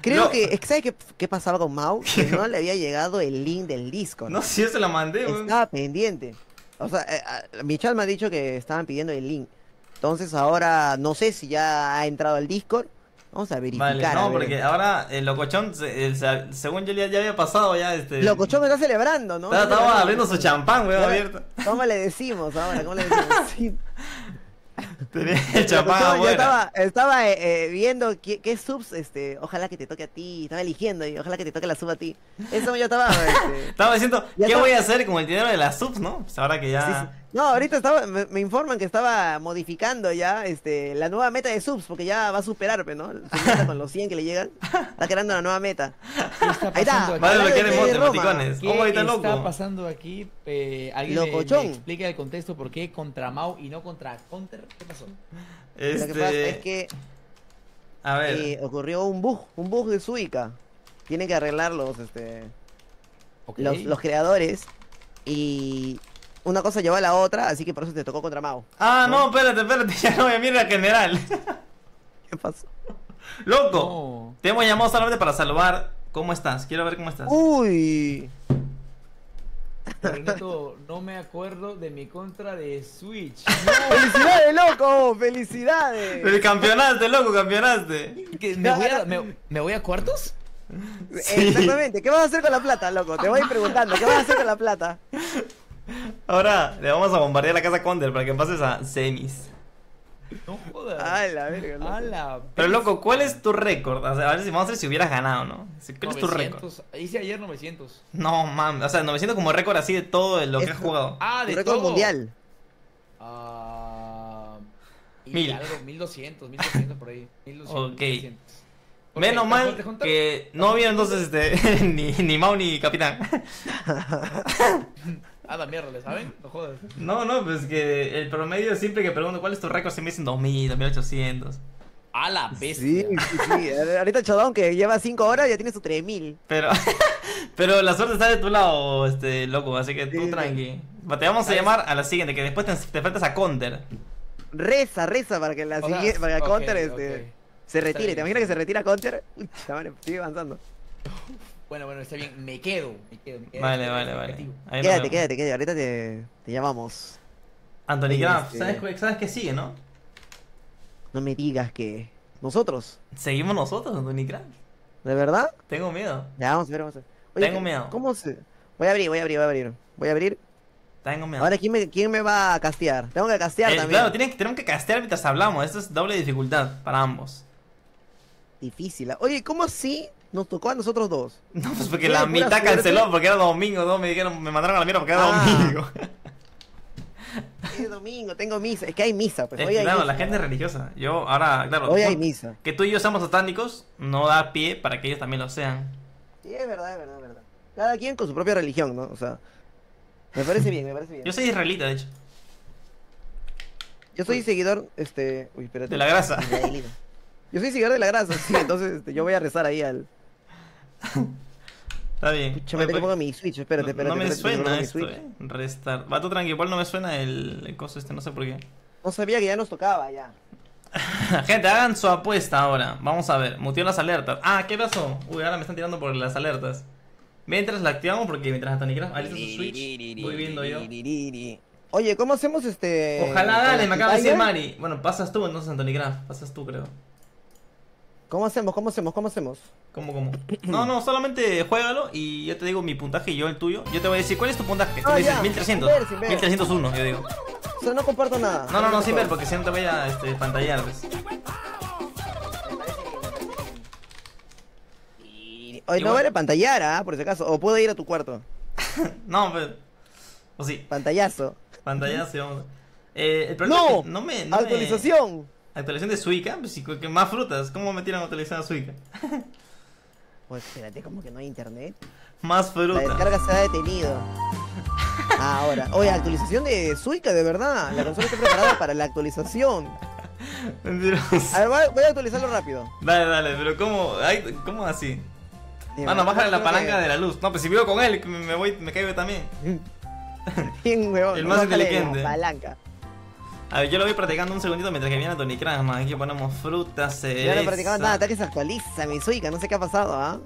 Creo No. que, ¿sabes qué, qué pasaba con Mau? Que no le había llegado el link del disco. No, si yo se la mandé. Estaba pendiente. O sea, eh, ah, mi chat me ha dicho que estaban pidiendo el link. Entonces ahora no sé si ya ha entrado al Discord. Vamos a verificar. Vale, a no, ver. porque ahora el locochón, se- el- se- según yo ya, ya había pasado ya este. Locochón me está celebrando, ¿no? Estaba, abriendo su champán, weón, abierto. ¿Cómo le decimos ahora? ¿Cómo le decimos? Sí. Tenía el champán yo estaba, estaba eh, eh, viendo qué, qué subs, este, ojalá que te toque a ti. Estaba eligiendo y ojalá que te toque la sub a ti. Eso yo estaba, este, Estaba diciendo, ¿qué voy a hacer con el dinero de las subs, no? Pues ahora que ya. Sí, sí. No, ahorita estaba, me, me informan que estaba modificando ya este, la nueva meta de subs, porque ya va a superar, ¿no? Su meta con los 100 que le llegan. Está creando una nueva meta. ¿Qué está Ahí está. pasando aquí? Vale, lo emoticones. ¿Qué ¿Cómo ahorita está loco? pasando aquí? Eh, ¿Alguien me- me, Locochón. explica el contexto por qué contra Mau y no contra Counter? ¿Qué pasó? Lo que Este. pasa es que A ver. eh, ocurrió un bug, un bug de Suica. Tienen que arreglar los, este, los, los creadores. Y una cosa llevó a la otra, así que por eso te tocó contra Mao. Ah, no, espérate, espérate, ya no me mira general. ¿Qué pasó? Loco, No. te hemos llamado solamente para saludar. ¿Cómo estás? Quiero ver cómo estás. Uy. No me acuerdo de mi contra de Switch. ¡Felicidades, loco! ¡Felicidades! Pero campeonaste, loco, campeonaste. ¿Qué, ¿Me, voy a, me, me voy a cuartos? Sí. Exactamente. ¿Qué vas a hacer con la plata, loco? Te voy preguntando. ¿Qué vas a hacer con la plata? Ahora le vamos a bombardear la casa Condor para que pases a semis. No jodas. Ay, la verga, loco. A la Pero loco, ¿cuál es tu récord? O sea, a ver si vamos a ver si hubieras ganado, ¿no? ¿Cuál es tu récord? 900. Hice ayer 900. No, mames. O sea, 900 como récord así de todo lo que has jugado. Ah, de récord todo. mundial. Ah, y Mil. algo, 1200, 1200 por ahí. 1200, Ok. 1300. Ok, Menos ¿te mal que no vio entonces este ni, ni Mau ni Capitán. Ah, la mierda, ¿le saben? No jodas. No, no, pues que el promedio siempre que pregunto cuál es tu récord se me dicen 2000, 2800. A la bestia. Sí, sí, sí. Ahorita Chodón, que lleva 5 horas, ya tiene su 3000. Pero pero la suerte está de tu lado, este loco, así que tú Sí, sí. tranqui. Te vamos a llamar a la siguiente, que después te, te enfrentas a Counter. Reza, reza para que la O sea, siguiente, para que ok, Counter este, se retire. bien, ¿Te imaginas que se retira Counter? Uy, chaval, sigue avanzando. Bueno, bueno, está bien. Me quedo. Me quedo, me quedo. Vale, vale, vale. Ahí Quédate, quédate, quédate. Ahorita te, te llamamos. Anthony Oye, Graf, este- ¿sabes, cu- ¿sabes qué sigue, no? No me digas que. ¿Nosotros? Seguimos nosotros, Anthony Graf. ¿De verdad? Tengo miedo. Ya, vamos a ver, vamos a ver. Oye, Tengo miedo. ¿Cómo se.? Voy a abrir, voy a abrir, voy a abrir. Voy a abrir. Tengo miedo. Ahora, ¿quién me, quién me va a castear? Tengo que castear Eh, también. claro, tienen que- tenemos que castear mientras hablamos. Esto es doble dificultad para ambos. Difícil. Oye, ¿cómo así nos tocó a nosotros dos? No, pues porque la mitad suerte. canceló porque era domingo, ¿no? Me dijeron, me mandaron a la mierda porque era Ah. domingo. Es domingo, tengo misa. Es que hay misa, pues. Hoy hay claro, misa. la gente es religiosa. Yo, ahora, claro. Hoy hay misa. Que tú y yo seamos satánicos no da pie para que ellos también lo sean. Sí, es verdad, es verdad, es verdad. Cada quien con su propia religión, ¿no? O sea. Me parece bien, me parece bien. Yo soy israelita, de hecho. Yo soy seguidor, este. Uy, espérate. De la grasa. Yo soy seguidor de la grasa, sí. Entonces, este, yo voy a rezar ahí al. Está bien. Escúchame, Oye, pongo mi Switch, espérate, no- espérate. no me espérate, suena esto, eh. Restart. Va tú tranqui, igual no me suena el, el coso este, no sé por qué. No sabía que ya nos tocaba ya. Gente, hagan su apuesta ahora. Vamos a ver. Muteó las alertas. Ah, ¿qué pasó? Uy, ahora me están tirando por las alertas. Mientras la activamos, porque mientras Anthony Craft alista su Switch, voy viendo yo. Oye, ¿cómo hacemos este. Ojalá dale, me acaba de decir? Mari. Bueno, pasas tú entonces, Anthony Craft. Pasas tú, creo. ¿Cómo hacemos? ¿Cómo hacemos? ¿Cómo hacemos? ¿Cómo, cómo? No, no, solamente juégalo y yo te digo mi puntaje y yo el tuyo. Yo te voy a decir, ¿cuál es tu puntaje? Tú Ah, me dices ya, 1300. sin ver, sin ver. 1301, yo digo. O sea, no comparto nada. No, no, no, sin ver, porque si no te voy a este, pantallar. pues. Oye, no vale pantallar, ¿ah? Por si acaso. O puedo ir a tu cuarto. No, pero. O sí. Pantallazo. Pantallazo, vamos. Eh, el problema ¡No! es que no me. no me- Actualización. De Suica, pues sí, que más frutas. ¿Cómo me tiran actualización a Suica? Pues espérate, como que no hay internet. Más La frutas. descarga se ha detenido. Ah, Ahora, oye, actualización de Suica, de verdad. La consola está preparada para la actualización. Mentiroso. A ver, voy a, voy a actualizarlo rápido. Dale, dale, pero ¿cómo? Ay, ¿Cómo así? Dime, Mano, bájale la palanca que- de la luz. No, pues si vivo con él, me me voy, me caigo también. Bien, huevón. El más bájale inteligente. La palanca. A ver, yo lo voy practicando un segundito mientras que viene Tony Crash, man. Aquí ponemos frutas, Ya no he cereza. practicado nada, que se actualiza mi Suica, no sé qué ha pasado, ¿ah?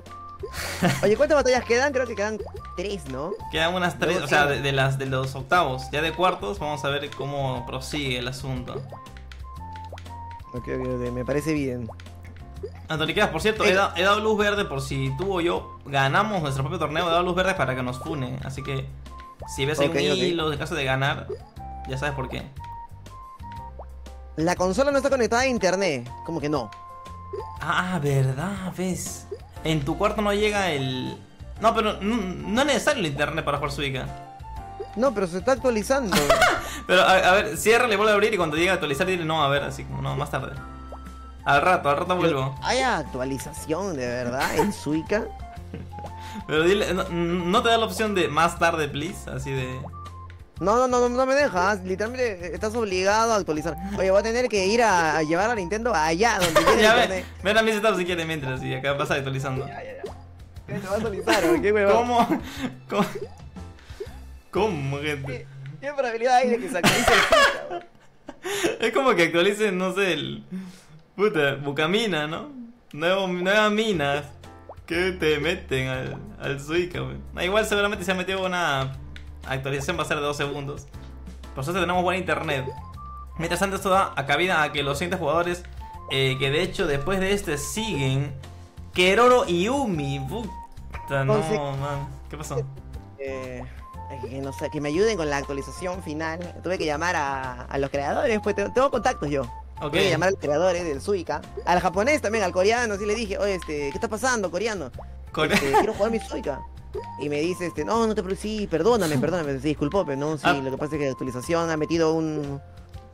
Oye, ¿cuántas batallas quedan? Creo que quedan tres, ¿no? Quedan unas tres, o sea, de, de las de los octavos. Ya de cuartos, vamos a ver cómo prosigue el asunto. Ok, ok, ok, me parece bien. Anthony Crash, por cierto, he, da- he dado luz verde por si tú o yo ganamos nuestro propio torneo. He dado luz verde para que nos fune. Así que si ves ahí Ok, un ok. hilo en caso de ganar, ya sabes por qué. La consola no está conectada a internet. Como que no. Ah, verdad, ves. En tu cuarto no llega el. No, pero no, no es necesario el internet para jugar Suica. No, pero se está actualizando. Pero a, a ver, cierra y vuelve a abrir y cuando llegue a actualizar dile no, a ver, así como no, más tarde. Al rato, al rato vuelvo. ¿Hay actualización de verdad en Suica? Pero dile, no, no te da la opción de más tarde, please, así de. No, no, no, no, no me dejas. Literalmente estás obligado a actualizar. Oye, voy a tener que ir a, a llevar a Nintendo allá donde ya ven, ven a mi setup si quieres mientras y acá vas actualizando. ¿Qué te va a actualizar? ¿Qué huevón? ¿Cómo? ¿Cómo? ¿Cómo, gente? ¿Qué probabilidad hay de que se actualice el? Es como que actualicen, no sé, el. Puta, Bucamina, ¿no? Nuevo, nuevas minas que te meten al, al Suica, wey. Ah, Igual seguramente se ha metido una actualización, va a ser de 2 segundos. Por suerte tenemos buen internet. Mientras tanto, esto da a cabida a que los siguientes jugadores, eh, que de hecho después de este siguen, Keroro y Umi. Puta, no, man. ¿Qué pasó? Eh, que, no sé, que me ayuden con la actualización final. Tuve que llamar a, a los creadores, pues tengo, tengo contactos yo. Ok. Tuve que llamar a los creadores del Suica. Al japonés también, al coreano, así le dije, oye, este, ¿qué está pasando, coreano? Core- Este, quiero jugar mi Suica. Y me dice, este, no, no te preocupes, sí, perdóname, perdóname, se disculpó, pero no, sí, Ah. lo que pasa es que la actualización ha metido un,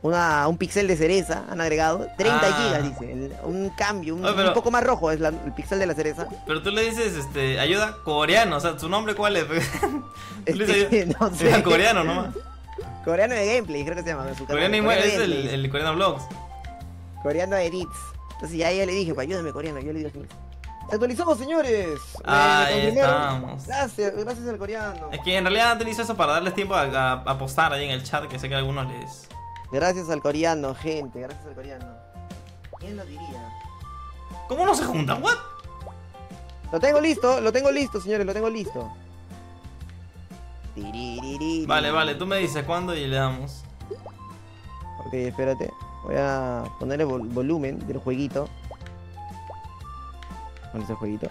una, un pixel de cereza, han agregado, 30 Ah. gigas, dice, el- un cambio, un, Ah, pero- un poco más rojo es la- el pixel de la cereza. Pero tú le dices, este, ayuda coreano, o sea, ¿su nombre cuál es? Este, no sé. coreano nomás. Coreano de gameplay, creo que se llama. Coreano y es el, coreano vlogs. Coreano Edits. Entonces ya, ya le dije, pues ayúdame coreano, yo le. Se actualizamos, señores. Ahí estamos. Gracias, gracias al coreano. Es que en realidad te hizo eso para darles tiempo a, a, a postar ahí en el chat, que sé que a algunos les... Gracias al coreano, gente, gracias al coreano. ¿Quién lo diría? ¿Cómo no se juntan? ¿What? Lo tengo listo, lo tengo listo, señores, lo tengo listo. Vale, vale, tú me dices cuándo y le damos. Ok, espérate. Voy a poner el vol- volumen del jueguito. ¿Cuál es el jueguito?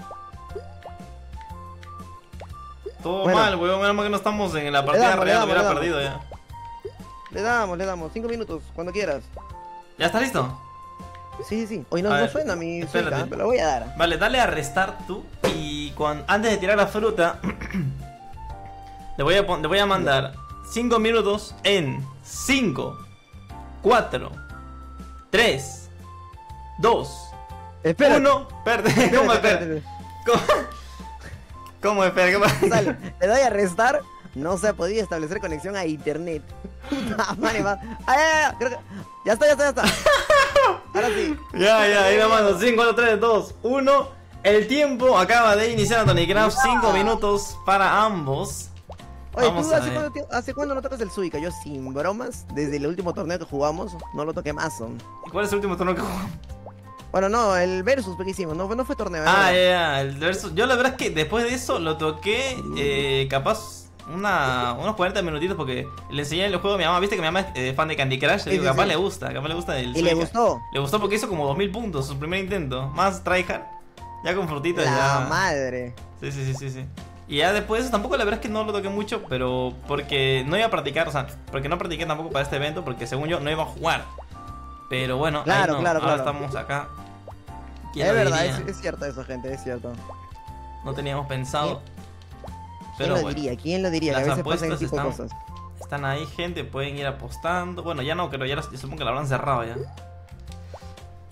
Todo Bueno. mal, weón, menos mal que no estamos en la partida damos, real, hubiera perdido ya. Le damos, le damos. Cinco minutos, cuando quieras. ¿Ya está listo? Sí, sí, sí. Hoy no, no suena mi sueca, pero lo voy a dar. Vale, dale a restar tú y antes de tirar la fruta le voy a pon- le voy a mandar 5 minutos en 5 4 3 2 Espera. 1 Espérate, ¿cómo espera? Espérate, ¿Cómo, ¿Cómo espera? ¿Qué pasa? Sale, le doy a restar. No se ha podido establecer conexión a internet. Puta madre, va. Ah, ya, ya, ya, creo que- ya está, ya está, ya está. Ahora sí. Ya, ya, ahí la mando 5 4 3 2 1 El tiempo acaba de iniciar Tony Craft 5 minutos para ambos Oye, Vamos ¿tú hace tiempo- hace cuándo no tocas el Suica? Yo sin bromas, desde el último torneo que jugamos, no lo toqué más. ¿Y cuál es el último torneo que jugamos? Bueno, no, el Versus que hicimos, no, no fue torneo. Ah, ya, ya, el versus. Yo la verdad es que después de eso lo toqué eh, capaz una, unos 40 minutitos porque le enseñé el juego a mi mamá. Viste que mi mamá es eh, fan de Candy Crush. Le digo, sí, capaz sí. le gusta, capaz le gusta el ¿Y le gustó? Le gustó porque hizo como 2000 puntos su primer intento. Más tryhard. Ya con frutita La ya. madre. Sí, sí, sí, sí, sí. Y ya después de eso tampoco la verdad es que no lo toqué mucho, pero porque no iba a practicar, o sea, porque no practiqué tampoco para este evento, porque según yo no iba a jugar. Pero bueno, Claro, no, claro, ahora claro. estamos acá. ¿Quién Es verdad, es, es cierto eso, gente, es cierto. No teníamos pensado. ¿Quién Pero lo bueno, diría? ¿Quién lo diría? Que a las veces pasan apuestas ese tipo de están, cosas. están ahí, gente, pueden ir apostando. Bueno, ya no, pero ya, las- yo supongo que la habrán cerrado ya.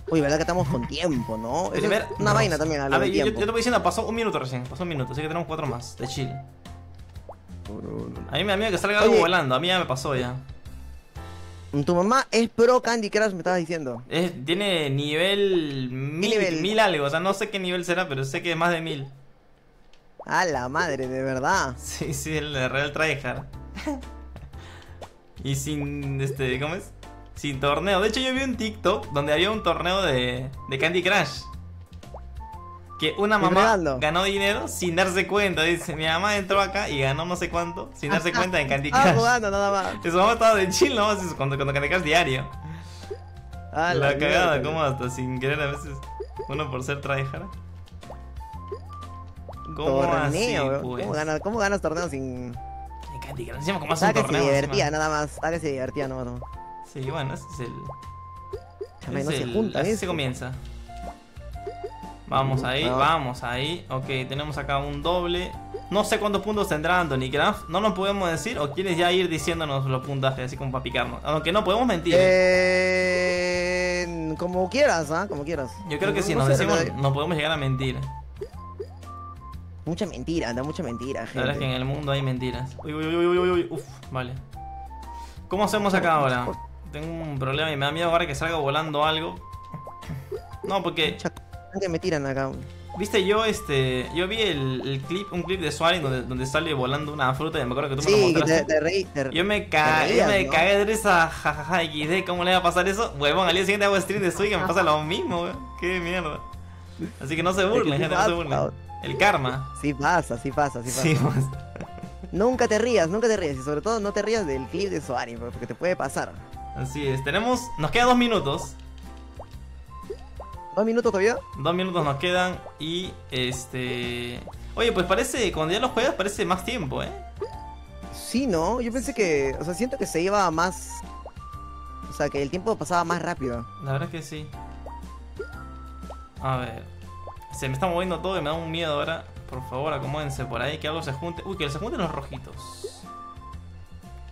Uy, verdad que estamos con tiempo, ¿no? Es una no, vaina también, a A ver, yo, te voy diciendo, pasó un minuto recién, pasó un minuto, así que tenemos cuatro más, de chill. A mí me da miedo que salga algo volando, a mí ya me pasó ya. Tu mamá es pro Candy Crush, me estabas diciendo. Es- tiene nivel mil, nivel? mil algo, o sea, no sé qué nivel será, pero sé que es más de mil. A la madre, de verdad. Sí, sí, el de Real Tryhard. y sin, este, ¿cómo es? Sin torneo. De hecho, yo vi un TikTok donde había un torneo de, de Candy Crush. Que una ¿Y mamá ganó dinero sin darse cuenta. Dice, mi mamá entró acá y ganó no sé cuánto sin darse cuenta en Candy Ah, Crush. jugando nada más. Y su mamá estaba de chill nomás cuando, cuando Candy Crush diario. A la cagada, mierda. como hasta sin querer a veces. Uno por ser tryhard. ¿Cómo así, Torneo, weón. pues? ¿Cómo, ganas, ¿Cómo ganas torneo sin...? En Candy Crush, encima como hace un que se divertía, encima. nada más. Sabe que se divertía, no, no. Sí, bueno, ese es el. Chame, no se el- juntan, así se comienza. Vamos ahí, Ah. vamos ahí. Ok, tenemos acá un doble. No sé cuántos puntos tendrá Anthony Craft. No nos podemos decir. O quieres ya ir diciéndonos los puntajes, así como para picarnos. Aunque no podemos mentir. Eh, como quieras, ¿ah? Como quieras. Yo creo que si No nos decimos, podemos llegar a mentir. Mucha mentira, anda mucha mentira, La verdad es que en gente. el mundo hay mentiras. Uy, uy, uy, uy, uy, uy. Uf, vale. ¿Cómo hacemos acá ahora? Tengo un problema y me da miedo ahora que salga volando algo. No, porque Que me tiran acá. Viste, yo este. Yo vi el, el clip, un clip de Suárez donde, donde sale volando una fruta y me acuerdo que tú me lo Sí, que mostraste. te, te reí. te- Yo me, te ca reías, yo me ¿no? cagué de risa, jajaja, XD, ¿cómo le va a pasar eso? Huevón, al día siguiente hago stream de Swing y me pasa lo mismo, weón. Qué mierda. Así que no se burlen, gente, no se burlen. El karma. Sí pasa, sí pasa, sí pasa. Sí. Nunca te rías, nunca te rías. Y sobre todo no te rías del clip de Suárez, porque te puede pasar. Así es. Tenemos. Nos quedan dos minutos. ¿Dos minutos todavía? Dos minutos nos quedan y este. Oye, pues parece. Cuando ya lo juegas parece más tiempo, eh. Sí, ¿no? Yo pensé que... O sea, siento que se iba más... O sea, que el tiempo pasaba más rápido. La verdad es que sí. A ver. Se me está moviendo todo y me da un miedo ahora. Por favor, acomódense por ahí, que algo se junte. Uy, que se junten los rojitos.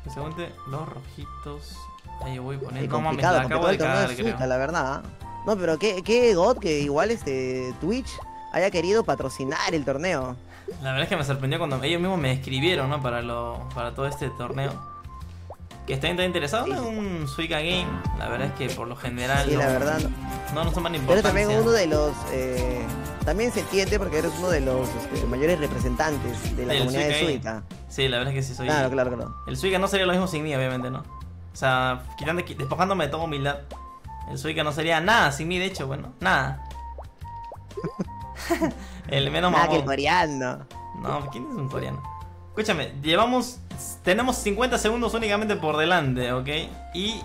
Que se junten los rojitos. Ahí voy poniendo. No mames, la acabo de cagar, creo. La verdad. No, pero qué, qué god que igual este Twitch haya querido patrocinar el torneo. La verdad es que me sorprendió cuando ellos mismos me escribieron, ¿no? Para, lo, para todo este torneo. Que estén tan interesados en un Suica Game. La verdad es que por lo general. Sí, no, la verdad. No, no son tan Pero importantes. también uno de los... eh, también se entiende porque eres uno de los este, mayores representantes de la comunidad de Suica. Sí, la verdad es que sí soy. Claro, claro, claro. El Suica no sería lo mismo sin mí, obviamente, ¿no? O sea, quitando, qui- despojándome de toda humildad. El Suica no sería nada sin mí, de hecho, bueno, nada. el menos Nada que el mamón. coreano. No, ¿quién es un coreano? Escúchame, llevamos. Tenemos 50 segundos únicamente por delante, ¿ok? Y.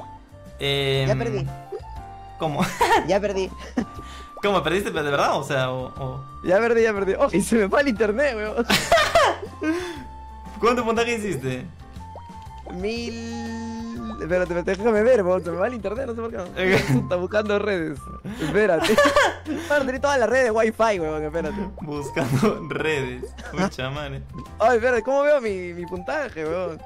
em, Ya perdí. ¿Cómo? Ya perdí. ¿Cómo? ¿Perdiste de verdad? O sea, o. o- Ya perdí, ya perdí. Oh, y se me fue el internet, weón. ¿Cuánto puntaje hiciste? Mil... Espérate, déjame ver, weón. Se me va el internet, no sé por qué. Está buscando redes. Espérate. Van a tener todas las redes de Wi-Fi, weón. Espérate. Buscando redes. Mucha madre. Ay, espérate, ¿cómo veo mi, mi puntaje, weón?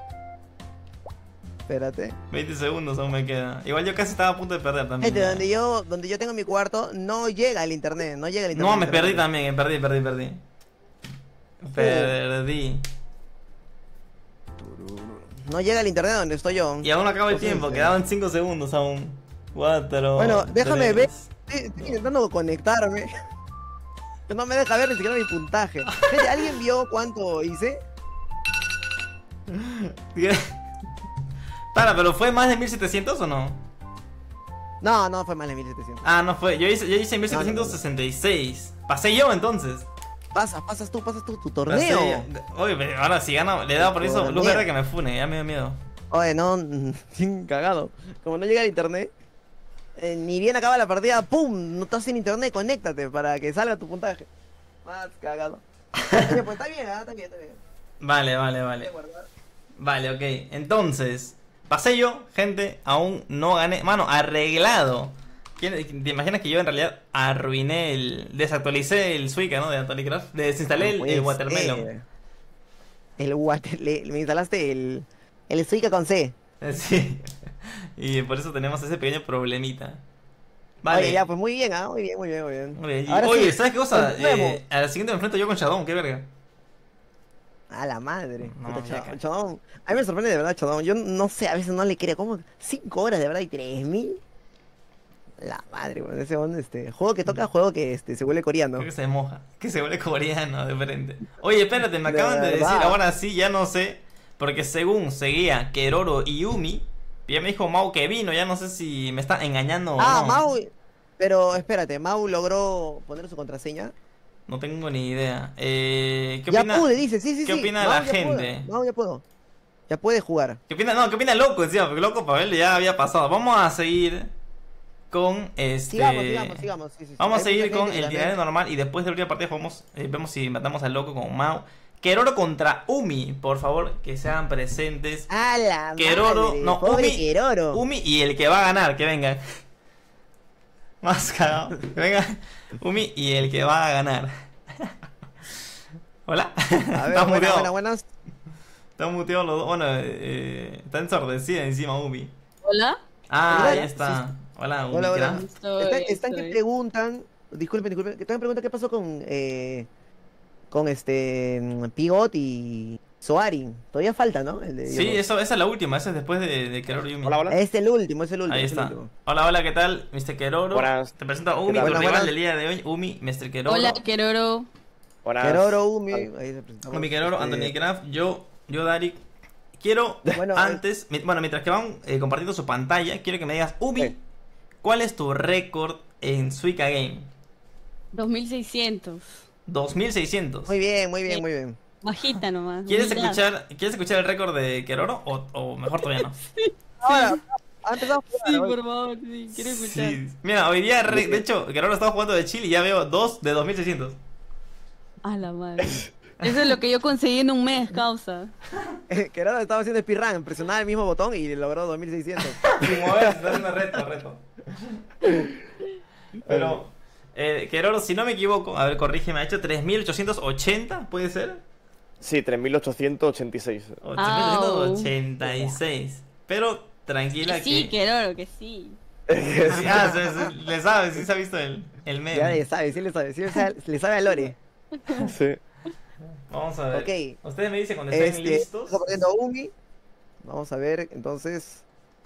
Espérate. 20 segundos aún me queda. Igual yo casi estaba a punto de perder también. Gente, donde yo, donde yo tengo mi cuarto, no llega el internet, no llega el internet. No, me perdí también, perdí, perdí, perdí. Perdí. No llega el internet donde estoy yo. Y aún no acaba el tiempo, eh, quedaban 5 segundos aún. 4. Bueno, déjame ver. Estoy, estoy intentando conectarme. No me deja ver ni siquiera mi puntaje. Gente, ¿alguien vio cuánto hice? Para, pero ¿fue más de 1700 o no? No, no fue más de 1700. Ah, no fue. Yo hice, yo hice 1766. Pasé yo entonces. Pasa, pasas tú, pasas tú, tu torneo. Oye, ahora si gano, le he dado por eso luz verde que me fune, ya me dio miedo. Oye, no, cagado. Como no llega el internet, eh, ni bien acaba la partida, ¡pum! No estás sin internet, conéctate para que salga tu puntaje. Más cagado. Oye, pues está bien, ah, está bien, está bien. Vale, vale, vale. Vale, ok. Entonces, pasé yo, gente, aún no gané. Mano, arreglado. ¿Quién- ¿Te imaginas que yo en realidad arruiné el. desactualicé el Suica, ¿no? De Antonicraft. Desinstalé el, No el puede Watermelon. ser. El water, le, me instalaste el, el Suica con C. Sí. Y por eso tenemos ese pequeño problemita. Vale. Oye, ya, pues muy bien, ah, muy bien, muy bien, muy bien. Muy bien. Ahora Oye, sí, ¿sabes qué cosa? Eh, a la siguiente me enfrento yo con Shadow, qué verga. A la madre. No, Puta. A mí me sorprende de verdad, Chodón. Yo no sé, a veces no le creo. ¿Cómo? ¿Cinco horas de verdad y tres mil? La madre, weón. Ese weón, este. Juego que toca, juego que este, se vuelve coreano. Creo que se moja. Que se vuelve coreano de frente. Oye, espérate, me acaban de, decir, ahora sí, ya no sé. Porque según seguía Keroro y Umi, ya me dijo Mau que vino, ya no sé si me está engañando o Ah, no. Mau. Pero espérate, Mau logró poner su contraseña. No tengo ni idea. Eh, ¿Qué ya opina? pude, dice, sí, sí, ¿Qué sí. opina Mau la gente? Mau, ya puedo. Ya puede jugar. ¿Qué opina? No, ¿qué opina Loco encima? Porque Loco Pavel ya había pasado. Vamos a seguir con este. Sigamos, sigamos, sigamos. sí, sí, sí. Vamos a seguir con el también- normal y después de la última partida jugamos, eh, vemos si matamos al loco con Mao. Keroro contra Umi, por favor, que sean presentes. A la Keroro, madre, no, pobre Umi, Keroro. Umi y el que va a ganar, que venga. Más cagado. Que venga Umi y el que va a ganar. Hola. A ver, Está buenas, muteado. buenas, buenas. Está muteado los dos. Bueno, eh, está ensordecida encima Umi. Hola. Ah, Hola. ahí está. Hola. Hola, Están, están que preguntan, disculpen, disculpen, están que preguntan qué pasó con eh, con este mm, Pigot y Soarin. Todavía falta, ¿no? El de Sí, eso, esa es la última, esa es después de, de Keroro y Umi. Hola, hola. Es el último, es el último. Ahí está. último. Hola, hola, ¿qué tal? Mr. Keroro. Buenas. Te presento a Umi, tu rival del día de hoy. Umi, Mr. Keroro. Hola, Keroro. Buenas. Keroro, Umi, ahí se Umi Keroro, este, Anthony Graf, yo, yo, Darik. Quiero, Bueno, antes, mi- bueno, mientras que van eh, compartiendo su pantalla, quiero que me digas, Umi. ¿Cuál es tu récord en Suica Game? 2600. 2600. Muy bien, muy bien, muy bien. Bajita nomás. ¿Quieres humildad. escuchar, ¿Quieres escuchar el récord de Keroro o, o mejor todavía no? Ahora, antes vamos a Sí, por favor, sí, quiero escuchar. Sí. Mira, hoy día, re- de hecho, Keroro estaba jugando de Chile y ya veo dos de 2600. A la madre. Eso es lo que yo conseguí en un mes, causa. Keroro estaba haciendo speedrun, presionaba el mismo botón y logró 2600. Sin moverse, está haciendo reto, reto. Pero, eh, Keroro, si no me equivoco, a ver, corrígeme, ha hecho 3880, ¿puede ser? Sí, 3886. 8886. Pero tranquila Que sí, que. Keroro, que sí. Sí, ah, se- se- le sabe, sí se ha visto el, el meme. ya le sabe, sí le sabe, sí le sabe, le sabe a Lore. Sí. Vamos a ver. Ok. Ustedes me dicen cuando estén Este, listos. Vamos a ver, entonces.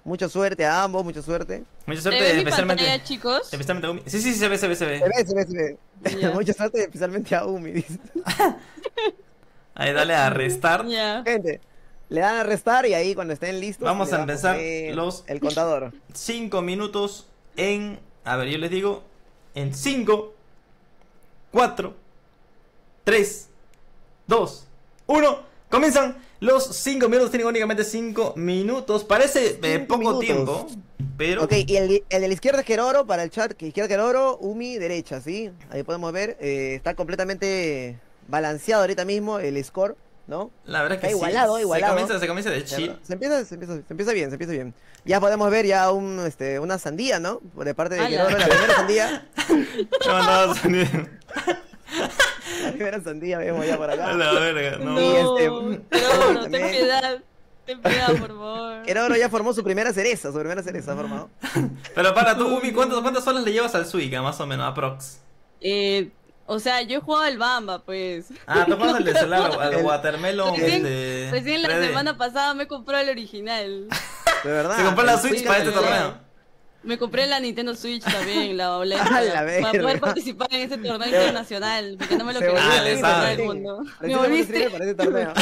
Mucha suerte a ambos, mucha suerte. Mucha ¿Se ve suerte, mi especialmente. pantalla, chicos? Especialmente a Umi. Sí, sí, sí, se ve, se ve, se ve. Se ve, se ve, se ve. Ya. mucha suerte, especialmente a Umi. dice. Ahí dale a restart. Ya. Gente, le dan a restar y ahí cuando estén listos. Vamos a empezar los- El contador. 5 minutos en. A ver, yo les digo. En 5, 4, 3, 2, 1. Comienzan los 5 minutos. Tienen únicamente 5 minutos. Parece eh, Cinco poco minutos. tiempo. Pero. Ok, y el, el de la izquierda es Keroro para el chat. Que izquierda Keroro, Umi derecha, ¿sí? Ahí podemos ver. eh, está completamente balanceado ahorita mismo el score, ¿no? La verdad es que Está sí, igualado, igualado. Se comienza, se comienza de chill. Se empieza, se empieza, se empieza bien, se empieza bien. Ya podemos ver ya un, este, una sandía, ¿no? De parte de Ala. Keroro, la primera sandía. Ha mandado sonido. La primera sandía vemos ya por acá. A la verga, no. No, Y este- Keroro, ten también- piedad. Ten piedad, por favor. Keroro ya formó su primera cereza, su primera cereza ha formado. Pero para tú, Umi, ¿cuántas, ¿cuántas horas le llevas al Suica, más o menos, aprox? Eh, o sea, yo he jugado al Bamba, pues. Ah, tú al de celular, al El- Watermelon. Recién, este, recién la 3D. semana pasada me compró el original. De verdad. Se compró la el Switch para este torneo. Me compré la Nintendo Switch también, la OLED, A para, verga. poder participar en este torneo internacional, porque no me lo Se quería volvió todo el mundo. Me volví streamer para ese torneo.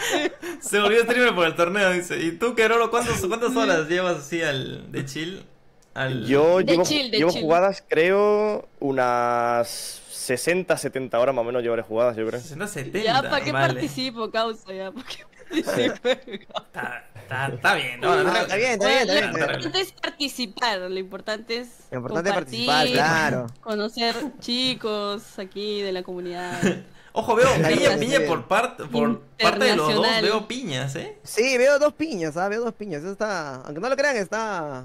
Se volvió streamer por el torneo, dice. ¿Y tú, Keroro, cuántos, cuántas horas llevas así al, de chill? Al... Yo De llevo, chill, de llevo chill. jugadas, creo, unas 60, 70 horas más o menos llevaré jugadas, yo creo. 60, 70. Ya, ¿para qué vale. participo, causa? Ya, ¿para qué participo? Está, bien, no, no, está bien, está bien, está bien. Lo importante es participar, lo importante es Lo importante es compartir, participar, claro. conocer chicos aquí de la comunidad. Ojo, veo piña, piña por, parte por parte de los dos, veo piñas, ¿eh? Sí, veo dos piñas, ¿ah? Veo dos piñas. Eso está. Aunque no lo crean, está.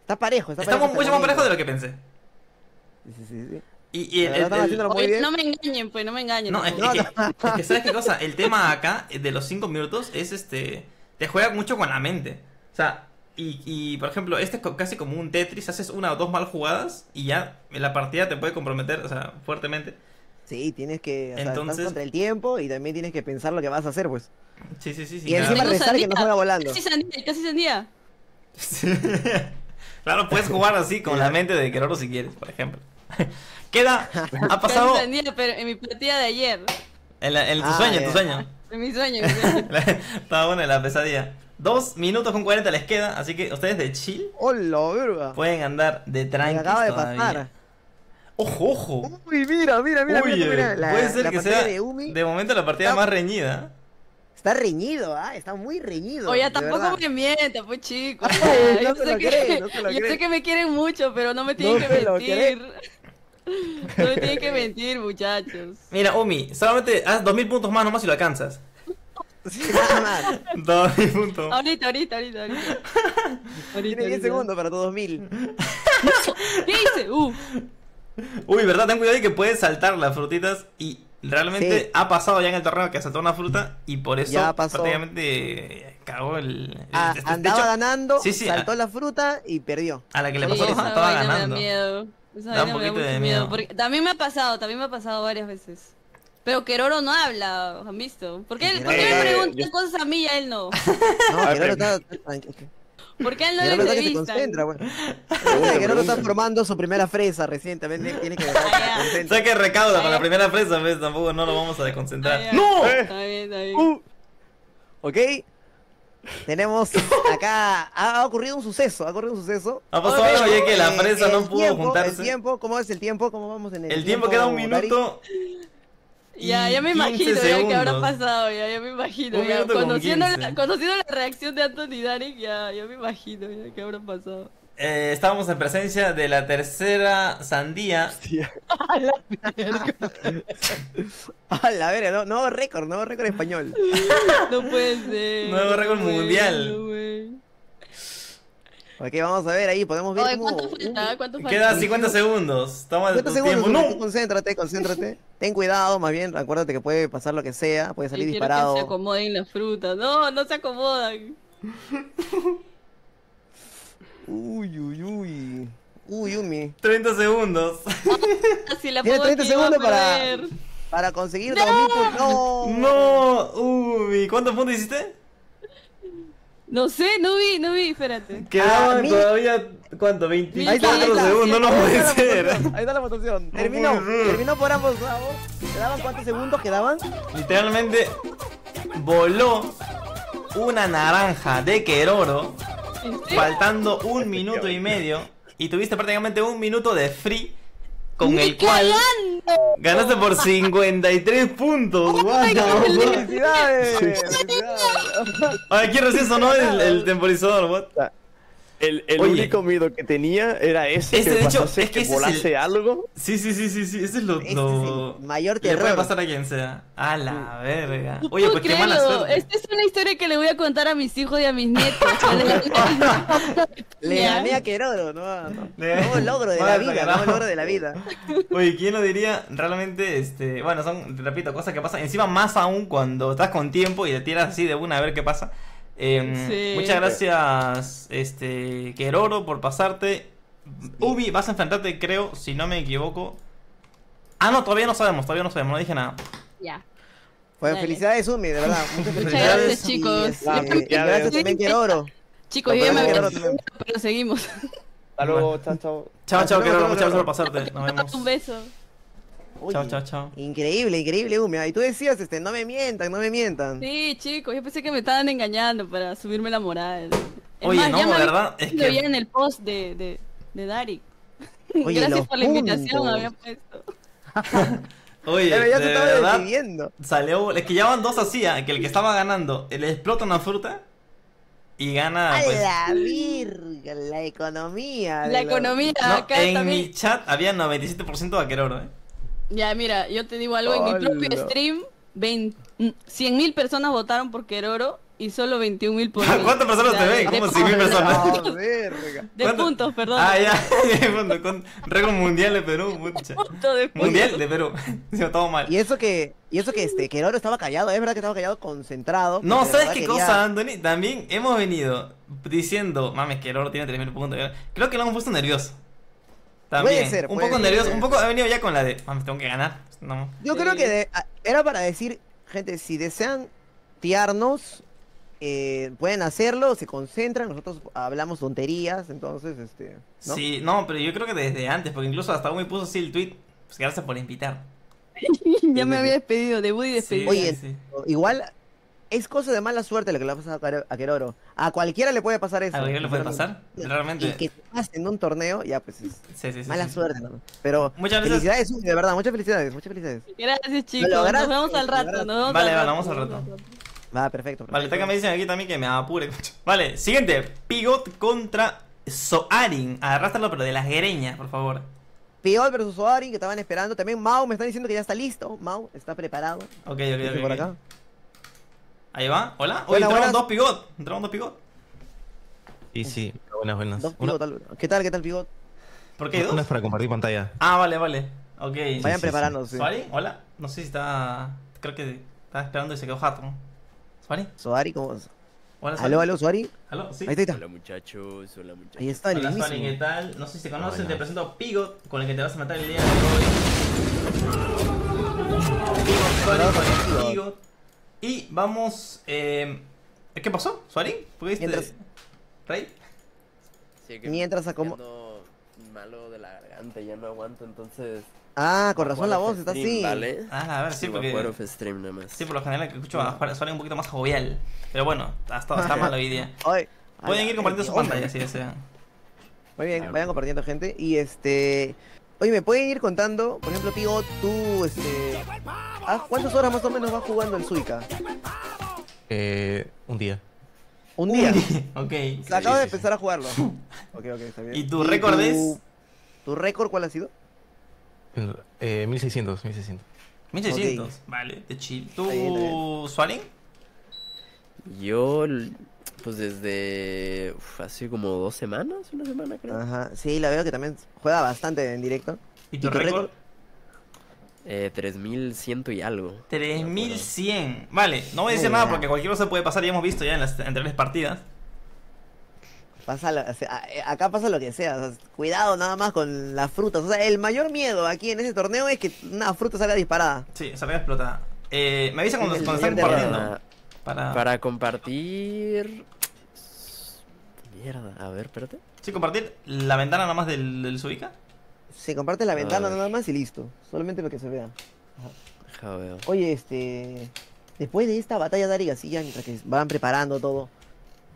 Está parejo. Está Estamos mucho más parejos de lo que pensé. Sí, sí, sí. Y, el, el- el- Oye, no me engañen, pues, no me engañen. No, es que, No, es que- es que, ¿sabes qué cosa? El tema acá de los 5 minutos es este. Te juega mucho con la mente. O sea, y, y por ejemplo, este es casi como un Tetris. Haces una o dos mal jugadas y ya la partida te puede comprometer, o sea, fuertemente. Sí, tienes que. O sea, Entonces- estás contra el tiempo y también tienes que pensar lo que vas a hacer, pues. Sí, sí, sí. sí Y encima claro. restar que no juega volando. Casi sandía, casi sandía. claro, puedes jugar así con la mente de Keroro si quieres, por ejemplo. Queda. Ha pasado. Casi sandía, pero en mi partida de ayer. En, la- en tu Ah, sueño, en tu sueño. En mi sueño. en mi sueño. Estaba buena la pesadilla. Dos minutos con 40 les queda, así que ustedes de chill ¡Hola, verga! pueden andar de tranqui acaba de todavía. pasar. Ojo, ojo. Uy, mira, mira, mira, Uy, mira, mira. La, puede ser la que sea de Umi de momento la partida Está- más reñida. está reñido, ¿ah? Está muy reñido. Oye, tampoco me mientan, pues. Ay, no yo sé que, cree, no se lo yo cree. sé que me quieren mucho, pero no me tienen No que mentir. No me tienen que mentir, muchachos. Mira, Umi, solamente haz 2000 puntos más nomás si lo alcanzas. Sí, nada más. 2000 puntos. Ahorita, ahorita, ahorita, ahorita. Ahorita, Tiene 10 ahorita. segundos para tu 2000. ¿Qué hice? Uh, Uy, ¿verdad? Ten cuidado y que puedes saltar las frutitas y realmente Sí. ha pasado ya en el torneo que saltó una fruta y por eso Ya pasó. prácticamente cagó el... Ah, de- de andaba hecho, ganando, Sí, sí, saltó a, la fruta y perdió. a la que le pasó estaba ganando. Me da miedo. Esa Da un me da poquito mucho de miedo. miedo. Porque también me ha pasado, también me ha pasado varias veces. Pero Keroro no habla, ¿han visto? ¿Por qué, ¿por qué Eh, me preguntan yo- cosas a mí y a él no? No, está. ¿Por qué él no le está que se entrevistan? concentra, güey. Que no lo está formando su primera fresa recientemente. Tiene que dejar que Ah, recauda con Ay, la primera fresa, ¿ves? Tampoco no lo vamos a Ah, desconcentrar. ya. ¡No! Está bien, está bien. Uh, ¿Ok? Tenemos acá. Ha ocurrido un suceso. Ha ocurrido un suceso. Ha pasado algo ya que la Eh, fresa no el pudo tiempo, juntarse. El tiempo, ¿cómo es el tiempo? ¿Cómo vamos en el, El tiempo queda un minuto. Ya, ya me 15 imagino ya que habrá pasado, ya, ya me imagino. Ya. con Conociendo, 15. la, conociendo la reacción de Anthony Darek, ya, ya me imagino ya que habrá pasado. Eh, estábamos en presencia de la tercera sandía. A la verga, no, nuevo récord, nuevo récord español. No puede ser. Nuevo récord mundial. Ok, vamos a ver ahí, podemos ver Oye, cómo... ¿cuánto falta? ¿Cuánto falta? Queda 50 segundos. Toma tu 50 segundos, tiempo. ¡No! concéntrate, concéntrate. Ten cuidado, más bien, acuérdate que puede pasar lo que sea, puede Yo salir quiero que se disparado. acomoden las frutas. No, no se acomodan. Uy, uy, uy. Uy, Umi. 30 segundos. Si la Tiene pongo 30 aquí, va a segundos para, para conseguir 2000 puntos. No. No, uy, ¿cuántos puntos hiciste? No sé, no vi, no vi, espérate. Quedaban Ah, todavía, ¿cuánto? Ahí está, 24 ahí está. segundos, no puede ser. Ahí está la votación. Terminó. Terminó por ambos lados. ¿Quedaban cuántos segundos quedaban? Literalmente voló una naranja de Keroro, ¿En serio? Faltando un minuto y medio, y tuviste prácticamente un minuto de free, con ¡Ni el cual cagando! ganaste por 53 puntos. Fuck? ¡Felicidades! ¡Felicidades! Aquí recién sonó el, el temporizador, what? El, el Oye. único miedo que tenía era ese, Este, que de hecho, pasase, es que ese es volase el- algo. Sí, sí, sí, sí, sí, ese es lo, Este lo- es el mayor le puede terror. pasar a quien sea. A la verga. No Oye, pues qué mala suerte. Esta es una historia que le voy a contar a mis hijos y a mis nietos. Le gané a Querodo, no, no. Logro de la vida, nuevo logro de la vida. Oye, ¿quién lo diría? Realmente, este, bueno, son, repito, cosas que pasan. Encima más aún cuando estás con tiempo y te tiras así de una a ver qué pasa. Em, Sí. Muchas gracias, este, Keroro, por pasarte. Ubi, vas a enfrentarte, creo, si no me equivoco. Ah, no, todavía no sabemos, todavía no sabemos, no dije nada. Ya. Pues Dale. felicidades, Umi, de verdad. Muchas Muchas felicidades. gracias, chicos. Y, este, y gracias también, Queroro. Chicos, yo ya me pero seguimos. Hasta luego, chao, chao. Chao, chao, hasta muchas gracias por pasarte. Nos vemos. Un beso. Oye, Chao, chao, chao. Increíble, increíble, Umia. Y tú decías, este, no me mientan, no me mientan. Sí, chicos, yo pensé que me estaban engañando para subirme la moral. Es Oye, más, no, ya me había ¿verdad? Es que- ya en el post de, de, de Darik. Oye, Gracias por la invitación, había puesto. Oye, Pero ya de se estaba verdad, decidiendo. salió. Es que ya van dos así, ah, que el que estaba ganando le explota una fruta y gana. A Pues, la virga, la economía. La economía no, acá en también. mi chat había 97% de Queroro, ¿eh? Ya, mira, yo te digo algo, en mi propio stream, 100.000 personas votaron por Keroro y solo 21.000 por mí. ¿Cuántas personas O te ven? de ¿Cómo puntos, 100.000 personas? No, verga. De ¿Cuánto? puntos, perdón. Ah, ya, de fondo, con récord mundial de Perú, pucha. Punto de puntos. Mundial de Perú. Se todo mal. Y eso que, y eso que este, Queroro estaba callado, es verdad que estaba callado, concentrado. No, ¿sabes qué quería- cosa, Anthony? También hemos venido diciendo, mames, que el oro tiene 3000 puntos. Creo que lo hemos puesto nervioso. También. Puede ser, un puede poco ser. nervioso, un poco ha venido ya con la de, mames, tengo que ganar. No. Yo creo que de- era para decir, gente, si desean tiarnos, eh, pueden hacerlo, se concentran, nosotros hablamos tonterías, entonces, este, ¿no? Sí, no, pero yo creo que desde antes, porque incluso hasta hoy me puso así el tweet. Pues gracias por invitar. ya me había despedido, debut y despedida. Oye, sí. igual es cosa de mala suerte lo que le ha pasado a Quero- a Queroro. A cualquiera le puede pasar eso. ¿A cualquiera le puede pasar? Realmente. Y que te pase en un torneo, ya pues es Sí, sí, sí, mala sí. suerte, ¿no? Pero Muchas gracias. felicidades, de verdad, muchas felicidades, muchas felicidades. Gracias, chicos. Nos vemos al rato. Nos vemos Vale, al vale, vamos al rato. Va, perfecto. Vale, está que me dicen aquí también que me apure. Vale, siguiente. Pigot contra Soarin. Arrástralo, pero de las greñas, por favor. Piol versus Soarin, que estaban esperando. También Mau me están diciendo que ya está listo. Mau está preparado. Ok, ok, ok. por acá. Ahí va. Hola. Buenas, entraron buenas. dos Pigot. Entraron dos Pigot. Sí, sí, buenas, buenas. Dos Una- Pigot, tal- ¿Qué tal, qué tal, Pigot? ¿Por qué hay Una dos? es para compartir pantalla. Ah, vale, vale. Ok. Vayan sí, preparándose. ¿Suari? Hola. No sé si está. Creo que estaba esperando y se quedó jato. ¿Suari? Soari, ¿cómo? Hola, Aló, aló, Soari. ¿Aló? Sí. Ahí está, ahí está. Hola muchachos, hola muchachos. Ahí está, el Hola. Suari, ¿qué tal? No sé si te conocen, te presento a Pigot, con el que te vas a matar el día de hoy. Pigot, Suari, con el Pigot. Vamos. Eh... ¿Qué pasó, viste? Mientras- ¿Rey? Sí, que Mientras me acomo- ando malo de la garganta, ya no aguanto, entonces... Ah, con razón la voz está así. ¿Vale? Ah, a ver, sí, voy porque- jugar más. Sí, por lo general que escucho a Suari un poquito más jovial. Pero bueno, hasta está mal hoy día. Ay, Pueden ir compartiendo ay, su oye. pantalla si desean. Muy bien, vayan compartiendo gente. Y este. Oye, ¿me pueden ir contando? Por ejemplo, Pigo, tú, este. ¿ah, ¿Cuántas horas más o menos vas jugando el Suica? Eh, un día. Un día. ok. Se acaba de empezar a jugarlo. Ok, ok, está bien. ¿Y tu récord es? ¿Tu récord cuál ha sido? Eh, 1600, 1600. 1600. Vale, de chill. ¿Tú, Suari? Yo, pues desde uf, hace como dos semanas, una semana creo. Ajá, sí, la veo que también juega bastante en directo. ¿Y tu récord? Eh, 3100 y algo. 3100. Vale, no voy a decir nada porque cualquier cosa puede pasar. Ya hemos visto ya en las anteriores partidas. Pasa lo- o sea, a- eh, acá pasa lo que sea, o sea, Cuidado nada más con las frutas. O sea, el mayor miedo aquí en ese torneo es que una fruta salga disparada. Sí, salga explotada. Eh, me avisa cuando, cuando compartiendo. Para, Para... para compartir... Mierda, a ver, espérate. Sí, compartir la ventana nada más del, del Suica. Se comparte la ventana nada más y listo. Solamente lo que se vea. Ver. Oye, este. Después de esta batalla de Arigasilla, mientras que van preparando todo,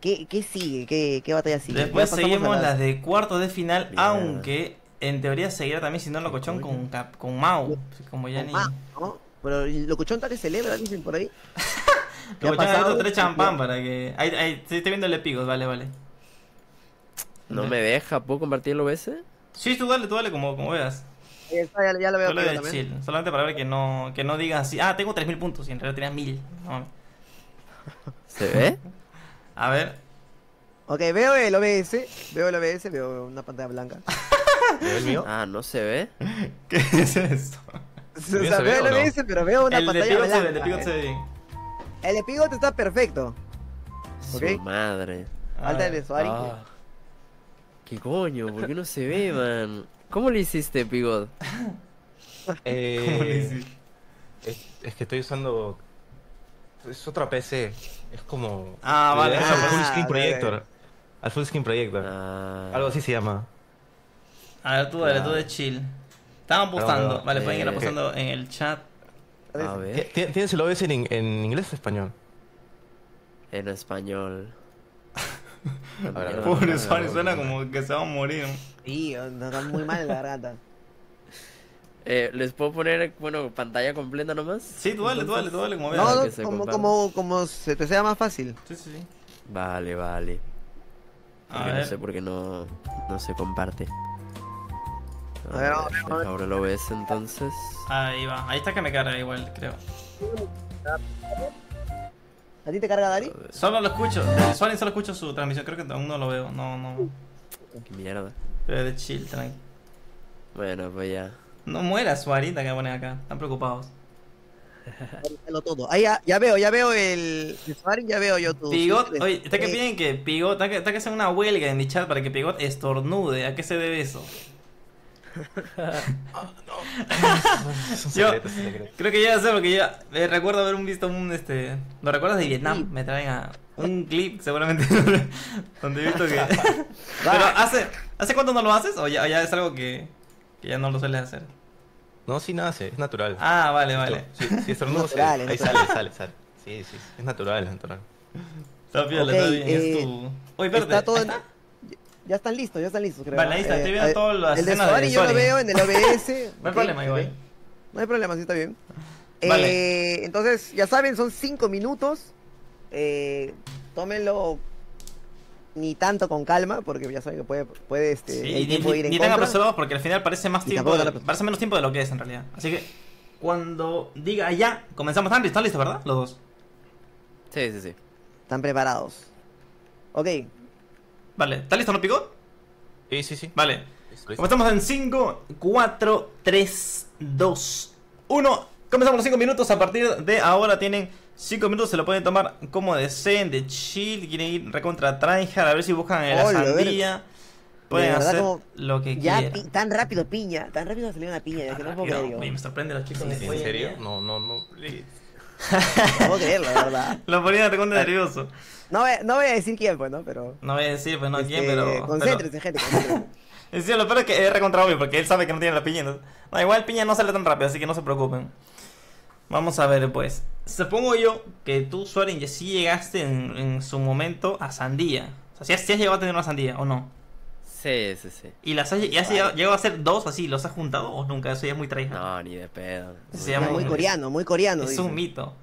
¿qué, qué sigue? ¿Qué, qué batalla sigue? Después seguimos las- las de cuartos de final, Mierda. aunque en teoría seguirá también siendo locochón con, con Mau. Como ya ni. Ah, ¿no? Pero el locuchón está que celebra, dicen por ahí. ¿Qué ha pasado? tres champán para que. Ahí, ahí, sí, estoy viendo el epigos, vale, vale. No me deja, ¿puedo compartir el OBS? Sí, tú dale, tú dale como, como veas. Ahí está, ya, ya lo veo Solo de también. chill. Solamente para ver que no, que no digas así. Ah, tengo 3000 puntos y en realidad tenía 1000. No. ¿Se ve? A ver. Ok, veo el OBS, veo el OBS, veo una pantalla blanca. ¿El mío? Ah, ¿no se ve? ¿Qué es esto? O ¿Bien sea, se ve veo el no? OBS, pero veo una El de pantalla Pigot se blanca. ve, el de Pigot se ve bien. El de Pigot está perfecto. Su madre. A Falta el de Suari. Ah. ¿Qué coño? ¿Por qué no se ve, man? ¿Cómo le hiciste, Pigot? ¿Cómo le Eh, hiciste? es, es que estoy usando. Es otra PC. Es como. Ah, vale. Es Ah, al full screen projector. Al full screen projector. Ah, Algo así se llama. A ver, tú dale, tú de chill. Estaban apostando. Perdón, Vale, pueden ir eh, apostando en el chat. A ver. ¿Ti- ¿Tienes el OBS en, in- en inglés o español? En español. A ver, a ver. Pobre Suárez, suena como que se va a morir. Sí, está muy mal la garganta. Eh, ¿Les puedo poner, bueno, pantalla completa nomás? Sí, tú dale, tú dale, tú dale, como No, veas. no, que se como, compara. como, como se te sea más fácil. Sí, sí, sí. Vale, vale. A ver. no sé por qué no, no se comparte. A ver, vamos, vamos. Ahora lo ves entonces. Ahí va. Ahí está que me carga igual, creo. ¿A ti te carga Dari? Solo lo escucho. Suárez solo escucho su transmisión. Creo que aún no lo veo. No, no. Qué mierda. Pero de chill, tranqui. Bueno, pues ya. No muera Suarita que ponen acá. Están preocupados. Lo todo. Ahí ya, ya veo, ya veo el, el Sparring, ya veo yo tu. Pigot, oye, está que Eh, piden que Pigot, está que, está que hacen una huelga en mi chat para que Pigot estornude. ¿A qué se debe eso? Es un Yo creo que ya sé porque ya eh, recuerdo haber un visto un este. ¿Lo recuerdas de Vietnam? Me traen a un clip seguramente donde he visto que. Pero hace ¿hace cuánto no lo haces? ¿O ya, ya es algo que, que ya no lo sueles hacer? No, sí nace, es natural. Ah, vale, vale. Sí, sí, estornudo, sí, Natural, ahí natural. sale, sale, sale. Sí, sí, es natural, es natural. Está Ok, está bien, es eh, tu. Oye. Está todo en- está. Ya están listos, ya están listos, creo. Vale, ahí está, estoy viendo eh, todas las El de escenas de Sparring yo lo veo en el OBS. No hay problema, igual. No hay problema, sí está bien. Vale. Eh, entonces, ya saben, son cinco minutos. Eh, tómenlo ni tanto con calma, porque ya saben que puede, puede este, Sí, el ni, ir en ni tan contra. apresurados porque al final parece más tiempo, de- parece menos tiempo de lo que es en realidad. Así que cuando diga ya, comenzamos. ¿Están listos, ¿Están listos, verdad? Los dos. Sí, sí, sí. Están preparados. Ok. Vale, ¿está listo, no picó? Sí, sí, sí. Vale. Comenzamos en 5, 4, 3, 2, 1. Comenzamos los 5 minutos. A partir de ahora tienen 5 minutos. Se lo pueden tomar como deseen, de chill. Quieren ir recontra tryhard. A ver si buscan en la ver. sandía. Pueden De verdad, hacer lo que Ya quieran. pi- tan rápido piña, tan rápido salió una piña, ya que no puedo. Oye, me sorprende los chicos. de ¿En serio? día. No, no, no. please. No puedo creerlo, la verdad. Lo ponía recontra nervioso. No, voy- no voy a decir quién, pues, ¿no? Pero. No voy a decir, pues no este, quién, pero. Concéntrense, gente, concéntrense. pero- Sí, lo peor es que es recontra obvio porque él sabe que no tiene la piña. entonces- No, igual piña no sale tan rápido, así que no se preocupen. Vamos a ver, pues. Supongo yo que tú, ya sí llegaste en, en su momento a sandía. O sea, si has, sí has llegado a tener una sandía, ¿o no? Sí, sí, sí. ¿Y las has, y has llegado, llegado a hacer dos así? ¿Los has juntado o nunca? Eso ya es muy tryhard. No, ni de pedo. Eso se llama muy un- coreano, muy coreano. Es dicen. un mito.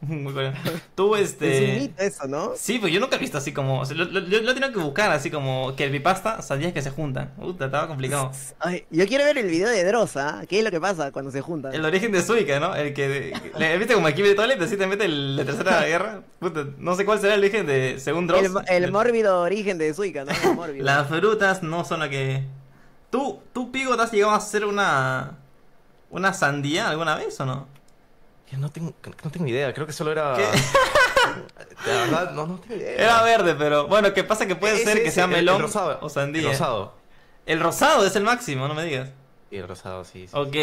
Muy coreano. Tú, este. Es un mito eso, ¿no? Sí, pues yo nunca he visto así como. o sea, lo, lo, lo- lo he tenido que buscar así como que el pasta sandías que se juntan. Puta, estaba complicado. Ay, yo quiero ver el video de Drosa, ¿ah? ¿qué es lo que pasa cuando se juntan? El origen de Suica, ¿no? El que. le- ¿Viste como aquí de Toilet? Así te mete el, la tercera guerra. Puta, no sé cuál será el origen de. Según Dross. el, el mórbido origen de Suica, ¿no? El mórbido. Las frutas no son lo que. ¿Tú, tú Pigo, te has llegado a hacer una. una sandía alguna vez o no? Yo no tengo, no tengo idea, creo que solo era. ¿Qué? De verdad, no, no tengo idea. Era verde, pero. Bueno, que pasa que puede Ese, ser que ese, sea el- el melón rosado. o sandía. El rosado. El rosado es el máximo, no me digas. Y el rosado, sí. sí. Ok.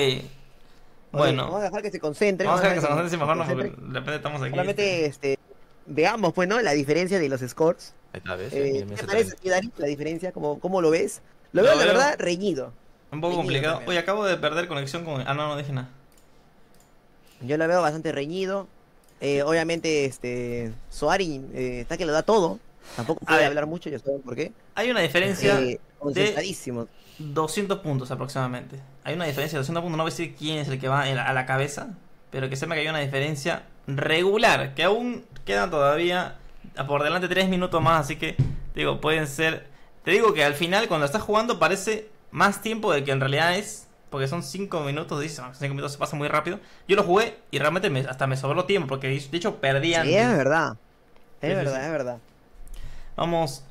Bueno. Vamos a dejar que se concentren. Vamos a ver que se nos hace mejor, no, concentren. porque de repente estamos aquí. Solamente este, veamos, pues, ¿no? La diferencia de los scores. Ahí está, ¿ves? Eh, ¿Qué te parece. Dari, la diferencia? ¿Cómo, ¿Cómo lo ves? Lo veo, la verdad, reñido. Un poco Reñido complicado. también. Oye, acabo de perder conexión con. Ah, no, no dije nada. Yo lo veo bastante reñido. Eh, obviamente, este, Soari eh, está que lo da todo. Tampoco puede hablar mucho, ya saben por qué. Hay una diferencia Eh, de concentradísimo. 200 puntos aproximadamente. Hay una diferencia de 200 puntos. No voy a decir quién es el que va la- a la cabeza. Pero que sepa que hay una diferencia regular. Que aún quedan todavía por delante 3 minutos más. Así que, digo, pueden ser. Te digo que al final, cuando estás jugando, parece más tiempo del que en realidad es. Porque son 5 minutos. Dices, 5 minutos se pasa muy rápido. Yo lo jugué y realmente me- hasta me sobró tiempo. Porque de hecho perdí Sí, es verdad. Es Sí, verdad, sí. es verdad. Vamos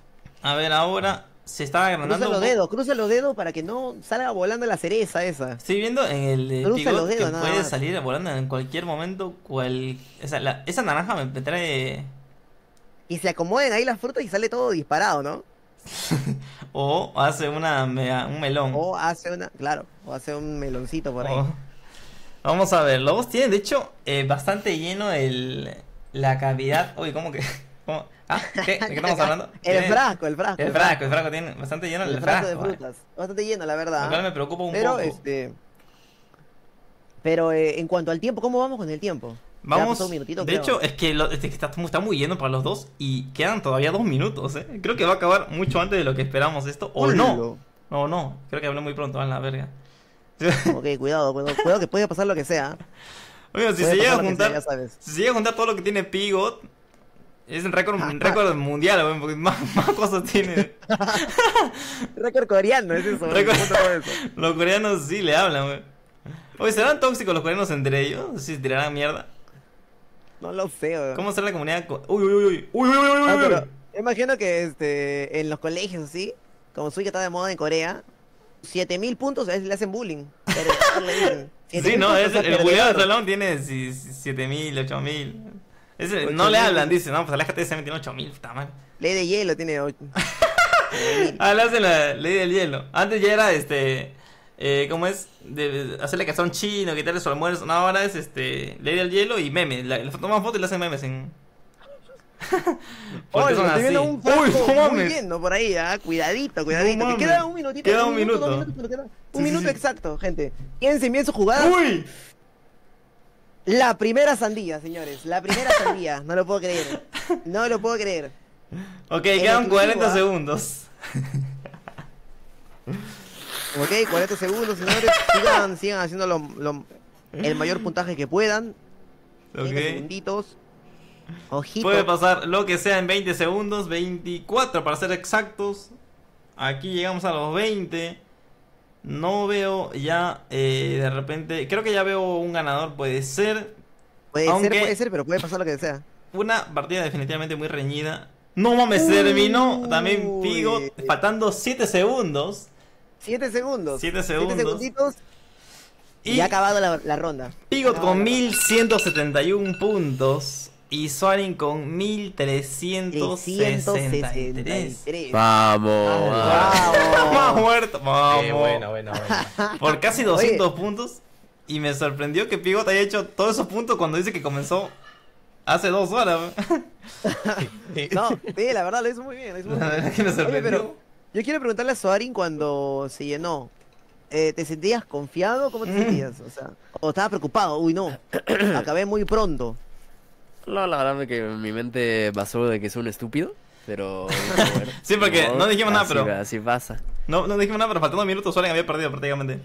a ver ahora. Se está agrandando. Cruza los dedos, cruza los dedos para que no salga volando la cereza esa. Estoy viendo en el Cruza los dedos, que nada puede más. salir volando en cualquier momento. Cual... Esa, la- esa naranja me, me trae. Y se acomoden ahí las frutas y sale todo disparado, ¿no? O hace una un melón. O hace una, claro, o hace un meloncito por ahí. O- Vamos a ver. Los dos tienen, de hecho, eh, bastante lleno el, la cavidad. Uy, ¿cómo que? ¿Cómo? ¿Ah? ¿Qué? ¿De qué estamos hablando? El Tiene- frasco, el frasco. El frasco, el frasco tiene bastante lleno el, El frasco de eh. frutas. Bastante lleno, la verdad. Lo cual me preocupa un pero, poco. este. Pero eh, en cuanto al tiempo, ¿cómo vamos con el tiempo? Vamos, pasó un minutito, de creo. hecho, es que, lo- es que está, está muy lleno para los dos y quedan todavía dos minutos, ¿eh? Creo que va a acabar mucho antes de lo que esperamos esto, o no. Ulo. No, no, creo que hablé muy pronto, a la verga. Ok, cuidado, cuidado, cuidado que puede pasar lo que sea. Oiga, si se llega a lo juntar, sea, ya sabes. si se llega a juntar todo lo que tiene Pigot, es un récord, un récord mundial, weón, porque más, más cosas tiene. Récord coreano, es eso. Los coreanos sí le hablan, weón. Oye, ¿serán tóxicos los coreanos entre ellos? ¿Sí tirarán mierda? No lo sé, weón. ¿Cómo será la comunidad? co- Uy, uy, uy, uy, uy, uy, uy, uy, Ah, uy. pero imagino que este, en los colegios así, como Suica está de moda en Corea, 7000 puntos a veces le hacen bullying. Pero, le dicen, Sí, 7000 no, puntos, es o sea, el, el de salón tiene si- si- 7000, 8000. Ese- Ocho No le hablan, dice, no, pues aléjate de ese tiene 8000, puta madre. Ley de hielo tiene. ocho- Ah, le hacen la ley del hielo. Antes ya era este. Eh, ¿Cómo es? De, hacerle cazón chino, quitarle su almuerzo. No, ahora es este. Ley del hielo y memes. Le toman fotos y le hacen memes en. Oye, son estoy así. viendo un Uy, no muy por ahí, ah, cuidadito, cuidadito. No queda un minutito. Queda un minuto. pero queda un Sí, sí, minuto sí. exacto, gente. Piensen bien su jugada. ¡Uy! La primera sandía, señores. La primera sandía. No lo puedo creer. No lo puedo creer. Ok, quedan exclusiva. 40 segundos. Ok, 40 segundos, señores. Sigan, sigan haciendo lo- lo- el mayor puntaje que puedan. 30 Ok. segunditos. Ojito. Puede pasar lo que sea en 20 segundos, 24 para ser exactos. Aquí llegamos a los 20. No veo ya eh, de repente. Creo que ya veo un ganador, puede ser. Puede aunque ser, puede ser, pero puede pasar lo que sea. Una partida definitivamente muy reñida. No mames, terminó también Pigo, faltando 7 segundos. 7 segundos. 7 Siete segundos. segunditos. Y, ha acabado la, la ronda. Pigot con no, no. 1171 puntos. Y Soaring con 1363. 363. Vamos. Vamos, muerto. Vamos. Eh, bueno, bueno, bueno. Por casi 200 puntos. Y me sorprendió que Pigot haya hecho todos esos puntos cuando dice que comenzó hace dos horas. No, sí, la verdad lo hizo muy bien. Lo hizo muy La bien. verdad que me Oye, sorprendió. pero yo quiero preguntarle a Soarin cuando se llenó. Eh, ¿Te sentías confiado? ¿Cómo te Mm. sentías? O sea, o estabas preocupado. Uy, no. Acabé muy pronto. No, la verdad es que mi mente pasó de que es un estúpido, pero... bueno, Sí, porque no dijimos nada, así pero- Así pasa. No, no dijimos nada, pero faltando minutos Soaring había perdido prácticamente.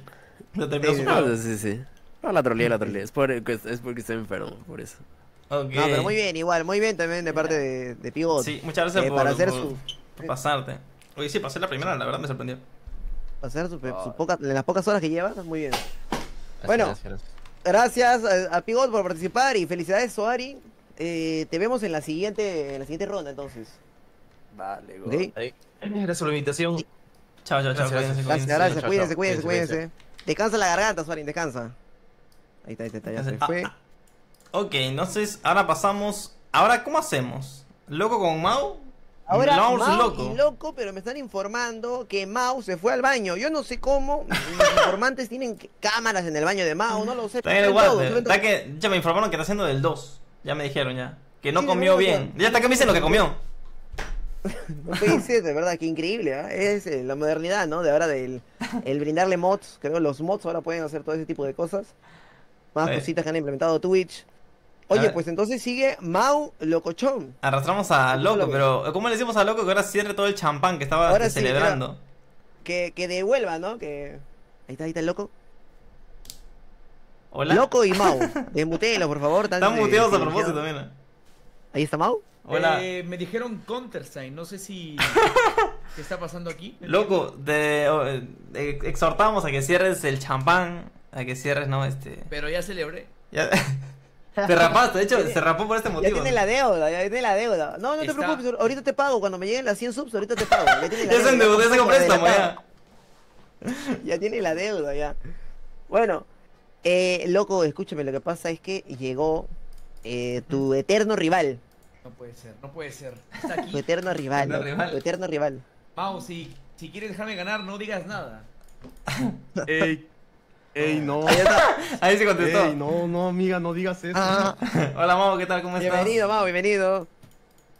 No, juego. sí, sí. No, la troleé, la troleé. Es, por, es porque estoy enfermo, por eso. Ok. No, pero muy bien, igual. Muy bien también de parte de, de Pigot. Sí, muchas gracias Eh, por, para hacer por- su por pasarte. Oye, sí, pasé la primera, la verdad me sorprendió. para hacer su, su poca- en las pocas horas que llevas, muy bien. Bueno, Gracias, gracias. Gracias a, a Pigot por participar y felicidades, Soari. Eh, te vemos en la siguiente en la siguiente ronda entonces. Vale, ¿Ok? Ahí. Gracias por la invitación. Chao, chao, chao. Gracias, cuídense, Gracias, cuídense. Cuídense, chao. cuídense. Descansa la garganta, Suarin, descansa. Ahí está, ahí está, ya se Ah, fue. ah. Ok, entonces ahora pasamos. Ahora, ¿cómo hacemos? ¿Loco con Mau? Ahora, Mau Mau loco. y loco, pero me están informando que Mau se fue al baño. Yo no sé cómo. Los informantes tienen cámaras en el baño de Mau, no lo sé. Está en el todo. Está que, ya me informaron que está haciendo del 2. Ya me dijeron ya. Que no Sí, comió bien. Ya está que me dicen lo que comió. No puede ser, de verdad, qué increíble, ¿ah? Es eh, la modernidad, ¿no? De ahora del el brindarle mods. Creo que los mods ahora pueden hacer todo ese tipo de cosas. Más Sí. cositas que han implementado Twitch. Oye, pues entonces sigue Mau Locochón. Arrastramos a ¿Cómo Loco, pero ¿cómo le decimos a Loco que ahora cierre todo el champán que estaba Ahora sí, celebrando? Que, que devuelva, ¿no? Que. Ahí está, ahí está el loco. Hola. Loco y Mau. Desmuteelo, por favor. Están de- muteados a propósito también. ¿eh? Ahí está Mau. Hola. Eh, me dijeron Counter-Strike, no sé si... ¿Qué está pasando aquí? Loco, te eh, exhortamos a que cierres el champán, a que cierres, ¿no? Este... Pero ya celebré. Ya... te rapaste, de hecho, se rapó por este Ya motivo. tiene la deuda, ya tiene la deuda. No, no te preocupes, ahorita te pago. Cuando me lleguen las 100 subs, ahorita te pago. Ya tiene la Ya se endeudó, ya préstamo, ya. Ya tiene la deuda, ya. Bueno, eh, loco, escúchame, lo que pasa es que llegó eh, tu eterno rival. No puede ser, no puede ser. Está Tu eterno rival. Eterno rival. Tu eterno rival. Mau, si, si quieres dejarme ganar, no digas nada. Ey, ey, no. Ahí está. Ahí se contestó. Ey, no, no, amiga, no digas eso. Ah, Hola, Mau, ¿qué tal? ¿Cómo estás? bienvenido, Mau, bienvenido.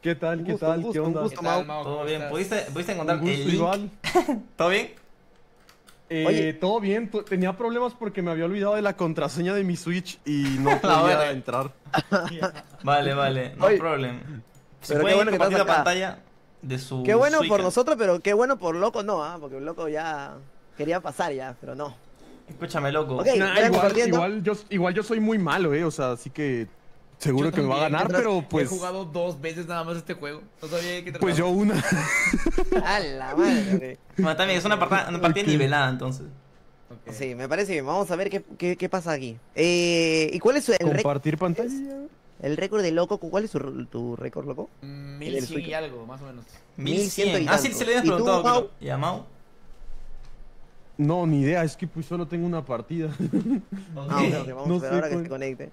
¿Qué tal? ¿Qué gusto, tal? gusto, ¿Qué onda? gusto, ¿Qué tal, Mau. Mau? Todo ¿Cómo bien. ¿Pudiste, pudiste encontrar Un el link? igual. ¿Todo bien? Eh, Oye. todo bien, tenía problemas porque me había olvidado de la contraseña de mi Switch y no La podía entrar. Vale, vale, no Oye, problem. Se pero puede qué bueno que compartir la estás acá. pantalla de su Qué bueno por nosotros, pero qué bueno por loco no, ¿ah? Porque loco ya quería pasar ya, pero no. Escúchame, loco. Nah, igual, igual, yo, igual yo soy muy malo, eh. O sea, así que seguro Yo que me va a ganar, pero He pues. jugado dos veces nada más este juego. No sabía que Pues yo una. A la madre. Bueno, también es una partida, una partida Ok. nivelada, entonces. Sí, me parece bien. Vamos a ver qué, qué, qué pasa aquí. Eh, ¿Y cuál es su- el, Compartir pantalla. el récord de loco? ¿Cuál es su- tu récord, loco? Mm, El del 1100 y Suica. algo, más o menos. 1100. y Ah, sí, se le habías ¿Y tú, preguntado. Mau? creo. ¿Y a Mau? No, ni idea, es que pues solo tengo una partida. Ah, vamos No a ver sé ahora que se conecte.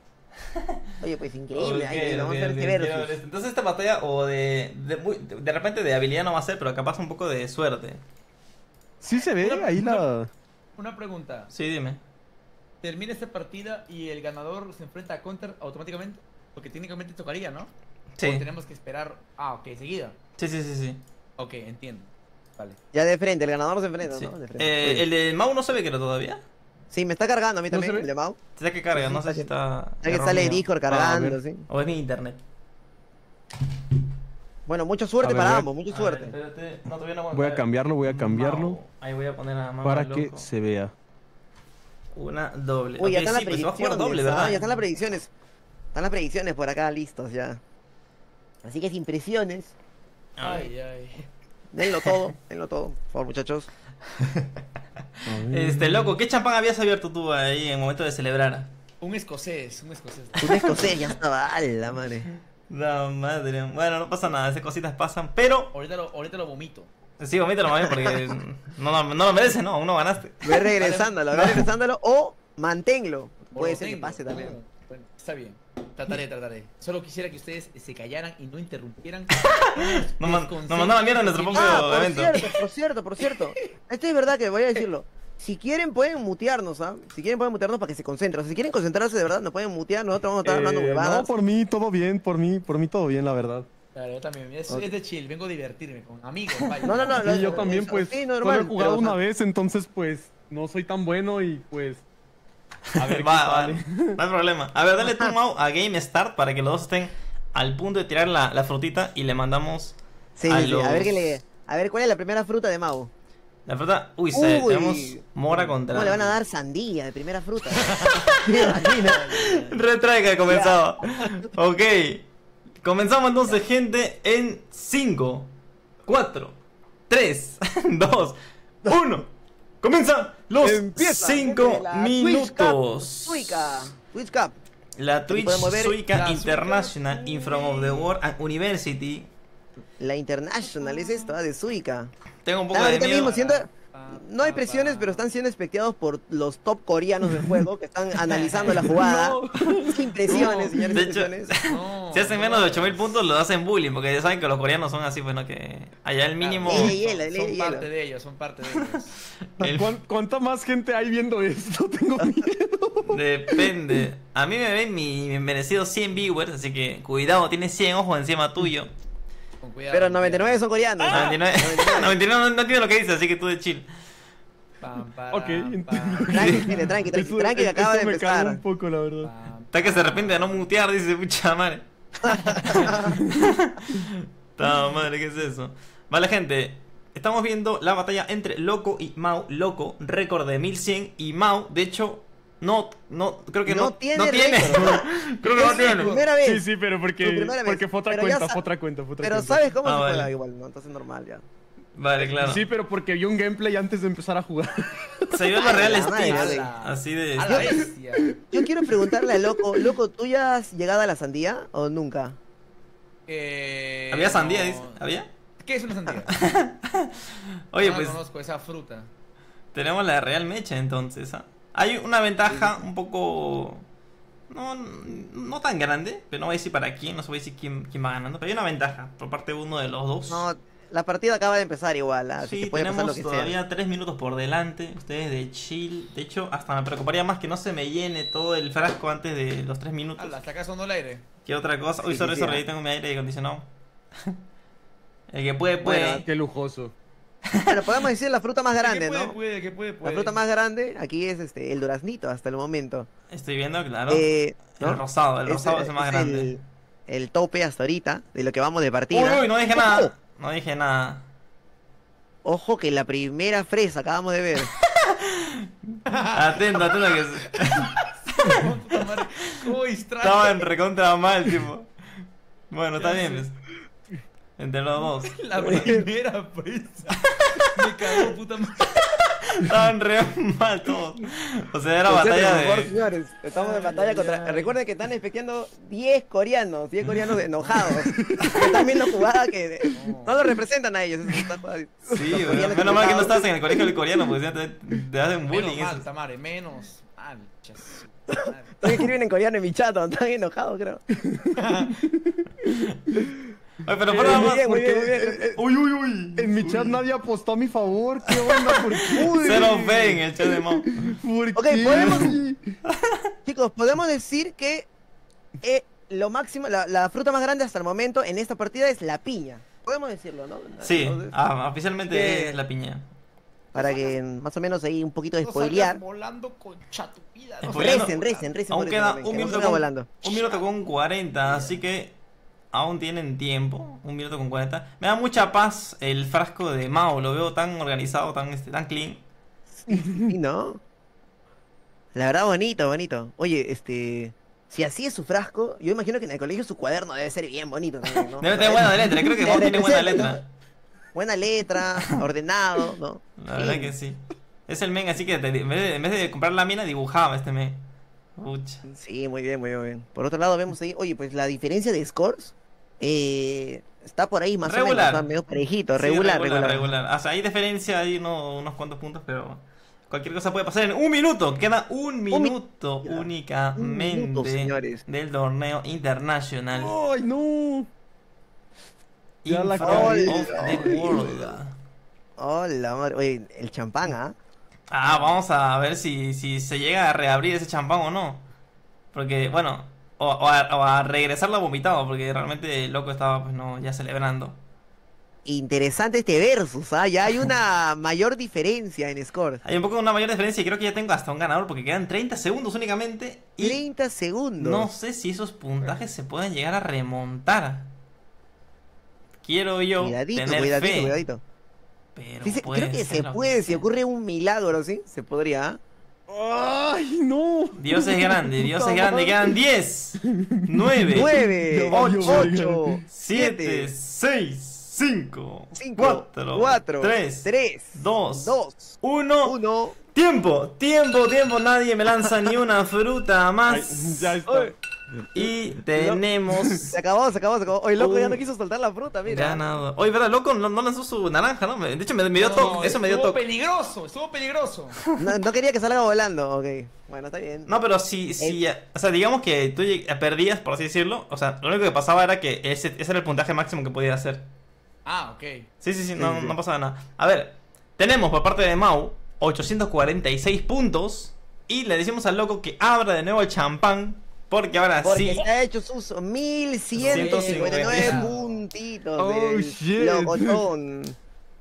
Oye, pues increíble. Ok, ay, vamos a ver este. Entonces esta batalla o de, de, muy- de repente de habilidad no va a ser, pero capaz un poco de suerte. Sí se ve ahí la. Una pregunta. Sí, dime. Termina esta partida y el ganador se enfrenta a Counter automáticamente. Porque técnicamente tocaría, ¿no? Sí. O tenemos que esperar. Ah, ok, seguida. Sí, sí, sí, sí. Ok, entiendo. Vale. Ya de frente, el ganador se enfrenta, Sí. ¿no? De frente. Eh, el de Mau no se ve que era todavía. Sí, me está cargando a mí ¿No también, el de Mau. Será que carga, no sé si está. Ya que sale. Discord Ah, cargando, sí. O es mi internet. Bueno, mucha suerte ver, para ambos, mucha A suerte. ver, espérate. No, todavía no Voy a cambiarlo, voy a cambiarlo Mau. Ahí voy a poner a Mau para loco. que se vea. Una doble. Uy, ya están las sí, pues predicciones. doble, ah, ya están las predicciones. Están las predicciones por acá listos ya. Así que sin presiones, Ay, ay. Denlo todo, denlo todo, por favor, muchachos. Este, loco, ¿qué champán habías abierto tú ahí en el momento de celebrar? Un escocés, un escocés. Un escocés ya estaba, a la madre. No, madre. Bueno, no pasa nada, esas cositas pasan, pero... Ahorita lo, ahorita lo vomito. Sí, omítelo más bien porque no, no, no lo mereces, no, aún no ganaste. Ve regresándolo, ve regresándolo o manténlo. Puede ser que pase también. Bueno, está bien. Trataré, trataré. Solo quisiera que ustedes se callaran y no interrumpieran. Nos man- nos mandaron mierda a nuestro propio Ah, por evento. cierto, por cierto, por cierto. Esto es verdad que voy a decirlo. Si quieren pueden mutearnos, ¿ah? Si quieren pueden mutearnos para que se concentren. O sea, si quieren concentrarse de verdad, nos pueden mutear, nosotros vamos a estar hablando Eh, huevadas. no, por mí todo bien, por mí, por mí todo bien, la verdad. Claro, yo también. Es, Ok. es de chill, vengo a divertirme con amigos. vaya. No, no, no, Sí, yo también, eso, pues, sí, solo normal, he jugado pero, o una sea, vez, entonces, pues, no soy tan bueno y, pues, a ver Va, va, sale. no hay problema. A ver, dale tú, Mau, a Game Start para que los dos estén al punto de tirar la, la frutita y le mandamos Sí, a sí, los... a ver qué le. A ver cuál es la primera fruta de Mau. La fruta... Uy, se- Uy. tenemos mora contra... ¿Cómo le van a dar sandía de primera fruta? Me imagino. Retrae que ha comenzado. ok. Comenzamos entonces, gente, en 5, 4, 3, 2, 1. Comienza los Empieza, 5 gente, la Twitch minutos. Twitch Cup. La Twitch Suica International in front of the World and University. La International es esto, ¿ah? de Suica. Tengo un poco de miedo. mismo siendo. No hay presiones, pero están siendo espectados por los top coreanos del juego que están analizando la jugada. Sin presiones, señores. De sin hecho, No, si hacen menos de 8000 puntos, lo hacen bullying. Porque ya saben que los coreanos son así, pues no que. Allá el mínimo. Son parte de ellos, son parte de ellos. el- ¿Cuán- ¿Cuánta más gente hay viendo esto? Tengo miedo. Depende. A mí me ven mi merecido 100 viewers, así que cuidado, tienes 100 ojos encima tuyo. Con cuidado. Pero con 99 son coreanos. ¿ah? 99, 99 no, no entiendo lo que dice, así que tú de chill. Pam, Ok, pam. Tranqui, tranqui, tranqui, Eso- tranqui, que acaba de me empezar. un poco, la verdad. pam. Está que se arrepiente de no mutear, dice, pucha madre. Ta madre, ¿qué es eso? Vale, gente. Estamos viendo la batalla entre Loco y Mau. Loco, récord de 1100. Y Mau, de hecho, no, no, creo que no, No tiene no tiene. creo que no tiene. primera vez. Sí, sí, pero porque, porque fue otra Pero cuenta, fue otra cuenta, fue otra Pero cuenta. sabes cómo Ah, se vale. juega igual, ¿no? Entonces normal ya. Vale, claro. Sí, pero porque vi un gameplay antes de empezar a jugar. Se vio la real vale. Así de. A la bestia. Yo quiero preguntarle a Loco, Loco, ¿tú ya has llegado a la sandía o nunca? Eh, ¿Había sandía, no. dice? ¿Había? ¿Qué es una sandía? Oye, no pues conozco esa fruta. tenemos la real mecha entonces. ¿ah? Hay una ventaja un poco. No, no tan grande, pero no voy a decir para quién, no se voy a decir quién, quién va ganando. Pero hay una ventaja por parte de uno de los dos. No, la partida acaba de empezar igual, así Sí, que puede pasar lo tenemos que todavía sea. tres minutos por delante. Ustedes de chill. De hecho, hasta me preocuparía más que no se me llene todo el frasco antes de los tres minutos. Ala, ¿hasta acá sonó el aire? ¿Qué otra cosa? Uy, Sí, sorry, sí, sorry, sí, ahí tengo mi aire acondicionado. El que puede, puede. Bueno, Qué lujoso. Bueno, podemos decir la fruta más grande, ¿Qué puede, ¿no? puede, que puede, La fruta más grande aquí es este el duraznito hasta el momento. Estoy viendo, claro. Eh, ¿no? El rosado, el Es- rosado es el más es grande. El, el tope hasta ahorita de lo que vamos de partida. Uy, uy, no dije Ojo, nada. No dije nada. Ojo que la primera fresa acabamos de ver. Atento, atento que Puta madre, ¿Cómo distrae? estaba en recontra mal, tipo. Bueno, está bien. Entre los dos. La primera presa. Me cagó, puta madre. Estaban re mal todos. O sea, era batalla por favor, de. señores. Estamos en batalla contra. Recuerden que están expectando 10 coreanos, 10 coreanos enojados. están viendo jugada que no lo representan a ellos. Sí, los coreanos Menos mal que no estás en el colegio del coreano, porque te, te hacen bullying. Menos mal. Tamare, menos mal. Todos escriben en coreano en mi chat, están enojados, creo. Ay, pero muy más. bien, muy bien, porque- muy bien. Uy, uy, uy. En mi chat nadie apostó a mi favor. ¿Qué onda? ¿Por qué? Cero fe en el chat de Mau. ¿Por Ok, qué? podemos- Chicos, podemos decir que eh, lo máximo, la, la fruta más grande hasta el momento en esta partida es la piña. Podemos decirlo, ¿no? Sí, Entonces, ah, oficialmente ¿Qué? es la piña. Para que más o menos ahí un poquito de spoilear. volando con chatupida. No. Recen, recen, recen. Aún queda un minuto, con, volando. un minuto con 40, así que aún tienen tiempo. Un minuto con 40. Me da mucha paz el frasco de Mao, lo veo tan organizado, tan, este, tan clean. Sí, ¿no? La verdad, bonito, bonito. Oye, este. Si así es su frasco, yo imagino que en el colegio su cuaderno debe ser bien bonito también, ¿no? Debe tener buena letra, creo que Mao tiene buena letra. Buena letra, ordenado, ¿no? La verdad Sí. que sí. Es el men, así que te- en, vez de, en vez de comprar la mina, dibujaba este men. Pucha. Sí, muy bien, muy bien. Por otro lado, vemos ahí, oye, pues la diferencia de scores eh, está por ahí más Regular. o menos, ¿no? medio parejito, Sí, regular, regular, regular. regular. O sea, hay diferencia, hay uno- unos cuantos puntos, pero cualquier cosa puede pasar en un minuto. Queda un mi- minuto únicamente Un minuto, señores. del torneo internacional. ¡Ay, no! Ya la Infra cagué. of the World. Hola, madre. Oye, el champán, ¿ah? Ah, vamos a ver si, si se llega a reabrir ese champán o no. Porque, bueno, o, o a, o a regresarlo vomitado, porque realmente el loco estaba, pues no, ya celebrando. Interesante este versus, ¿ah? Ya hay una mayor diferencia en scores. Hay un poco una mayor diferencia y creo que ya tengo hasta un ganador porque quedan 30 segundos únicamente. Y 30 segundos. no sé si esos puntajes se pueden llegar a remontar. Quiero yo Cuidadito, tener cuidadito, fe. cuidadito. Pero Sí, se- puede creo que ser se puede, si ocurre un milagro, ¿sí? Se podría. ¡Ay, no! Dios es grande, Dios es grande. Quedan 10, 9, 9, Ya valió 8, 7, 6, 5, 5, 4, 4, 3, 3, 2, 2, 1. 1. Tiempo, tiempo, tiempo. Nadie me lanza ni una fruta Ay, más. ya está. Y tenemos Se acabó, se acabó, se acabó. Oye, loco, ya no quiso soltar la fruta, mira. ganador. Oye, verdad, loco, no, no lanzó su naranja, ¿no? De hecho, me, me dio No, toque. Eso me dio estuvo toque. peligroso, estuvo peligroso. No, no quería que salga volando, ok. Bueno, está bien. No, pero si, si, o sea, digamos que tú lleg- perdías, por así decirlo, o sea, lo único que pasaba era que ese, ese era el puntaje máximo que podía hacer. Ah, ok. Sí, sí, sí, no, Sí, sí. no pasaba nada. A ver, tenemos por parte de Mau 846 puntos y le decimos al loco que abra de nuevo el champán porque ahora Porque sí. se ha hecho sus 1159 150. puntitos Oh, del shit. locotón.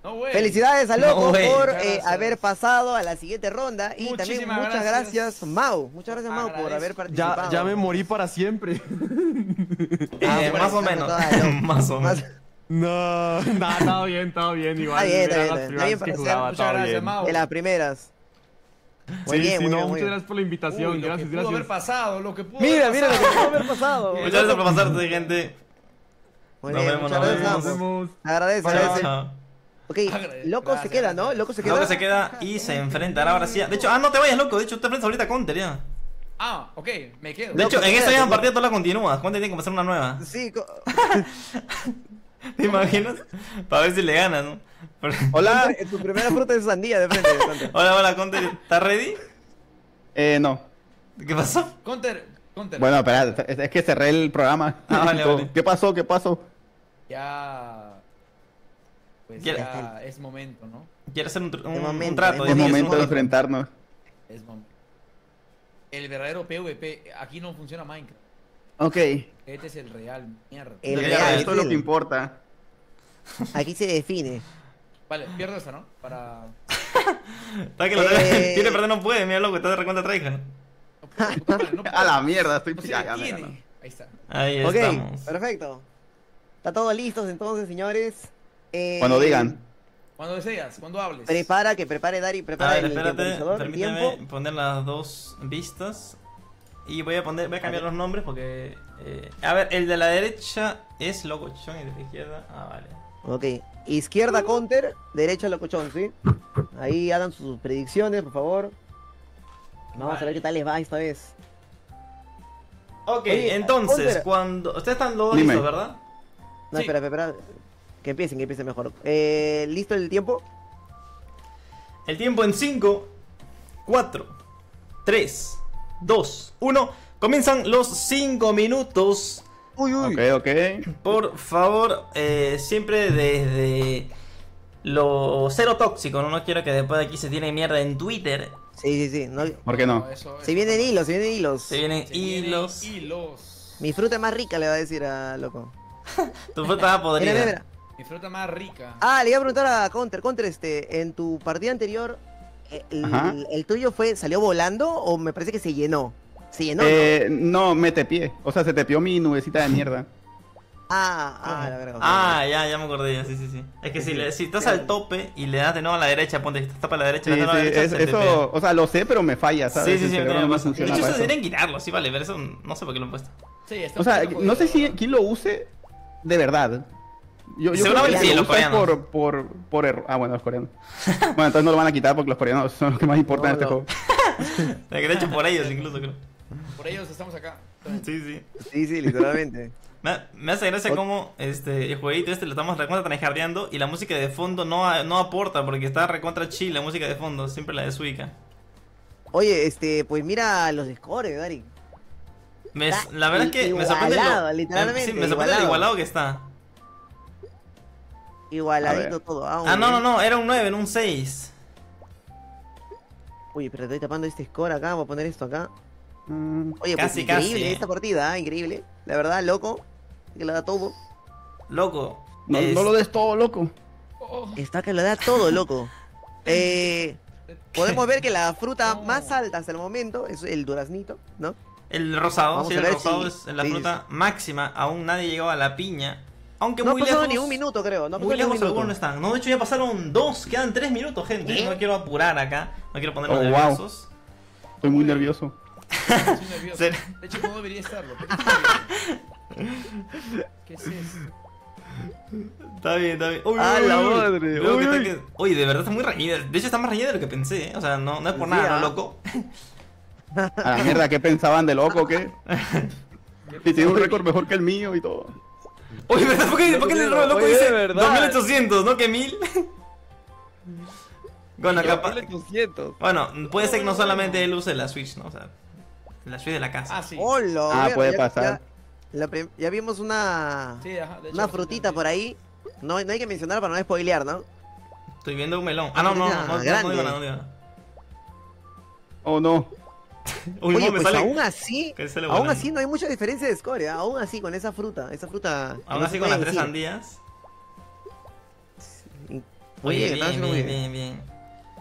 No. Felicidades al loco No, por eh, haber pasado a la siguiente ronda. Y también Muchísimas muchas gracias. gracias, Mau. Muchas gracias, Mau, por haber participado. Ya, ya me morí para siempre. Eh, Ah, más o menos. más o menos. No, no, todo bien, todo bien. Igual, Está bien, está bien, está primeras bien que para jugaba, Muchas gracias, bien. Mau. De las primeras. Muy Sí, bien, sí, muy no, bien, muchas bien. gracias por la invitación. Uy, lo gracias, que pudo haber gracias. pasado, lo que pudo Mira, haber mira lo que pasado. pudo haber pasado. Muchas gracias por pasarte, gente. Muy Nos bien, vemos, muchas nos gracias. vemos. Nos vemos. Agradece, Chao, agradece. chao. Ok, loco se queda, ¿no? Loco se queda. Loco se queda y se enfrentará ahora sí. De hecho, ah, no te vayas, loco. De hecho, te enfrentas ahorita a Counter ya. Ah, ok, me quedo. De hecho, Loco, en esta quédate, misma partida tú la continúas. Counter tiene que empezar una nueva. Sí, co- ¿Te imaginas? Para ver si le ganas, ¿no? Hola. Tu primera fruta es sandía de frente. Hola, hola, Counter. ¿Estás ready? Eh, no. ¿Qué pasó? Counter, Counter. Bueno, espera, es que cerré el programa. Ah, vale, vale. ¿Qué pasó? ¿Qué pasó? Ya. Pues ¿Quiere- ya es momento, ¿no? ¿Quieres hacer un, tr- un- momento, trato? de Es momento de enfrentarnos. Es momento. El verdadero PvP. Aquí no funciona Minecraft. Ok. Este es el real, mierda. El real, esto es lo que importa. Aquí se define. Vale, pierdo esta, ¿no? Para. Está que lo Eh. tiene perder no puede, mira loco, está de recuenta traigan. A la mierda, estoy. Ahí está. Ahí Ok, estamos. perfecto. Está todo listos entonces, señores. Eh, Cuando digan. Cuando deseas, cuando hables. Prepara, que prepare Dari, A prepara ver, el espérate, el permíteme tiempo. poner las dos vistas. Y voy a poner, voy a cambiar los nombres porque. eh, a ver, el de la derecha es Locochón y el de la izquierda. Ah, vale. Ok, izquierda counter, derecha locochón, ¿sí? Ahí hagan sus predicciones, por favor. Vamos a ver qué tal les va esta vez. Ok, Oye, entonces, Counter. cuando. Ustedes están los listos, ¿verdad? No, Sí. espera, espera, espera. Que empiecen, que empiecen mejor. Eh, ¿Listo el tiempo? El tiempo en 5, 4, 3, 2, 1. Comienzan los 5 minutos. Uy, uy. Ok, ok. Por favor, eh, siempre desde lo cero tóxico. No, no quiero que después de aquí se tiene mierda en Twitter. Sí, sí, sí. no- ¿Por qué no? Eso, Se vienen hilos, se vienen hilos. Se vienen Se vienen hilos. Hilos. Mi fruta más rica le va a decir a loco. Tu fruta va podrida. Mira, mira, mira. Mi fruta más rica. Ah, le iba a preguntar a Counter. Counter, este, en tu partida anterior, eh, el, el tuyo fue, salió volando o me parece que se llenó? ¿No? Eh, no, me tepié. O sea, se tepió mi nubecita de mierda. Ah, ah, la verdad. Ah, ya, ya me acordé, ya, sí, sí, sí. Es que si, le- si estás al tope y le das de nuevo a la derecha, ponte que estás para la derecha, Sí, le das a la derecha, es- se te eso, o sea, lo sé, pero me falla, ¿sabes? Sí, sí, El sí, no. De hecho, eso deberían quitarlo, sí, vale, pero eso no sé por qué lo han puesto. Sí, está O sea, no sé si quién lo use de verdad. Yo, yo Seguramente creo que sí, lo los coreanos. por, por, por error. Ah, bueno, los coreanos. bueno, entonces no lo van a quitar porque los coreanos son los que más importan en No, este no. juego. De que de hecho por ellos incluso creo. Por ellos estamos acá. Sí, sí. Sí, sí, literalmente. Me, me hace gracia Ot- como este, el jueguito este lo estamos recontra tryhardeando y la música de fondo no, no aporta porque está recontra chill la música de fondo, siempre la de Suica. Oye, este, pues mira los scores, Dari. Me- la verdad es que me sorprende igualado, lo, literalmente, sí, me sorprende lo igualado. igualado que está. Igualadito todo. Ah, muy no, no, no, era un 9, no un 6. Uy, pero estoy tapando este score acá, voy a poner esto acá. Mm, Oye, Casi, pues increíble casi. esta partida, ¿ah? increíble. La verdad, loco. Que lo da todo. Loco. no, es- no lo des todo, loco. Está que lo da todo, loco. Eh, podemos ver que la fruta más alta hasta el momento es el duraznito, ¿no? El rosado, Vamos sí, el rosado si- es la sí, fruta máxima. Aún nadie llegó a la piña. Aunque No ha muy pasado lejos. ni un minuto, creo. No muy lejos algunos no están. No, de hecho ya pasaron dos, quedan tres minutos, gente. ¿Eh? No quiero apurar acá, no quiero ponernos Oh, wow. nerviosos. Estoy muy nervioso. Estoy nervioso. Se- De hecho, no debería estarlo. ¿Qué es eso? Está bien, está bien. Uy, ¡A uy, la madre! Uy, que está uy. que- Oye, de verdad está muy reñida. De hecho está más reñida de lo que pensé, ¿eh? O sea, no, no es por Sí, nada, ah. ¿no, loco? A la mierda, ¿qué pensaban de loco o qué? Y tiene un récord mejor que el mío y todo. Oye, ¿verdad? ¿Por qué, por qué el loco de dice verdad. 2800, no que 1000? Bueno, capaz. 1800. Bueno, puede ser que no solamente él use la Switch, ¿no? O sea, la Switch de la casa. Ah, sí. Hola, Ah, mira, puede ya- pasar. Ya, la prim- ya vimos una, Sí, ajá, de hecho, una frutita por ahí. No, no hay que mencionar para no spoilear, ¿no? Estoy viendo un melón. Ah, no, no, no, no, no, no grande. digo nada, no digo nada. Oh, no. Uy, Oye, no, me pues sale. aún así, aún volando. así no hay mucha diferencia de score, ¿eh? aún así con esa fruta, esa fruta. Aún no así con las tres sandías. Muy Oye, bien, bien, bien, bien.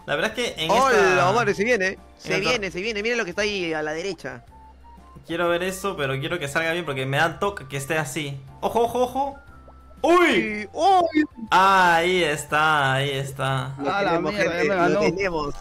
La verdad es que en Hola, esta... madre, se viene, se viene, se viene. Miren lo que está ahí a la derecha. Quiero ver eso, pero quiero que salga bien porque me da toque que esté así. ¡Ojo, ojo, ojo! ¡Uy! ¡Uy! Ah, ahí está, ahí está. Lo Ah, la tenemos, mierda, ya gente, me lo ganó. tenemos.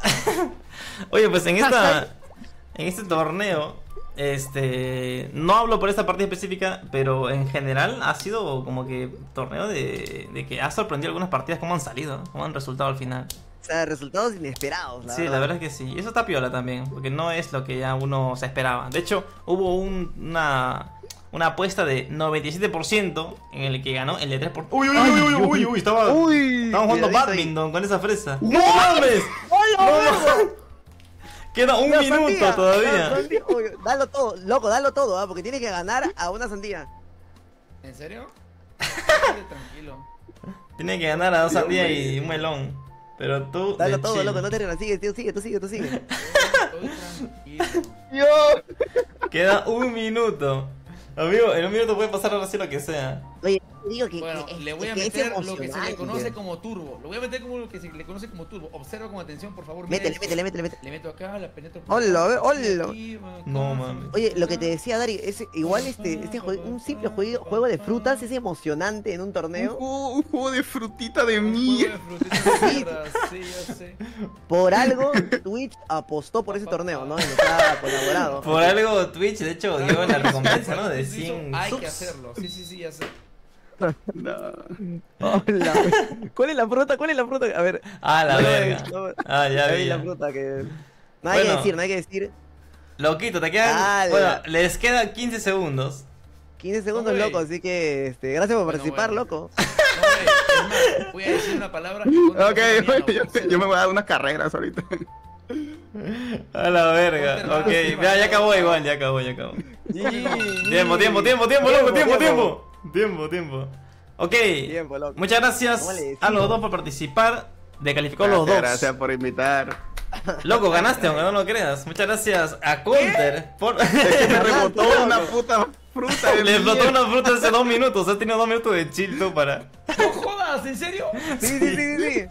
Oye, pues en esta. En este torneo. Este. No hablo por esta partida específica, pero en general ha sido como que torneo de, de que ha sorprendido algunas partidas cómo han salido, cómo han resultado al final. O sea, resultados inesperados, la sí, la verdad es que sí. Y eso está piola también, porque no es lo que ya uno se esperaba. De hecho, hubo un- una, una apuesta de 97% en el que ganó el de 3%. Uy, uy, uy, uy, uy, uy, uy, estaba, Uy, estaba jugando ahí. badminton con esa fresa. ¡No mames! ¡Hola, ¡No mames! Queda un minuto sandía, todavía. Uy, dalo todo, loco, dalo todo, ¿ah? porque tienes que ganar a una sandía. ¿En serio? Tranquilo. Tiene que ganar a dos sandías y un melón. Pero tú. Dalo todo, chill. loco, no te relajes, sigue, tío, sigue, tú sigue, tú sigue. Tranquilo. Queda un minuto. Amigo, en un minuto puede pasar ahora sí lo que sea. Oye, digo que, Bueno, que- le voy a meter lo que se le conoce como turbo. Lo voy a meter como lo que se le conoce como turbo. Observa con atención, por favor. Métele, métele, métele, métele. Le meto acá, la penetro Hola, acá, a ver, hola. No, mami. Oye, lo que te decía Dari, es igual este, este un simple juego, juego de frutas es emocionante en un torneo. Un juego de frutita de Juego de mierda. frutitas de mierda, Sí, ya sé. Por algo Twitch apostó por ese torneo, ¿no? Y está colaborado. Por algo Twitch, de hecho, dio la recompensa, ¿no? De 100 Hay que hacerlo. Sí, sí, sí, ya sé. Hola. ¿Cuál es la fruta? ¿Cuál es la fruta? A ver. Ah, la no, verga. no, Ah, ya ¿cuál es vi. la fruta que. No hay que decir, no hay que decir. Loquito, te quedan. Dale. Bueno, les quedan 15 segundos. 15 segundos, loco, así que este, gracias por Bueno, participar, bueno. loco. No, hombre, es más, voy a decir una palabra. Ok, no yo, me voy a dar unas carreras ahorita. A la verga. Ok, ya, ya acabó igual, ya acabó, ya acabó. Sí. Tiempo, tiempo, tiempo, tiempo, loco, tiempo, Tiempo, tiempo. Tiempo. Ok. Tiempo, loco. Muchas gracias a los dos por participar. Decalificó los Gracias, dos. gracias por invitar. Loco, ganaste, aunque no lo creas. Muchas gracias a Counter por. Me rebotó una puta fruta de Le explotó una fruta hace dos minutos. Has tenido dos minutos de chill tú para. No jodas, ¿en serio? Sí, sí, sí, sí. sí.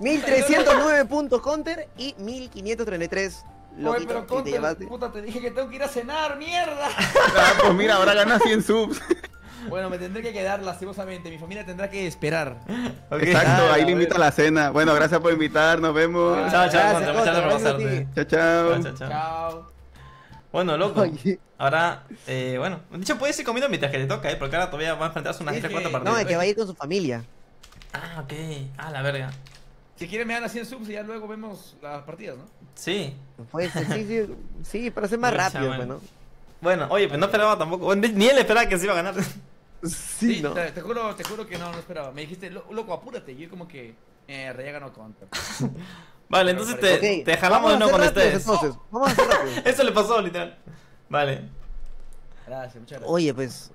1309 puntos Counter y 1533 Oye, pero te llevaste. puta, te dije que tengo que ir a cenar, mierda. Ah, pues mira, ahora ganas 100 subs. Bueno, me tendré que quedar lastimosamente. Mi familia tendrá que esperar. Exacto, ahí le invito a la cena. Bueno, gracias por invitar, nos vemos. Chao, chao, Gracias, Chao, chao. Chao, chao, chao. Chao. Bueno, loco. Ahora, eh, bueno. De hecho, puedes ir comiendo mientras que te toca, ¿eh? Porque ahora todavía va a enfrentarse unas Sí, 3 sí. 4 No, partidas. es que va a ir con su familia. Ah, ok. Ah, la verga. Si quieren me dan a 100 subs y ya luego vemos las partidas, ¿no? Sí. Pues sí, sí, sí, para ser más Pues, rápido, chaval. ¿No? Bueno, oye, pues no esperaba tampoco. Ni él esperaba que se iba a ganar. Sí, ¿no? te, te juro, te juro que no, no esperaba. Me dijiste, "Lo- loco, apúrate. Y yo como que, eh, ya ganó Conter. Vale, entonces te, te jalamos de nuevo hacer rápidos, estés. Entonces, vamos a hacer rápido. Eso le pasó, literal. Vale. Gracias, muchas gracias. Oye, pues.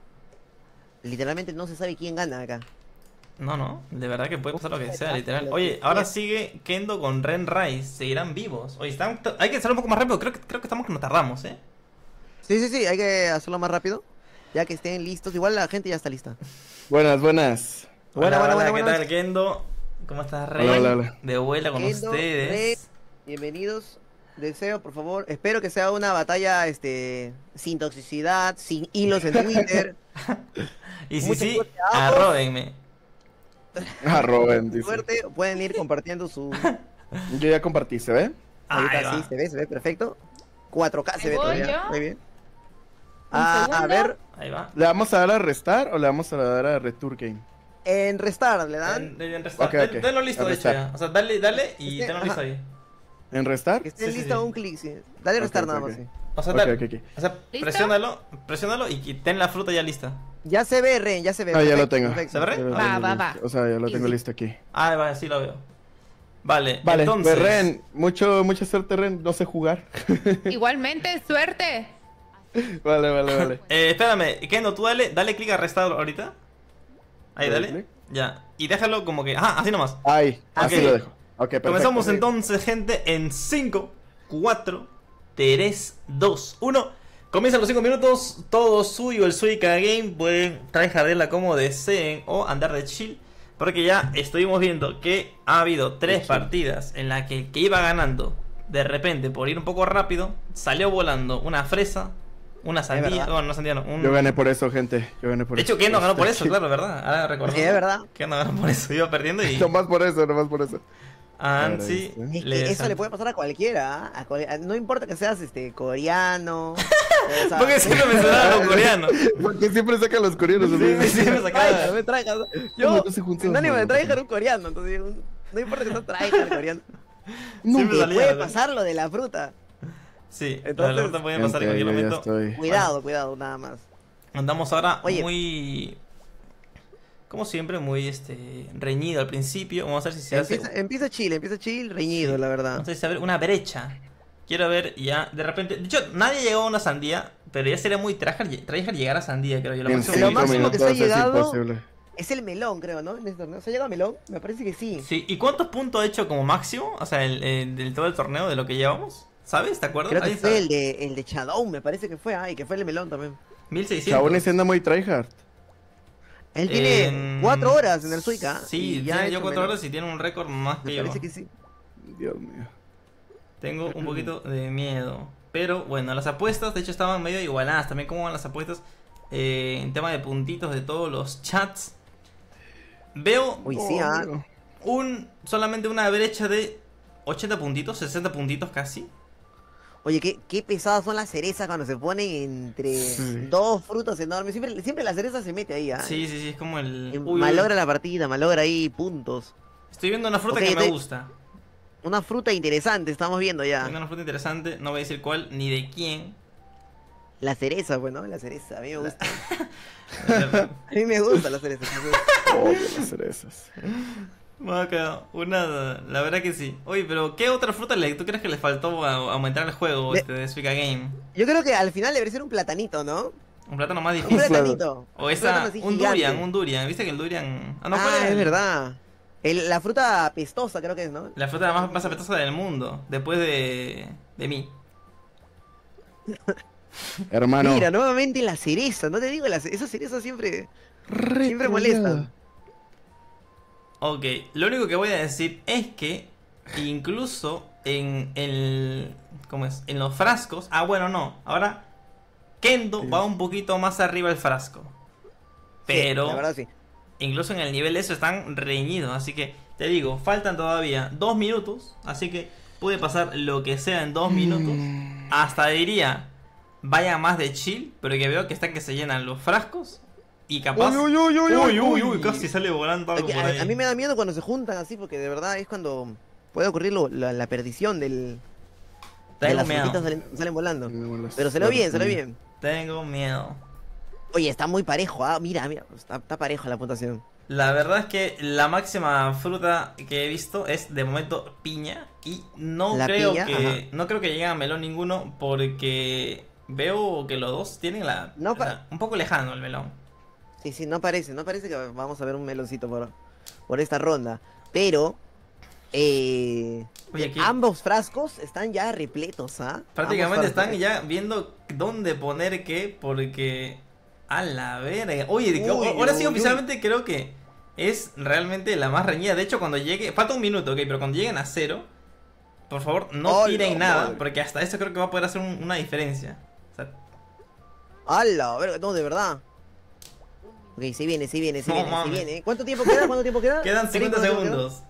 Literalmente no se sabe quién gana acá. No, no, de verdad que puede pasar lo que sea, literal. Oye, ahora sigue Kendo con Ren Rice. Seguirán vivos. Oye, están, hay que hacerlo un poco más rápido. Creo que, creo que estamos que nos tardamos, ¿eh? Sí, sí, sí, hay que hacerlo más rápido. Ya que estén listos. Igual la gente ya está lista. Buenas, buenas. Buena, Hola, buena, hola, buena, ¿Qué tal, Kendo? ¿Cómo estás, Ren? Hola, hola, hola. De vuelta con Kendo, ustedes. Rey, bienvenidos. Deseo, por favor. Espero que sea una batalla este sin toxicidad, sin hilos en Twitter. Y si Mucha sí, suerte a ambos. arróbenme. Ah, Robin, dice. Suerte, pueden ir compartiendo su. Yo ya compartí, ¿se ve? Ahí Ahorita va. sí, se ve, se ve perfecto. 4K se ve ¿Voy todavía. yo? Muy bien. ¿Un Ah, a ver, Ahí va. ¿Le vamos a dar a restar o le vamos a dar a retur game? en restar, ¿le dan? Den- den- restar. Ok, Den- ok. Denlo listo, de hecho restar. ya. O sea, dale, dale y Este, tenlo listo ahí. ¿En restar? Que esté Sí, listo sí. un clic, sí. Dale restar Ok, nada más, sí. O sea, dale. O sea, presiónalo, presiónalo y ten la fruta ya lista. Ya se ve, Ren, ya se ve. Ah, ya lo tengo. perfecto. ¿Se ve, Ren? Va, va, va. O sea, ya lo tengo listo aquí. Ah, va, sí lo veo. Vale, Vale, entonces. pues Ren, mucho, mucha suerte Ren, no sé jugar. Igualmente, suerte. vale, vale, vale. Eh, espérame, Kendo, tú dale, dale clic a restar ahorita. Ahí, ¿Dale? Ya. Y déjalo como que. Ah, así nomás. Ahí, así lo dejo. Ok, perfecto. Comenzamos entonces, gente, en 5, 4, 3, 2, 1. Comienzan los 5 minutos, todo suyo, el Suica Game. Pueden tryhardearla como deseen o andar de chill. Porque ya estuvimos viendo que ha habido tres partidas en las que el que iba ganando, de repente, por ir un poco rápido, salió volando una fresa, una sandía. Bueno, no sandía, no. Un... Yo gané por eso, gente. Yo gané por De eso. hecho, Kendo ganó por Este, eso, claro, ¿verdad? Ahora recuerdo. Sí, es verdad. Kendo ganó por eso, iba perdiendo y. Nomás por eso, nomás por eso. ¿viste? Es que eso le puede pasar a cualquiera, ¿ah? a cual- a- no importa que seas este coreano. o sea, Porque siempre mencionaba a los coreanos. Porque siempre sacan los coreanos. Sí, siempre sacaba. Tryhard, ve, tryhard. Yo, no juntan sinónimo de tryhard un coreano, entonces un- no importa que seas tryhard coreano. Siempre Te salía, puede ¿no? pasar lo de la fruta. Sí, Entonces- la verdad puede pasar en cualquier momento. estoy. Cuidado, cuidado, nada más. Andamos ahora Oye. muy. Como siempre, muy este reñido al principio. Vamos a ver si se hace. Empieza, chill, empieza chill, reñido, la verdad. Vamos a ver si se abre una brecha. Quiero ver ya, de repente. De hecho, nadie llegó a una sandía. Pero ya sería muy tryhard llegar a sandía, creo yo. Lo En máximo Lo máximo que se ha es llegado- imposible. Es el melón, creo, ¿no? En este torneo. ¿Se ha llegado a melón? Me parece que sí. Sí, ¿y cuántos puntos ha hecho como máximo? O sea, el, el- del todo el torneo de lo que llevamos. ¿Sabes? ¿Te acuerdas? Creo que Ahí fue está. el de, el de Shadow, me parece que fue. Ay, que fue el melón también. 1600. Chabones anda muy tryhard. Él tiene En- cuatro horas en el Suica. Sí, y ya ha tiene yo hecho cuatro menos. horas y tiene un récord más que Me yo. parece que sí. Dios mío. Tengo un poquito de miedo. Pero bueno, las apuestas, de hecho, estaban medio igualadas. También cómo van las apuestas eh, en tema de puntitos de todos los chats. Veo Uy, sí, ah. un solamente una brecha de 80 puntitos, 60 puntitos casi. Oye, qué, qué pesadas son las cerezas cuando se ponen entre Sí. dos frutos enormes. Siempre, siempre la cereza se mete ahí, ¿ah? Sí, sí, sí, es como el. Uy, malogra la partida, malogra ahí puntos. Estoy viendo una fruta que me gusta. Una fruta interesante, estamos viendo ya. Viendo una fruta interesante, no voy a decir cuál ni de quién. La cereza, bueno, la cereza, a mí me gusta. a mí me gusta la cereza. Odio las cerezas. Maca, una, la verdad que sí. Oye, pero ¿qué otra fruta le, tú crees que le faltó a, aumentar el juego De- este, de Suica Game? Yo creo que al final debería ser un platanito, ¿no? Un plátano más Un difícil. platanito. O Un esa, un durian, un durian. ¿Viste que el durian... Ah, no, ¿cuál Ah, es verdad. El- la fruta apestosa creo que es, ¿no? La fruta más, más apetitosa del mundo, después de, de mí. Hermano. Mira, nuevamente la cereza, no te digo, la, ce- esa cereza siempre, siempre molesta. Ok, lo único que voy a decir es que incluso en el... ¿Cómo es? En los frascos... Ah, bueno, no. Ahora Kendo va un poquito más arriba el frasco. Pero... la verdad sí. Incluso en el nivel eso están reñidos. Así que te digo, faltan todavía dos minutos. Así que puede pasar lo que sea en dos minutos. Hasta diría, vaya más de chill. Pero que veo que están que se llenan los frascos. Y capaz. Uy, uy, uy, uy, uy, uy. uy, casi sale volando algo por ahí. a, a mí me da miedo cuando se juntan así, porque de verdad es cuando puede ocurrir lo- la, la perdición del... Las miedo. frutitas salen, salen volando. Pero se lo bien, se lo bien. Tengo miedo. Oye, está muy parejo, ah, mira, mira, está, está parejo la puntuación. La verdad es que la máxima fruta que he visto es de momento piña y no La creo piña, que ajá. no creo que llegue a melón ninguno porque veo que los dos tienen la, No la- un poco lejano el melón. Sí, sí, no parece, no parece que vamos a ver un meloncito por, por esta ronda. Pero, eh, Oye, aquí- ambos frascos están ya repletos, ¿ah? Prácticamente están ya viendo dónde poner qué porque a la verga. Oye, Uy, ahora sí uy, oficialmente creo que es realmente la más reñida. De hecho, cuando llegue, falta un minuto, ok, pero cuando lleguen a cero, por favor, no tiren nada, porque hasta eso creo que va a poder hacer un- una diferencia. O sea, ¡Hala! verga, No, de verdad. Ok, se viene, se viene, se No viene, mames. viene. ¿Cuánto tiempo queda? ¿Cuánto tiempo queda? Quedan Freddy, 50 ¿cuánto tiempo queda? segundos.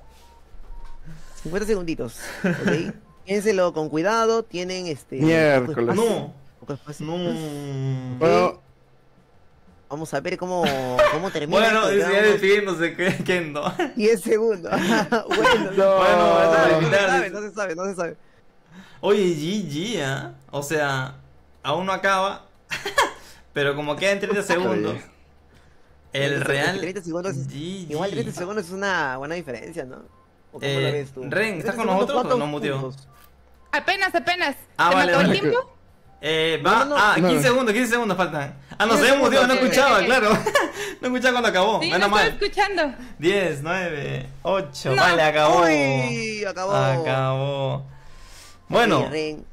50 segunditos. Ok. Piénselo con cuidado, tienen este. Miércoles. No. No. Bueno, Vamos a ver cómo, cómo termina. Bueno, esto, ya despidiéndose, Kendo. 10 segundos. bueno, No, no, no, se sabe, no se sabe, no. no se sabe, no se sabe. Oye, GG, ¿ah? O sea, aún no acaba. pero como quedan 30 segundos. El 30 real. 30 segundos GG. Igual 30 segundos es una buena diferencia, ¿no? ¿O cómo Eh, lo ves tú? Ren, ¿estás 30 con nosotros o ¿cuántos no muteo? Apenas, apenas. Ah, ¿Se me vale, vale. el tiempo? Eh, va. No, no, no. ah, 15 No. segundos, 15 segundos faltan. Ah, no 15 se muteado, no escuchaba, claro. no escuchaba cuando acabó. Sí, Menos no mal. escuchando. 10, 9, 8. No. Vale, acabó. Uy, acabó. Acabó. Bueno, Ren,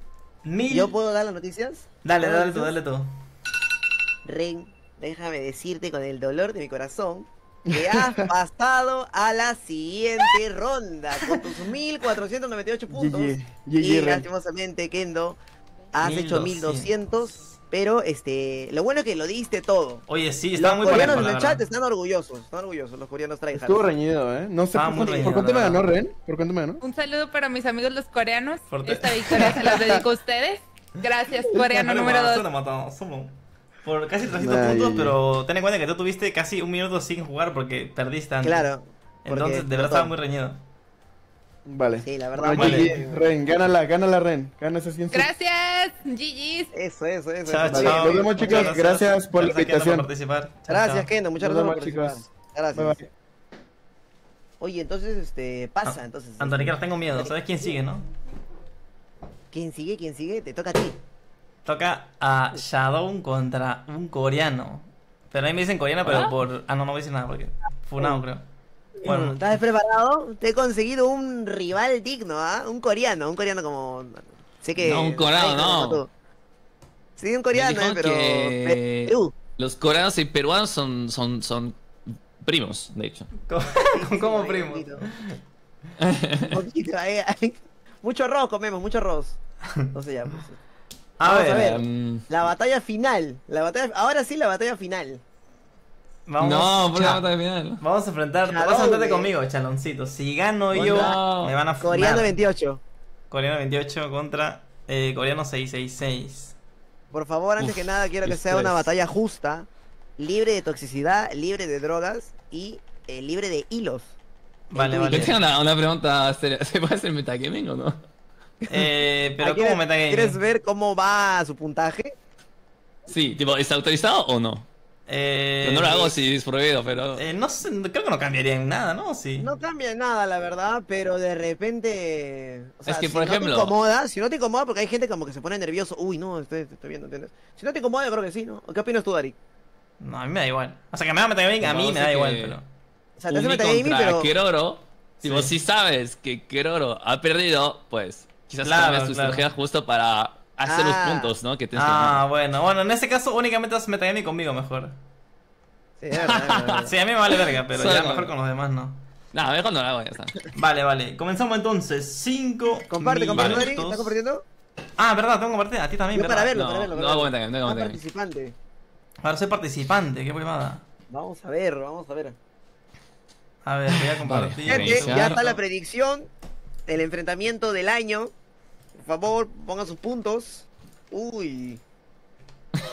mil. ¿yo puedo dar las noticias? Dale, ¿Puedo dar dale tú, dale tú. Ren, déjame decirte con el dolor de mi corazón que has pasado a la siguiente ronda con tus 1498 puntos. GG, y GG, Ren. lastimosamente, Kendo, has hecho 1200. 1200. Pero este, lo bueno es que lo diste todo. Oye, sí, los muy coreanos parejo, en el chat están orgullosos, están orgullosos los coreanos traen estuvo reñido, ¿eh? No sé por reñido, ¿por cuánto me ganó. Ren. ¿Por cuánto me ganó? Un saludo para mis amigos los coreanos. Esta victoria se las dedico a ustedes. Gracias, coreano número 2. Por casi 300 Ay, puntos, ay, pero ten en cuenta que tú tuviste casi un minuto sin jugar porque perdiste antes. Claro. Entonces, de verdad estaba muy reñido. Vale. Sí, la verdad. Bueno, Vale. GG, Ren, gánala, gánala, Ren. Gana ese 100 Gracias, GG's. Eso, eso, eso. Chao. Vale, chao. nos vemos, Muchas chicos. Gracias por la invitación. por participar. Chao, Gracias, chao. Kendo, muchas gracias por vemos, participar. chicos. Gracias. Bye, bye. Oye, entonces, este, pasa, Ah, entonces. Anthony Carlos, tengo miedo. ¿Sabes quién sigue, no? ¿Quién sigue? ¿Quién sigue? Te toca a ti. Toca a Shadow contra un coreano. Pero ahí me dicen coreano, pero por. Ah, no, no voy a decir nada porque. Funado, creo. Bueno, ¿Estás preparado? Te he conseguido un rival digno, ¿ah? Un coreano, un coreano como... Sé que... No, un coreano, como no. tú. Sí, un coreano, eh, pero. que Perú. Los coreanos y peruanos son, son, son primos, de hecho. ¿Cómo primo? Un poquito, eh, eh. Mucho arroz comemos, mucho arroz. Entonces ya, pues. A Vamos ver, a ver. em, La batalla final. La batalla... Ahora sí, la batalla final. Vamos, no, por la batalla final. Vamos a enfrentar. Chalón, Vas a enfrentarte conmigo, chaloncito. Si gano yo, me van a funar. Coreano 28. Coreano 28 contra eh, Coreano 666. Por favor, antes Uf, que nada, quiero que sea una batalla justa, libre de toxicidad, libre de drogas y eh, libre de hilos. Vale, vale. Yo tengo una, una pregunta seria. ¿Se puede hacer metagaming o no? Eh, pero ¿cómo ¿quieres- metagaming? ¿Quieres ver cómo va su puntaje? Sí, tipo, ¿está autorizado o no? Eh, Yo no lo hago si es prohibido, pero... eh, no sé, creo que no cambiaría en nada, ¿no? Sí. No cambia nada, la verdad, pero de repente. o sea, Es que, si por no ejemplo- te incomoda, si no te incomoda, porque hay gente como que se pone nervioso. Uy, no, estoy, estoy viendo, ¿entiendes? Si no te incomoda, yo creo que sí, ¿no? ¿Qué opinas tú, Dari? No, a mí me da igual. O sea, que me haga metagaming a mí me da igual, pero. O sea, te hace metagaming, pero. Keroro. Tipo, Sí. si sabes que Keroro ha perdido, pues quizás Claro, cambias tu claro. estrategia justo para hacer Ah. los puntos, ¿no? Que tienes que Ah, bueno, bueno, en ese caso únicamente haces metagaming conmigo mejor. Sí, es verdad, es verdad. Sí, a mí me vale verga, pero Solo ya mejor con los demás no. Nada, mejor no lo hago, ya está. Vale, vale. Comenzamos entonces. 5 Comparte, comparte. ¿Estás compartiendo? Ah, verdad, tengo que compartir. A ti también, Yo para ¿verdad? verlo, No, para verlo. no para verlo. no hago Ah, metagaming. participante. Ahora soy participante, qué huevada. Vamos a ver, vamos a ver. A ver, voy a compartir. Gente, ya está la predicción del enfrentamiento del año. Por favor, pongan sus puntos. Uy.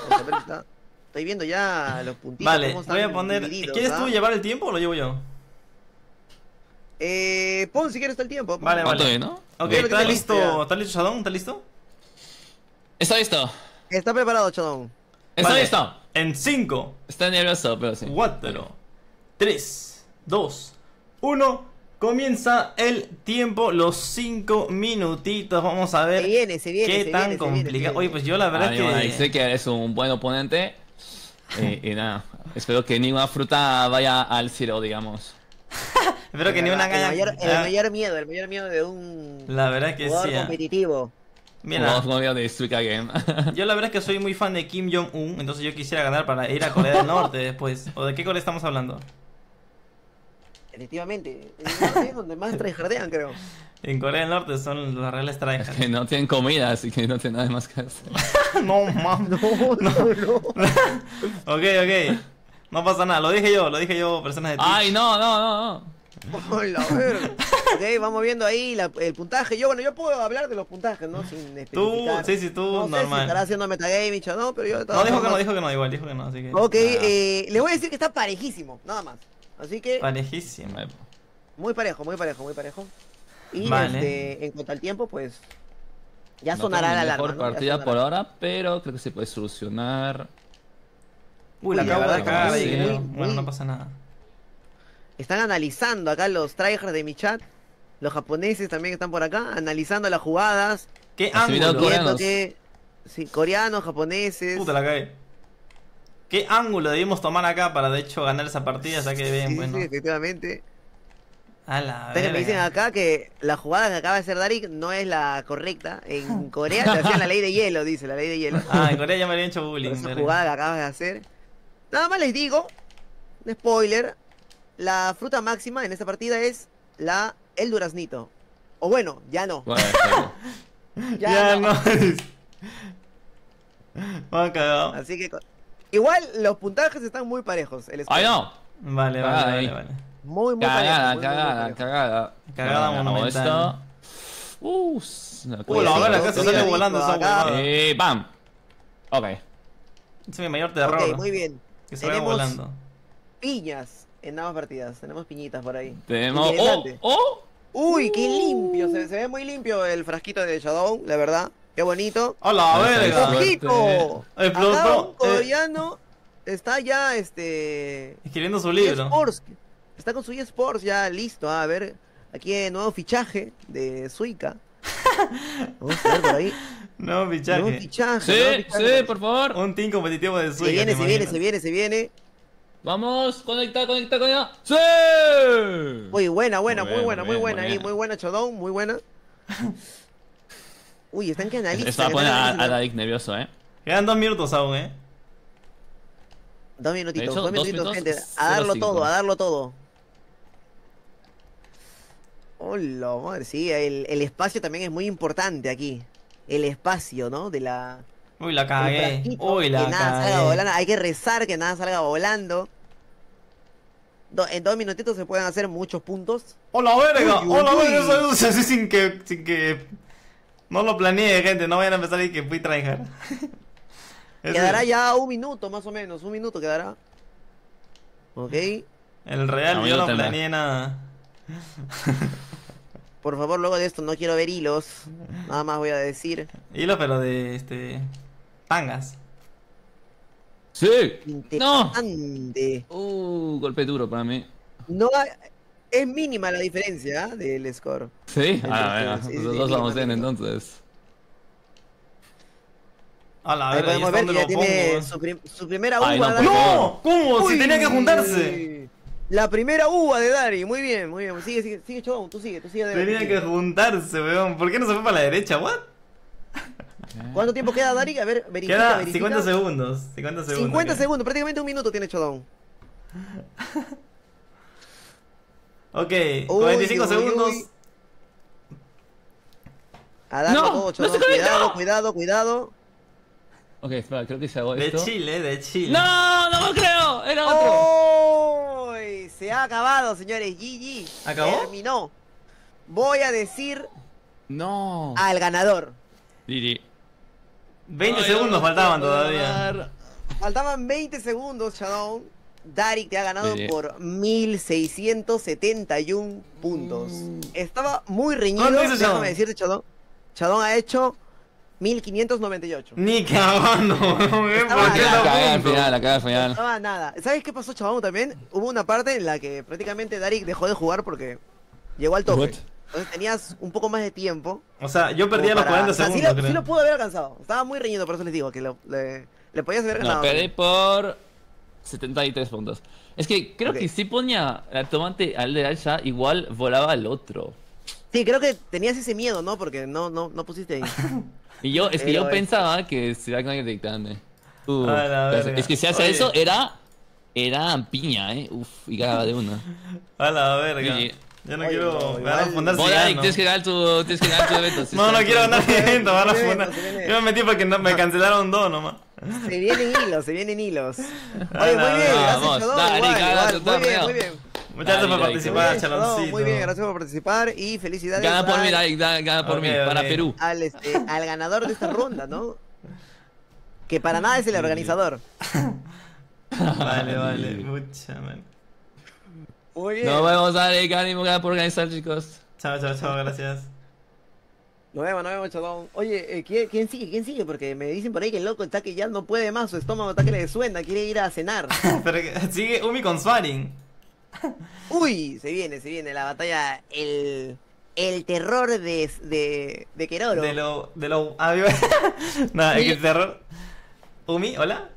Vamos a ver, está- Estoy viendo ya los puntitos. Vale, cómo voy a poner. ¿Quieres ¿ah? tú llevar el tiempo o lo llevo yo? Eh, pon si quieres el tiempo. pon. Vale, ¿Cuánto vale. no? Ok, Yo lo ¿estás tengo listo? ¿Estás listo, Shadon? ¿Estás listo? Está listo. Está preparado, Chodón. Está Vale. listo. En 5, Está nervioso, pero sí. 4, 3, 2, 1. Comienza el tiempo, los 5 minutitos. Vamos a ver Se viene, se viene, qué se tan viene, se viene, se complicado. viene. Oye, pues yo la verdad bueno, que. y sé que eres un buen oponente. Eh, y nada, espero que ninguna fruta vaya al cielo, digamos. Espero que ni una el caña. mayor, el Ah, mayor miedo, el mayor miedo de un La verdad es que jugador sí. ah. competitivo. Mira, Game. yo la verdad es que soy muy fan de Kim Jong-un, entonces yo quisiera ganar para ir a Corea del Norte después. ¿O de qué Corea estamos hablando? Efectivamente. Es donde más tryhardean, creo. En Corea del Norte son los reales tryhards. que no tienen comida, así que no tienen nada más que hacer. no, mam. No, no, no. Ok, ok. No pasa nada, lo dije yo, lo dije yo, personas de Twitch. Ay, no, no, no, no. Hola, verga. ok, vamos viendo ahí la- el puntaje. Yo, bueno, yo puedo hablar de los puntajes, ¿no? Sin Tú, sí, sí, tú, no sé si normal. estará haciendo metagaming no, pero yo... No, dijo que no, dijo que no, igual, dijo que no, así que. Ok, eh, le voy a decir que está parejísimo, nada más. Así que, Parejísimo. muy parejo, muy parejo, muy parejo. Y Vale. este, en cuanto al tiempo, pues... Ya No sonará la alarma, mejor ¿no? Ya partida sonará. por ahora, pero creo que se puede solucionar. Uy, la acabo la de cagar que muy, Bueno, no pasa nada. Están analizando acá los tryhards de mi chat. Los japoneses también están por acá, analizando las jugadas. ¿Qué ángulo? coreanos. Que... Sí, coreanos, japoneses. Puta la cagué. ¿Qué ángulo debimos tomar acá para de hecho ganar esa partida? Ya que bien, Sí, bueno. sí, efectivamente. A la Entonces me dicen acá que la jugada que acaba de hacer Darik no es la correcta. En Corea te hacían la ley de hielo, dice, la ley de hielo. Ah, en Corea ya me habían hecho bullying. esa jugada que acabas de hacer. Nada más les digo, un spoiler, la fruta máxima en esta partida es la el duraznito. O bueno, ya no. Bueno. Ya, Ya no. no. Me han cagado. Así que igual los puntajes están muy parejos. El ¡Ay, no! Vale, Cagada vale, ahí. vale, vale. Muy, muy Cagada, parejo, muy, muy, muy cagada, cagada. Cagada monumental. Uh, Uh, la acá se sale volando esa huevada. Eh, ¡Bam! Ok. Ese es mi mayor terror. Ok, muy bien. Que se Tenemos volando. piñas en ambas partidas. Tenemos piñitas por ahí. Tenemos. ¡Oh! ¡Oh! Uy, qué limpio. Se, se ve muy limpio el frasquito de Shadow, la verdad. Qué bonito. ¡A la Ahí está, verga! ahí ¡Ojito! Explotó, Acá un eh. coreano está ya, este... Escribiendo su libro. eSports. Está con su eSports ya listo. A ver, aquí el nuevo fichaje de Suica. Vamos a ver por ahí. No, Nuevo fichaje. fichaje. nuevo Sí, fichaje. sí, por favor. Un team competitivo de Se Suica. viene, ¿te se viene, se viene, se viene. Vamos, conecta, conecta, conecta. ¡Sí! Muy buena, buena, Muy muy, bien, buena, muy buena muy ahí, bien. muy buena Chodón, muy buena. Uy, están que analizan. Esto va a a, nervioso, ¿eh? Quedan dos minutos aún, ¿eh? Dos minutitos, hecho, dos dos minutitos, minutos, gente. A darlo cinco. todo, a darlo todo. Hola, madre, sí, el, el espacio también es muy importante aquí. El espacio, ¿no? De la. Uy, la cagué. Uy, la que nada salga cagué. volando. Hay que rezar que nada salga volando. Do- en dos minutitos se pueden hacer muchos puntos. ¡Hola, verga! Uy, uy, ¡Hola, uy. verga! Eso, sin que, sin que... No lo planeé, gente. No vayan a empezar y que fui tryhard. Quedará ya un minuto, más o menos. Un minuto quedará. Ok. El real, No, yo no planeé nada. Por favor, luego de esto no quiero ver hilos. Nada más voy a decir. Hilo, pero de este. Tangas. ¡Sí! ¡No! Uh, golpe duro para mí. No hay- es mínima la diferencia ¿ah? del score. ¿Sí? Ah, venga, ustedes, sí, sí, los sí, dos vamos bien entonces. A la Ahí verga, ¿y podemos ver que ya tiene su, prim- su primera uva. Ay, no. ¡No! ¿Cómo? Si Uy. tenía que juntarse. La primera uva de Dari. Muy bien, muy bien. Sigue, sigue, sigue, Chodón. Tú sigue, tú sigue. Dari, Tenía que juntarse, weón. ¿Por qué no se fue para la derecha? ¿What? ¿Cuánto tiempo queda, Dari? A ver, verifica, Queda verifica. 50 segundos. 50 segundos. 50 queda. segundos, prácticamente un minuto tiene Chodón. Ok, Uy, 45 uy, segundos. uy. A darlo No, todo, cuidado, cuidado, cuidado. Ok, espera, creo que se hago De esto. Chile, de Chile. ¡No! ¡No lo creo! ¡Era otro! ¡Uy! Se ha acabado, señores. GG. ¿Acabó? Terminó. Voy a decir ¡No! al ganador. Diri. 20 Ay, segundos no, faltaban todavía. Faltaban 20 segundos, Shadow. Darik te ha ganado Sí. por 1671 puntos. Estaba muy reñido. Déjame decirte, Shadow. Shadow ha hecho 1598. Ni cagando. ¿eh? ¿Por qué La cagué al final, la cagué al final. Estaba nada. ¿Sabes qué pasó, Chabón? También hubo una parte en la que prácticamente Darik dejó de jugar porque llegó al tope. What? Entonces tenías un poco más de tiempo. O sea, yo perdía los para- 40 o sea, sí segundos, lo, creo. sí lo pudo haber alcanzado. Estaba muy reñido, por eso les digo que lo- le, le podías haber No, ganado. perdí por 73 puntos. Es que creo que si ponía el tomate al de Alza, igual volaba al otro. Sí, creo que tenías ese miedo, ¿no? Porque no, no, no pusiste ahí. Y yo, es que Pero yo es- pensaba que se iba a conectarme. Uh, A la es- verga. es que si hace Oye. eso, era. Era piña, eh. Uf, y cagaba de una. A la verga. Sí. Yo no Oye, quiero. no, van a fundar si Eric, tienes que ganar tu, tienes que ganar tu evento. si No, no quiero ganar mi evento, van a fundar. Yo me metí porque no, me cancelaron dos nomás. Se vienen hilos, se vienen hilos. Oye, muy bien, Vamos, Muy bien, muy bien. Muchas gracias por participar, Muy bien, Chodón, chaloncito. Muy bien, gracias por participar y felicidades Gana por mí, Eric, da- gana por mí, para Perú. al, este, al ganador de esta ronda, ¿no? Que para nada es el organizador. Vale, vale. Mucha, man. Muy bien. Nos vemos, Eric, ánimo gana por organizar, chicos. Chao, chao, chao, gracias. Nos vemos, nos vemos, Chodón. Oye, eh, ¿quién, quién sigue? ¿Quién sigue? Porque me dicen por ahí que el loco está que ya no puede más, su estómago está que le suena, quiere ir a cenar. Pero sigue Umi con Swaring. Uy, se viene, se viene la batalla, el, el terror de, de, de Keroro. De lo. De lo. Ah, viva- Nada, es que el terror. Umi, hola.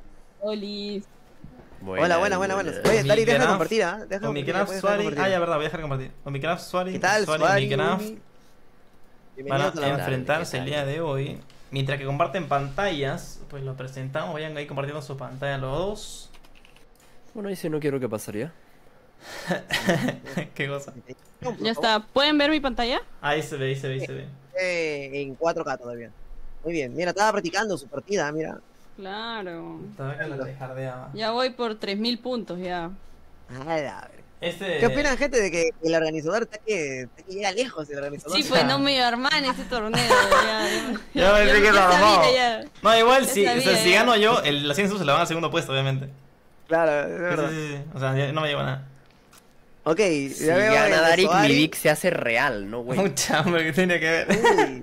Olis. Hola, buenas, buenas, buenas. Oye, Dari, deja de compartir, ¿ah? De Swaring. compartir. Ah, ya, verdad, voy a dejar de compartir. Omicraft Swaring. ¿Qué tal, Omicraft Umi? Van a enfrentarse el día de hoy. Mientras que comparten pantallas, pues lo presentamos. Vayan ahí compartiendo su pantalla los dos. Bueno, ahí sí no quiero que pasaría. Qué cosa. Ya está. ¿Pueden ver mi pantalla? Ahí se ve, ahí se ve, ahí se ve. Eh, en 4K todavía. Muy bien, mira, estaba practicando su partida, mira. Claro. Todavía. Ya voy por 3000 puntos ya. A ver, a ver. Este. ¿Qué opinan, gente, de que el organizador está que, está que llega lejos el organizador? Sí, pues no me armar en este torneo. Ya, Ya me dije que ya lo armó. sabía, ya. No, igual Ya si, o sea, sabía, si gano yo, el ascenso se lo van al segundo puesto, obviamente. Claro, es Sí, verdad. sí, sí, sí. O sea, ya no me llevo nada. Ok, Si ya veo gana Darik, mi dick se hace real, ¿no, güey? Mucha hambre que tiene que ver. Uy.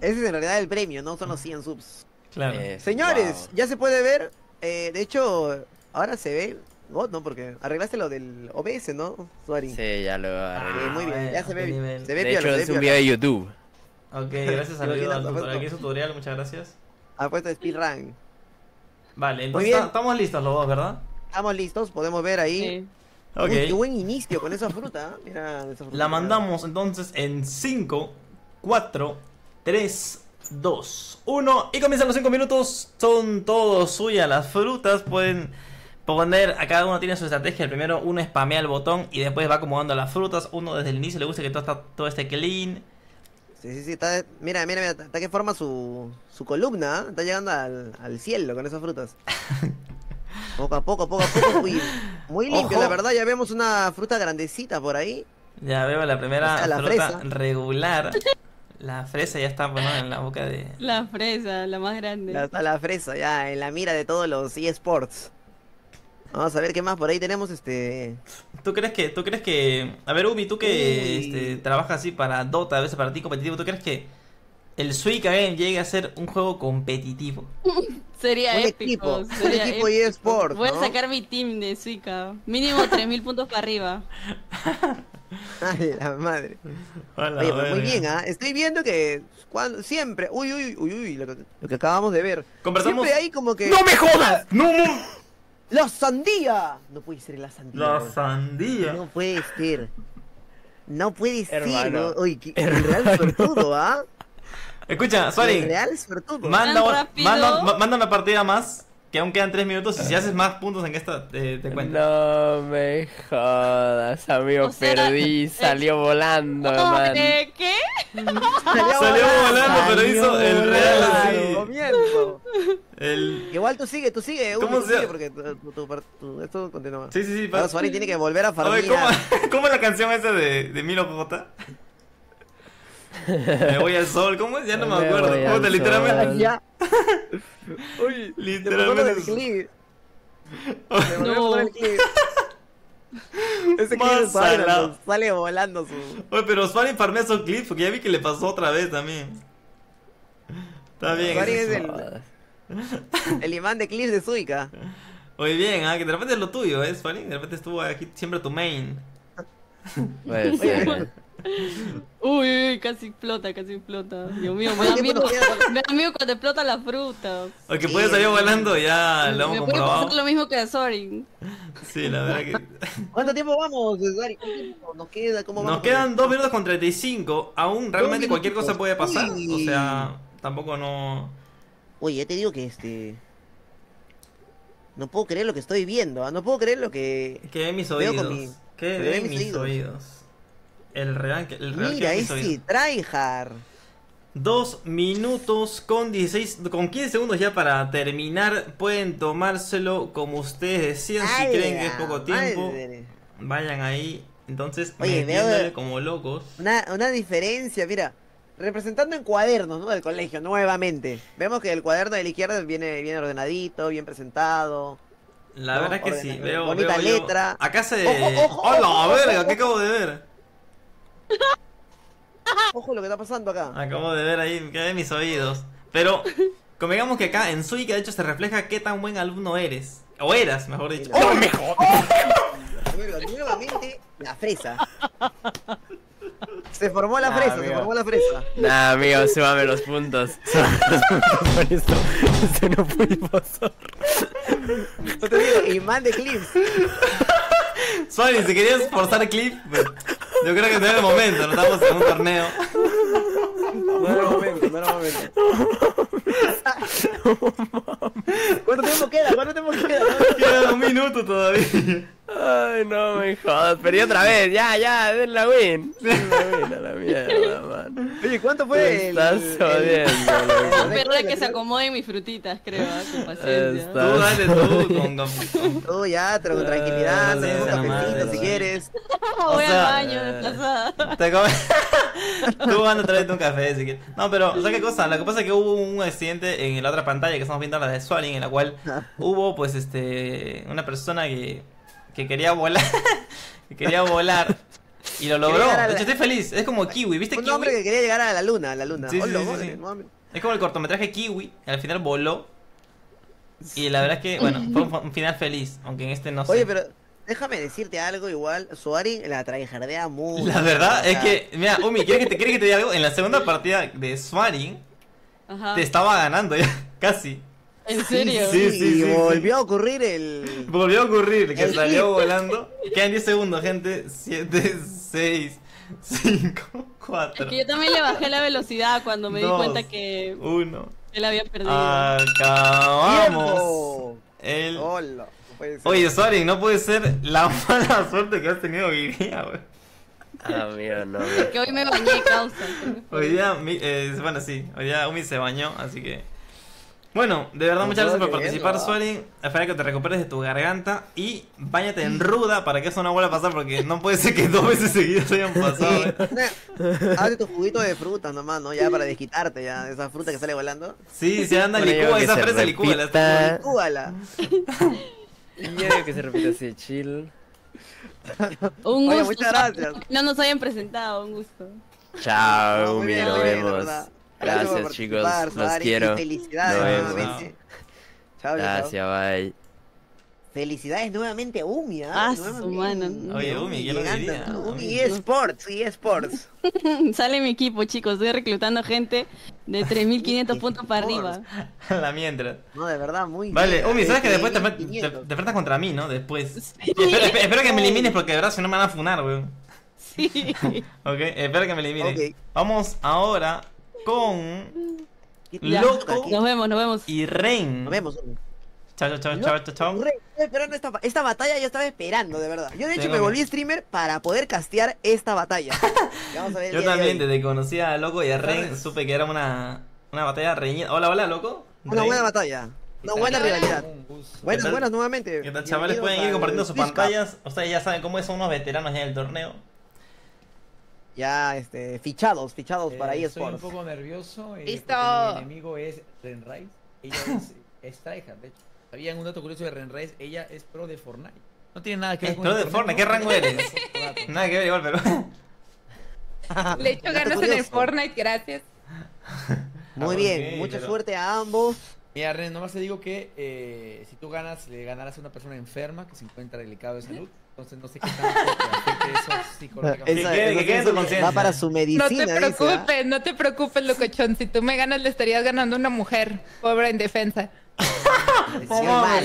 Ese es en realidad el premio, no son los 100 subs. Claro. Eh, Señores, wow. ya se puede ver. eh, de hecho, ahora se ve. God, ¿no? Porque arreglaste lo del OBS, ¿no, Suari? Sí, ya lo Eh, arreglé. muy bien, ya bueno, se ve, nivel. se ve De piola, hecho, se ve es un video de YouTube. Ok, gracias tutorial. puesto- Aquí es tutorial, muchas gracias. Ha puesto speedrun. Vale, Muy entonces estamos listos los dos, ¿verdad? Estamos listos, podemos ver ahí. Sí. Ok. Uy, qué buen inicio con esa fruta. ¿eh? Mira, esa fruta. La mandamos entonces en 5, 4, 3, 2, 1 y comienzan los 5 minutos. Son todos suyas las frutas. Pueden poner, a cada uno tiene su estrategia. El primero, uno spamea el botón y después va acomodando las frutas. Uno desde el inicio le gusta que todo, está, todo esté clean. Sí, sí, sí, está, mira, mira, mira, está que forma su, su columna, ¿ah? está llegando al, al cielo con esas frutas. Poco a poco, poco a poco, muy, muy limpio, Ojo. la verdad, ya vemos una fruta grandecita por ahí. Ya veo la primera la fruta fresa. regular. La fresa ya está bueno, en la boca de. La fresa, la más grande. Ya está la fresa, ya, en la mira de todos los eSports. Vamos a ver qué más por ahí tenemos, este... ¿Tú crees que, tú crees que, a ver Umi, tú que este, trabajas así para Dota, a veces para ti competitivo, ¿tú crees que el Suica Game llegue a ser un juego competitivo? Sería Un épico. equipo, un equipo épico. eSport, Voy a sacar mi team de Suica. Mínimo 3000 puntos para arriba. Ay, la madre. Hola, Oye, pues muy bien, ¿ah? Estoy viendo que cuando, siempre... Uy, uy, uy, uy, lo que, lo que acabamos de ver. Conversamos- Siempre hay como que... ¡No me jodas! ¡No, no! ¡La sandía! No puede ser la sandía. La weón. sandía. No puede ser. No puede ser, Hermano. ¿no? Uy, qué el real suertudo, ¿ah? Escucha, El Suarin, real suertudo. manda, manda, ma- manda una partida más, que aún quedan 3 minutos, y si haces más puntos en esta, te, te cuento. No me jodas, amigo, O sea, perdí, salió volando, man. ¿De qué? Salió volando, pero hizo el real así. El... Igual tú sigue, tú sigue, ¿Cómo tú se- sigue porque tu, tu- tu- tu- esto continúa. Sí, sí, sí. Pa- Suárez tiene que volver a farmear. ¿cómo, ¿cómo es la canción esa de, de Milo J? Me voy al sol, ¿cómo es? Ya no me Me acuerdo. voy ¿Cómo al te sol. literalmente? Ya. Uy, Literalmente. el clip. No. el clip. Ese clip Más sale volando su... Oye, pero Swarin farmea esos clips porque ya vi que le pasó otra vez también. Está bien. Eso. es el, el imán de clips de Suica. Oye, bien, ah, que de repente es lo tuyo, ¿eh, Swarin? De repente estuvo aquí siempre tu main. Puede ser. Uy, casi explota, casi explota. Dios mío, me ¿Cuánto da miedo, me da miedo cuando explota la fruta. O que puede salir volando, ya lo me hemos puede comprobado. pasar lo mismo que a Sorin. Sí, la verdad que. ¿Cuánto tiempo vamos, Suárez? ¿Cuánto tiempo nos queda? ¿Cómo vamos Nos quedan el- 2 minutos con 35. Aún realmente cualquier cosa puede pasar. O sea, tampoco no. Oye, ya te digo que este... No puedo creer lo que estoy viendo, ¿ah? no puedo creer lo que... Que ve mis oídos. mi- Que veo ve mis mis oídos. El real el real Mira, ese tryhard. Dos minutos con 16, con 15 segundos ya para terminar. Pueden tomárselo como ustedes decían. Si ¡A creen que es poco tiempo, madre! vayan ahí. Entonces, Oye, veo- como locos. Una, una diferencia, mira. Representando en cuadernos, ¿no? Del colegio, nuevamente. Vemos que el cuaderno de la izquierda viene bien ordenadito, bien presentado. La No, verdad que orden- sí. Veo, bonita veo yo- letra. Acá se. ¡Hola, verga! ¿Qué acabo de ver? Ojo lo que está pasando acá. Acabo de ver ahí, que ve mis oídos. Pero, convengamos que acá en Suica, de hecho, se refleja qué tan buen alumno eres. O eras, mejor dicho. ¡Oh, me Luego, Nuevamente, la fresa. Se formó la Nah, fresa, se formó la fresa. Nah, amigo, súbame los puntos. Súbame los puntos por esto. Esto no pasar. No te digo, imán de clips. Sorry, si querías forzar clip, pues, yo creo que no era el momento, no estamos en un torneo. No era el momento, no era el momento. ¿Cuánto tiempo queda? ¿Cuánto tiempo queda? Queda un minuto todavía. Ay, no me jodas. Perdí otra vez. Ya, ya, den la win. Den la win a la mierda, man. Oye, ¿cuánto fue el, estás el- jodiendo, el- loco. Verdad que se acomoden mis frutitas, creo, ah, con paciencia. Tú dale tú, con, con- Tú ya, pero con tranquilidad, Eh, un cafecito si quieres. Voy sea, al baño desplazada. Te comes. Tú anda a traerte un café si quieres. No, pero, ¿sabes qué cosa? Lo que pasa es que hubo un accidente en la otra pantalla que estamos viendo, la de Swaring, en la cual hubo, pues, este. Una persona que. Que quería volar. que quería volar. Y lo logró. la- De hecho, estoy feliz. Es como Kiwi, ¿viste Un Kiwi? hombre que quería llegar a la luna, a la luna. Sí, sí, Hola, sí, madre, sí. no mames. Es como el cortometraje Kiwi. Al final voló. Y la verdad es que, bueno, fue un, un final feliz. Aunque en este no sé. Oye, pero déjame decirte algo igual. Suari la tryhardea mucho. La verdad es que, mira, Umi, ¿quieres que te, ¿quieres que te diga algo? En la segunda partida de Ajá. te estaba ganando ya, casi. ¿En serio? Sí, sí, sí, sí. volvió a ocurrir el. Volvió a ocurrir que El salió volando. Quedan 10 segundos, gente. 7, 6, 5, Es 4, que yo también le bajé la velocidad cuando me di Dos. cuenta que 1. él había perdido. Acabamos. El... Hola. no. Oye, Suárez, no puede ser la mala suerte que has tenido hoy día, güey. Ah, mira, no. Que hoy me bañé, causa. Hoy día, mi- eh, bueno, sí, hoy día Umi se bañó, así que... Bueno, de verdad, muchas gracias por participar, creerlo, Suárez. Espero que te recuperes de tu garganta y bañate en ruda para que eso no vuelva a pasar, porque no puede ser que dos veces seguidas hayan pasado. Sí. ¿eh? Hazte tu juguito de frutas nomás, ¿no? Ya para desquitarte ya, esa fruta que sale volando. Sí, se anda licúa esa fresa licúala. Licúala. Yo que se repite así, chill. Un Oye, gusto. muchas gracias. No nos hayan presentado, un gusto. Chao, bien, nos vemos. Gracias por chicos. Los Suárez, quiero. Felicidades Nos vemos. nuevamente. Chao. Gracias, bye. Felicidades nuevamente a Umi, ¿ah? Ah, Nuevamente. su mano. Oye, Umi, ¿quién lo diría? Umi eSports, sí, eSports. Sale mi equipo, chicos. Estoy reclutando gente de 3500 puntos para arriba. La mientras. No, de verdad, muy Vale, bien. Umi, sabes que Este, después te, te, 1500. te enfrentas contra mí, ¿no? Después. Espero, espero- espero que me elimines porque de verdad si no me van a funar, weón. Sí. Ok, espero que me elimines. Ok. Vamos ahora con Loco Nos vemos, nos vemos. y Ren. Nos vemos. Chao, chao, chao, chao, esperando esta, esta batalla, yo estaba esperando, de verdad. Yo de hecho me volví streamer para poder castear esta batalla. Que vamos a ver el Yo también, desde que conocí a Loco y a Ren, supe que era una, una batalla reñida. Hola, hola, Loco. Una buena batalla. Una buena rivalidad. Buenas, buenas nuevamente. ¿Qué tal, chavales? Pueden ir compartiendo sus pantallas. Ustedes ya saben cómo son unos veteranos ya del torneo. Ya, este, fichados, fichados para Eh, Estoy un eSports. poco nervioso. eh, Listo. Mi enemigo es Renrise. Ella es, es tryhard, de hecho. ¿Sabían un dato curioso de Renrise? Ella es pro de Fortnite. No tiene nada que ver Es con pro de Fortnite, ¿qué rango eres? Nada que ver igual, pero... Le echo ganas en el. Fortnite, gracias. Muy Ah, bien, mucha pero- suerte a ambos. Mira, Ren, nomás te digo que eh, si tú ganas, le ganarás a una persona enferma que se encuentra delicado de salud. Entonces no sé qué tanto afecte eso psicológicamente. Que. Va para su medicina, No te dice, ¿ah? preocupes, no te preocupes, locochón. Si tú me ganas, le estarías ganando a una mujer. Pobre en defensa. Mal.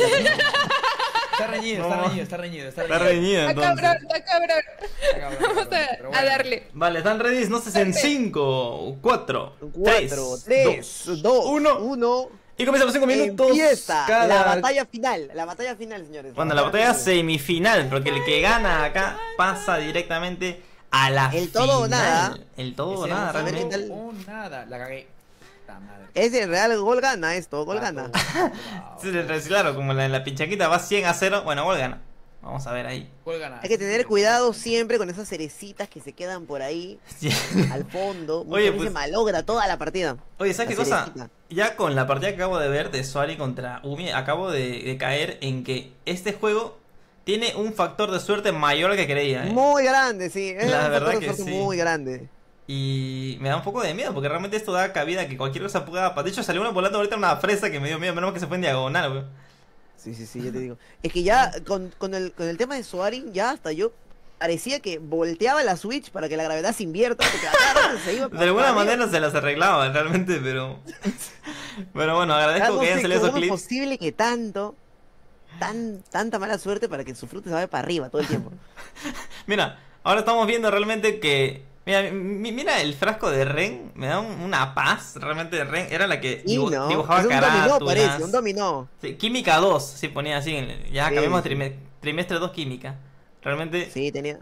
Está reñido, está reñido, está reñido. Está Está reñido. reñido Está entonces. cabrón, está cabrón. Está cabrón, Vamos está a, pero a bueno. darle. Vale, están ready, entonces en 5, 4, 4, 3, 2, 1, 1. Y comenzamos 5 minutos. Empieza cada- la batalla final. La batalla final, señores. Bueno, la batalla final. semifinal, porque el que gana acá pasa directamente a la El todo o final. nada. El todo o nada, realmente. tal? O nada, la cagué. Es el real gol gana esto, gol gana. Claro, como la, la pinchaquita va 100 a 0, bueno, gol gana. Vamos a ver ahí. Hay que tener cuidado siempre con esas cerecitas que se quedan por ahí Sí. al fondo. Oye, pues- malogra toda la partida. Oye, ¿sabes La qué cosa? Ya con la partida que acabo de ver de Suari contra Umi, acabo de, de caer en que este juego tiene un factor de suerte mayor al que creía. ¿eh? Muy grande, sí. Es La un verdad factor de que suerte sí. muy grande. Y me da un poco de miedo, porque realmente esto da cabida a que cualquier cosa pueda... De hecho, salió una volando ahorita una fresa que me dio miedo, menos mal que se fue en diagonal, weón. Sí, sí, sí, yo te digo. Es que ya con, con, el, con el tema de Soaring, ya hasta yo parecía que volteaba la Switch para que la gravedad se invierta. Se iba De alguna arriba. manera se las arreglaban, realmente, pero... Pero bueno, Ya agradezco que hayan salido cómo esos es clips. posible que tanto, tan, tanta mala suerte para que su fruta se vaya para arriba todo el tiempo. Mira, ahora estamos viendo realmente que... Mira, mi- mira el frasco de Ren, me da un- una paz, realmente Ren era la que dibu- no, dibujaba un dominó parece, un dominó. Sí, química 2, sí, ponía así, ya Sí, cambiamos sí. trime- trimestre 2 química. Realmente... Sí, tenía.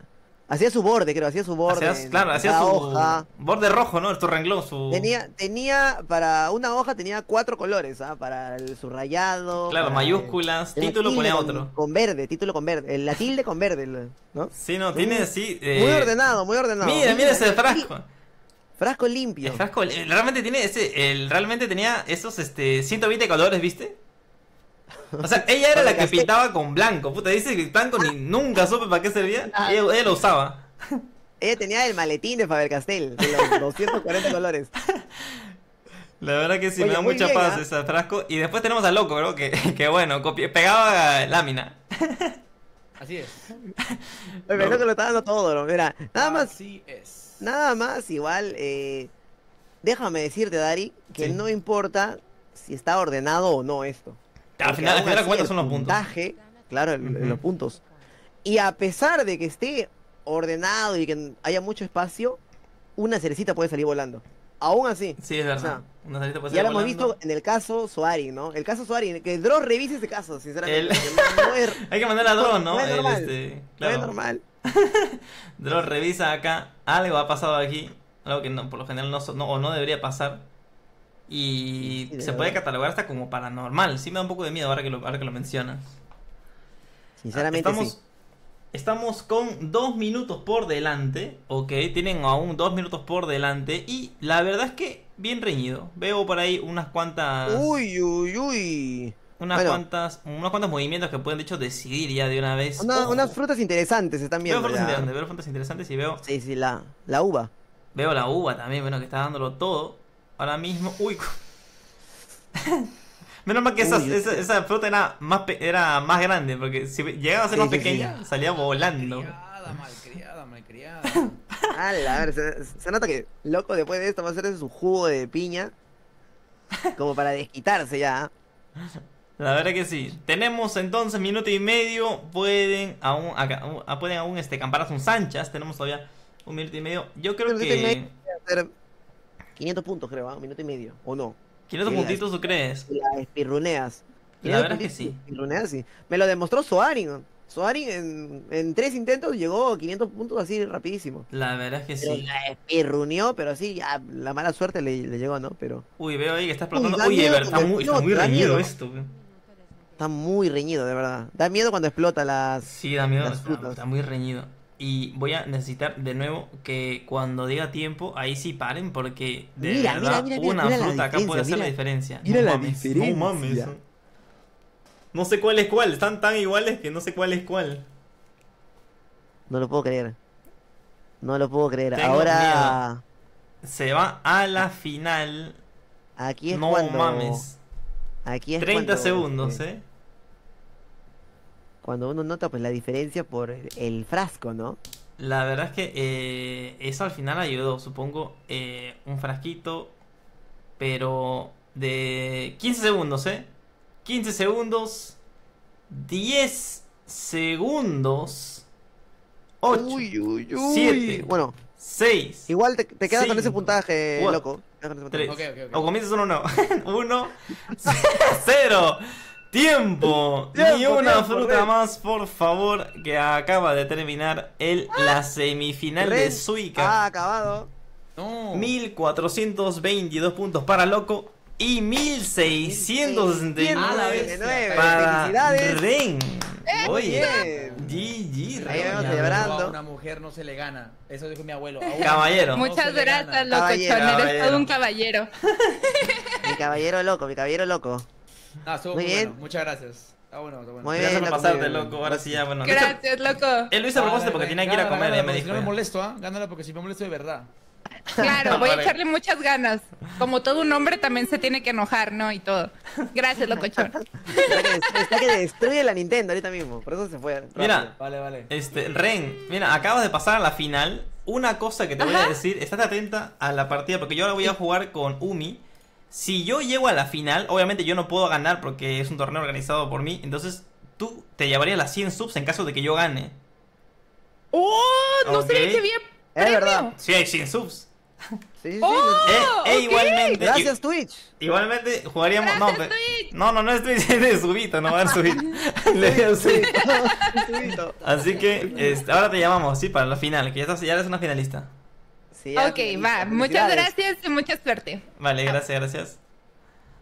Hacía su borde, creo, hacía su borde. hacías- claro, hacía su hoja. borde rojo, ¿no? Tu renglón, su... Tenía, tenía, para una hoja tenía cuatro colores, ¿ah? Para el subrayado. Claro, mayúsculas, el- título ponía otro. Con verde, título con verde. el- La tilde con verde, ¿no? Sí, no, tiene así... Muy eh, ordenado, muy ordenado. Mira, mira ese frasco. Frasco limpio. El frasco, eh, realmente tiene ese, el, realmente tenía esos, este, 120 colores, ¿viste? O sea, ella era la que pintaba con blanco, puta, dice que blanco ni nunca supe para qué servía, Ah. ella, ella lo usaba. Ella tenía el maletín de Faber Castell, de los 240 colores. La verdad que sí, Oye, me da mucha bien, paz ¿ah? ese frasco. Y después tenemos a Loco, bro, que, que bueno, copia- pegaba lámina. Así es. Me pensó que lo está dando todo, ¿no? Mira, nada más, Así es. nada más, igual, eh, déjame decirte, Dari, que Sí. no importa si está ordenado o no esto. Al final, al final de cuentas son los puntos. puntaje, Claro, el- Ujú. los puntos. Y a pesar de que esté ordenado y que haya mucho espacio, una cerecita puede salir volando. Aún así. Sí, es verdad. O sea, Una puede ya salir lo hemos visto en el caso Soarin, ¿no? El caso Soarin, que Dross revise ese caso, sinceramente. El- no- no es- Hay que mandar a Drone, ¿no? No es El, normal. este, No es claro. normal. Drone revisa acá. Algo ha pasado aquí. Algo que no, por lo general no, so- no- o no debería pasar. Y Sí, se puede catalogar hasta como paranormal. Sí me da un poco de miedo ahora que lo, ahora que lo mencionas. Sinceramente estamos, sí. Estamos con dos minutos por delante. Ok, tienen aún dos minutos por delante. Y la verdad es que bien reñido. Veo por ahí unas cuantas. Uy, uy, uy. Unas Bueno. cuantas. Unos cuantos movimientos que pueden de hecho decidir ya de una vez. Una- unas frutas interesantes están Veo viendo. frutas ya. interesantes, veo frutas interesantes y veo. Sí, sí, la, la uva. Veo la uva también, bueno, que está dándolo todo. Ahora mismo. Uy. Menos mal que esa, Uy, esa, esa fruta era más, pe- era más grande, porque si llegaba a ser Sí, más sí, sí. pequeña, salía volando. Malcriada, malcriada, malcriada. Ala, a ver, se, se nota que loco después de esto va a hacer su jugo de piña. Como para desquitarse ya. La verdad que sí. Tenemos entonces minuto y medio. Pueden aún, acá, ah, pueden aún este, camparas un Sanchas. Tenemos todavía un minuto y medio. Yo creo Minuto y medio, que. Voy a hacer 500 puntos, creo, ¿ah? un minuto y medio. ¿O no? 500 Sí, la- puntitos, ¿tú crees? La espirruneas. La verdad es que 500 sí. Espirruneas, sí. Me lo demostró Soarin. Soarin en, en tres intentos llegó a 500 puntos así rapidísimo. La verdad es que Pero sí. la espirruneó, pero sí, ya la mala suerte le, le llegó, ¿no? Pero Uy, veo ahí que está explotando. Uy, Uy, está muy, está reñido esto. está muy reñido, de verdad. Da miedo cuando explota las. Sí, da miedo. las Está, frutas. está muy reñido. Y voy a necesitar de nuevo que cuando diga tiempo, ahí sí paren, porque de Mira, verdad mira, mira, una fruta acá puede hacer la diferencia, mira no la mames, diferencia. No mames. No sé cuál es cuál, están tan iguales que no sé cuál es cuál. No lo puedo creer. No lo puedo creer. Tengo Ahora. Se va a la final. Aquí es no cuando. mames. Aquí es 30 cuando, segundos, este, eh. Cuando uno nota pues la diferencia por el frasco, ¿no? La verdad es que eh, eso al final ayudó, supongo, eh, un frasquito, pero de 15 segundos, ¿eh? 15 segundos, 10 segundos, 8, Uy, uy, uy. 7, Bueno, 6, igual te, te quedas con ese puntaje, cuatro, loco. Te quedas con ese 3, puntaje. Ok, ok, ok. o comienzas uno nuevo. 1, 0, tiempo, ni Tiempo, una tiempo, fruta más, por favor, que acaba de terminar el, la semifinal de Suica. Ha acabado. No. 1422 puntos para Loco y 1669 A la vez. 19. para Felicidades. Ren. Oye. GG, Ahí celebrando. A una mujer no se le gana. Eso dijo mi abuelo. Caballero. Muchas gracias, Caballero, locochón. Eres todo un caballero. Mi caballero loco, mi caballero loco. Ah, estuvo Muy muy, bien. bueno. Muchas gracias. Está bueno, está bueno. Muy Gracias por loco, pasarte, bien. loco. Ahora sí ya, bueno. Gracias, loco. Él lo hizo a propósito porque tenía que ir a comer, ya me Si dijo. no me molesto, ¿ah? Gánala porque si me molesto de verdad. Claro, voy a echarle muchas ganas. Como todo un hombre también se tiene que enojar, ¿no? Y todo. Gracias, locochón. Está que, está que destruye la Nintendo ahorita mismo. Por eso se fue. rápido. Mira, Vale, vale. este, Ren, mira, acabas de pasar a la final. Una cosa que te voy a Ajá. decir, estate atenta a la partida porque yo ahora voy a jugar con Umi. Si yo llego a la final, obviamente yo no puedo ganar porque es un torneo organizado por mí. Entonces, tú te llevarías las 100 subs en caso de que yo gane. ¡Oh! No Ok. sabía que había Es verdad. Si hay 100 subs. Sí, sí, sí. ¡Oh! Eh, e ok. igualmente. Gracias, Twitch. Igualmente jugaríamos. No, Gracias, pe- Twitch. no, no, no es Twitch, es de subito, no va a subir. Le voy a subir. Así que este, ahora te llamamos, sí, para la final, que ya, estás, ya eres una finalista. Sí, Ok, feliz- va. Muchas gracias y mucha suerte. Vale, gracias, gracias.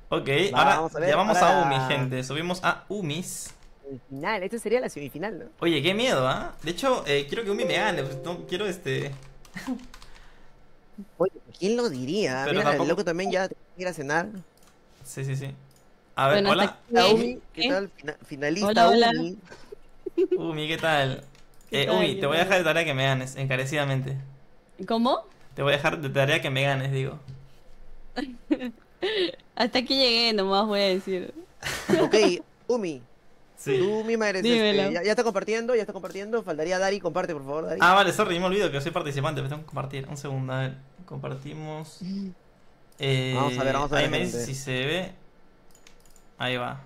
Ok, Va, ahora vamos a ver, llamamos ahora- a Umi, gente. Subimos a Umis. Semifinal, esta sería la semifinal, ¿no? Oye, qué miedo, ¿ah? De hecho, eh, quiero que Umi me gane. Pues, no, quiero este. Oye, ¿quién lo diría? Pero Mira, tampoco- el loco también ya tiene que ir a cenar. Sí, sí, sí. A ver, Bueno, hola. aquí. Umi, ¿qué ¿Eh? tal? Fina- finalista Hola, hola. Umi. Umi, ¿qué tal? ¿Qué Eh, tal? Umi, ¿Qué te voy a dejar de tarea que me ganes, encarecidamente. ¿Cómo? Te voy a dejar de tarea que me ganes, digo. Hasta aquí llegué, nomás voy a decir. Ok, Umi. Sí. Tú misma eres este, ya, ya está compartiendo, ya está compartiendo. Faltaría Dari, comparte por favor, Dari. Ah, vale, sorry, me olvido que soy participante, pero tengo que compartir. Un segundo, a ver. Compartimos. Eh, Vamos a ver, vamos a ver, Ahí me gente. dice si se ve. Ahí va.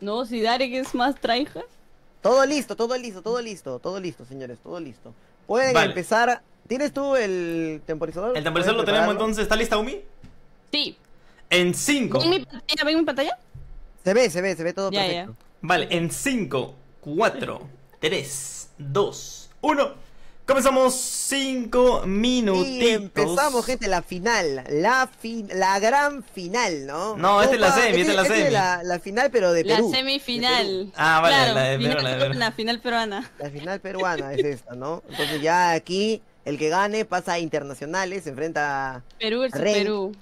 No, si Darek es más traija. Todo listo, todo listo, todo listo, todo listo, señores, todo listo. Pueden Vale. empezar. ¿Tienes tú el temporizador? El temporizador lo ¿Puedes tenemos entonces. ¿Está lista, Umi? Sí. En 5. ¿Ven mi pantalla? ¿Ven mi pantalla? Se ve, se ve, se ve todo Ya, perfecto. Vale, en 5, 4, 3, 2, 1. Comenzamos 5 minutitos. Y empezamos, gente, la final. La fin la gran final, ¿no? No, esta es la semi, esta es la semi. la, la final, pero de La Perú. semifinal. Ah, vale, Claro, la de Perú, final la de Perú. peruana, final peruana. La final peruana es esta, ¿no? Entonces ya aquí el que gane pasa a internacionales, se enfrenta a Perú versus Rey. Perú.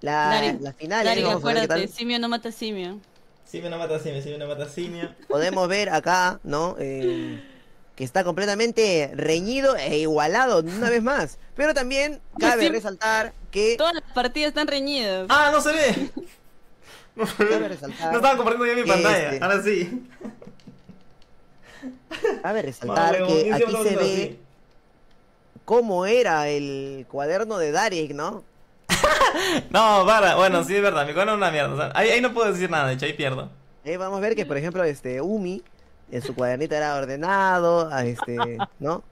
la, Dari, la final. Dari, Vamos a ver qué acuérdate, tal. simio no mata simio. Simio no mata simio, simio no mata simio. Podemos ver acá, ¿no? Eh, que está completamente reñido e igualado una vez más. Pero también cabe Sí. resaltar que... Todas las partidas están reñidas. Ah, no se ve. Cabe resaltar No estaba compartiendo bien mi pantalla. este- Ahora sí. Cabe resaltar Vale, que aquí se ve. Cómo era el cuaderno de Dariek, ¿no? No, para. Bueno, sí es verdad. Mi cuaderno es una mierda. o sea, ahí, ahí no puedo decir nada, de hecho, ahí pierdo. Ahí vamos a ver que, por ejemplo, este Umi, en su cuadernito era ordenado, a este, ¿no?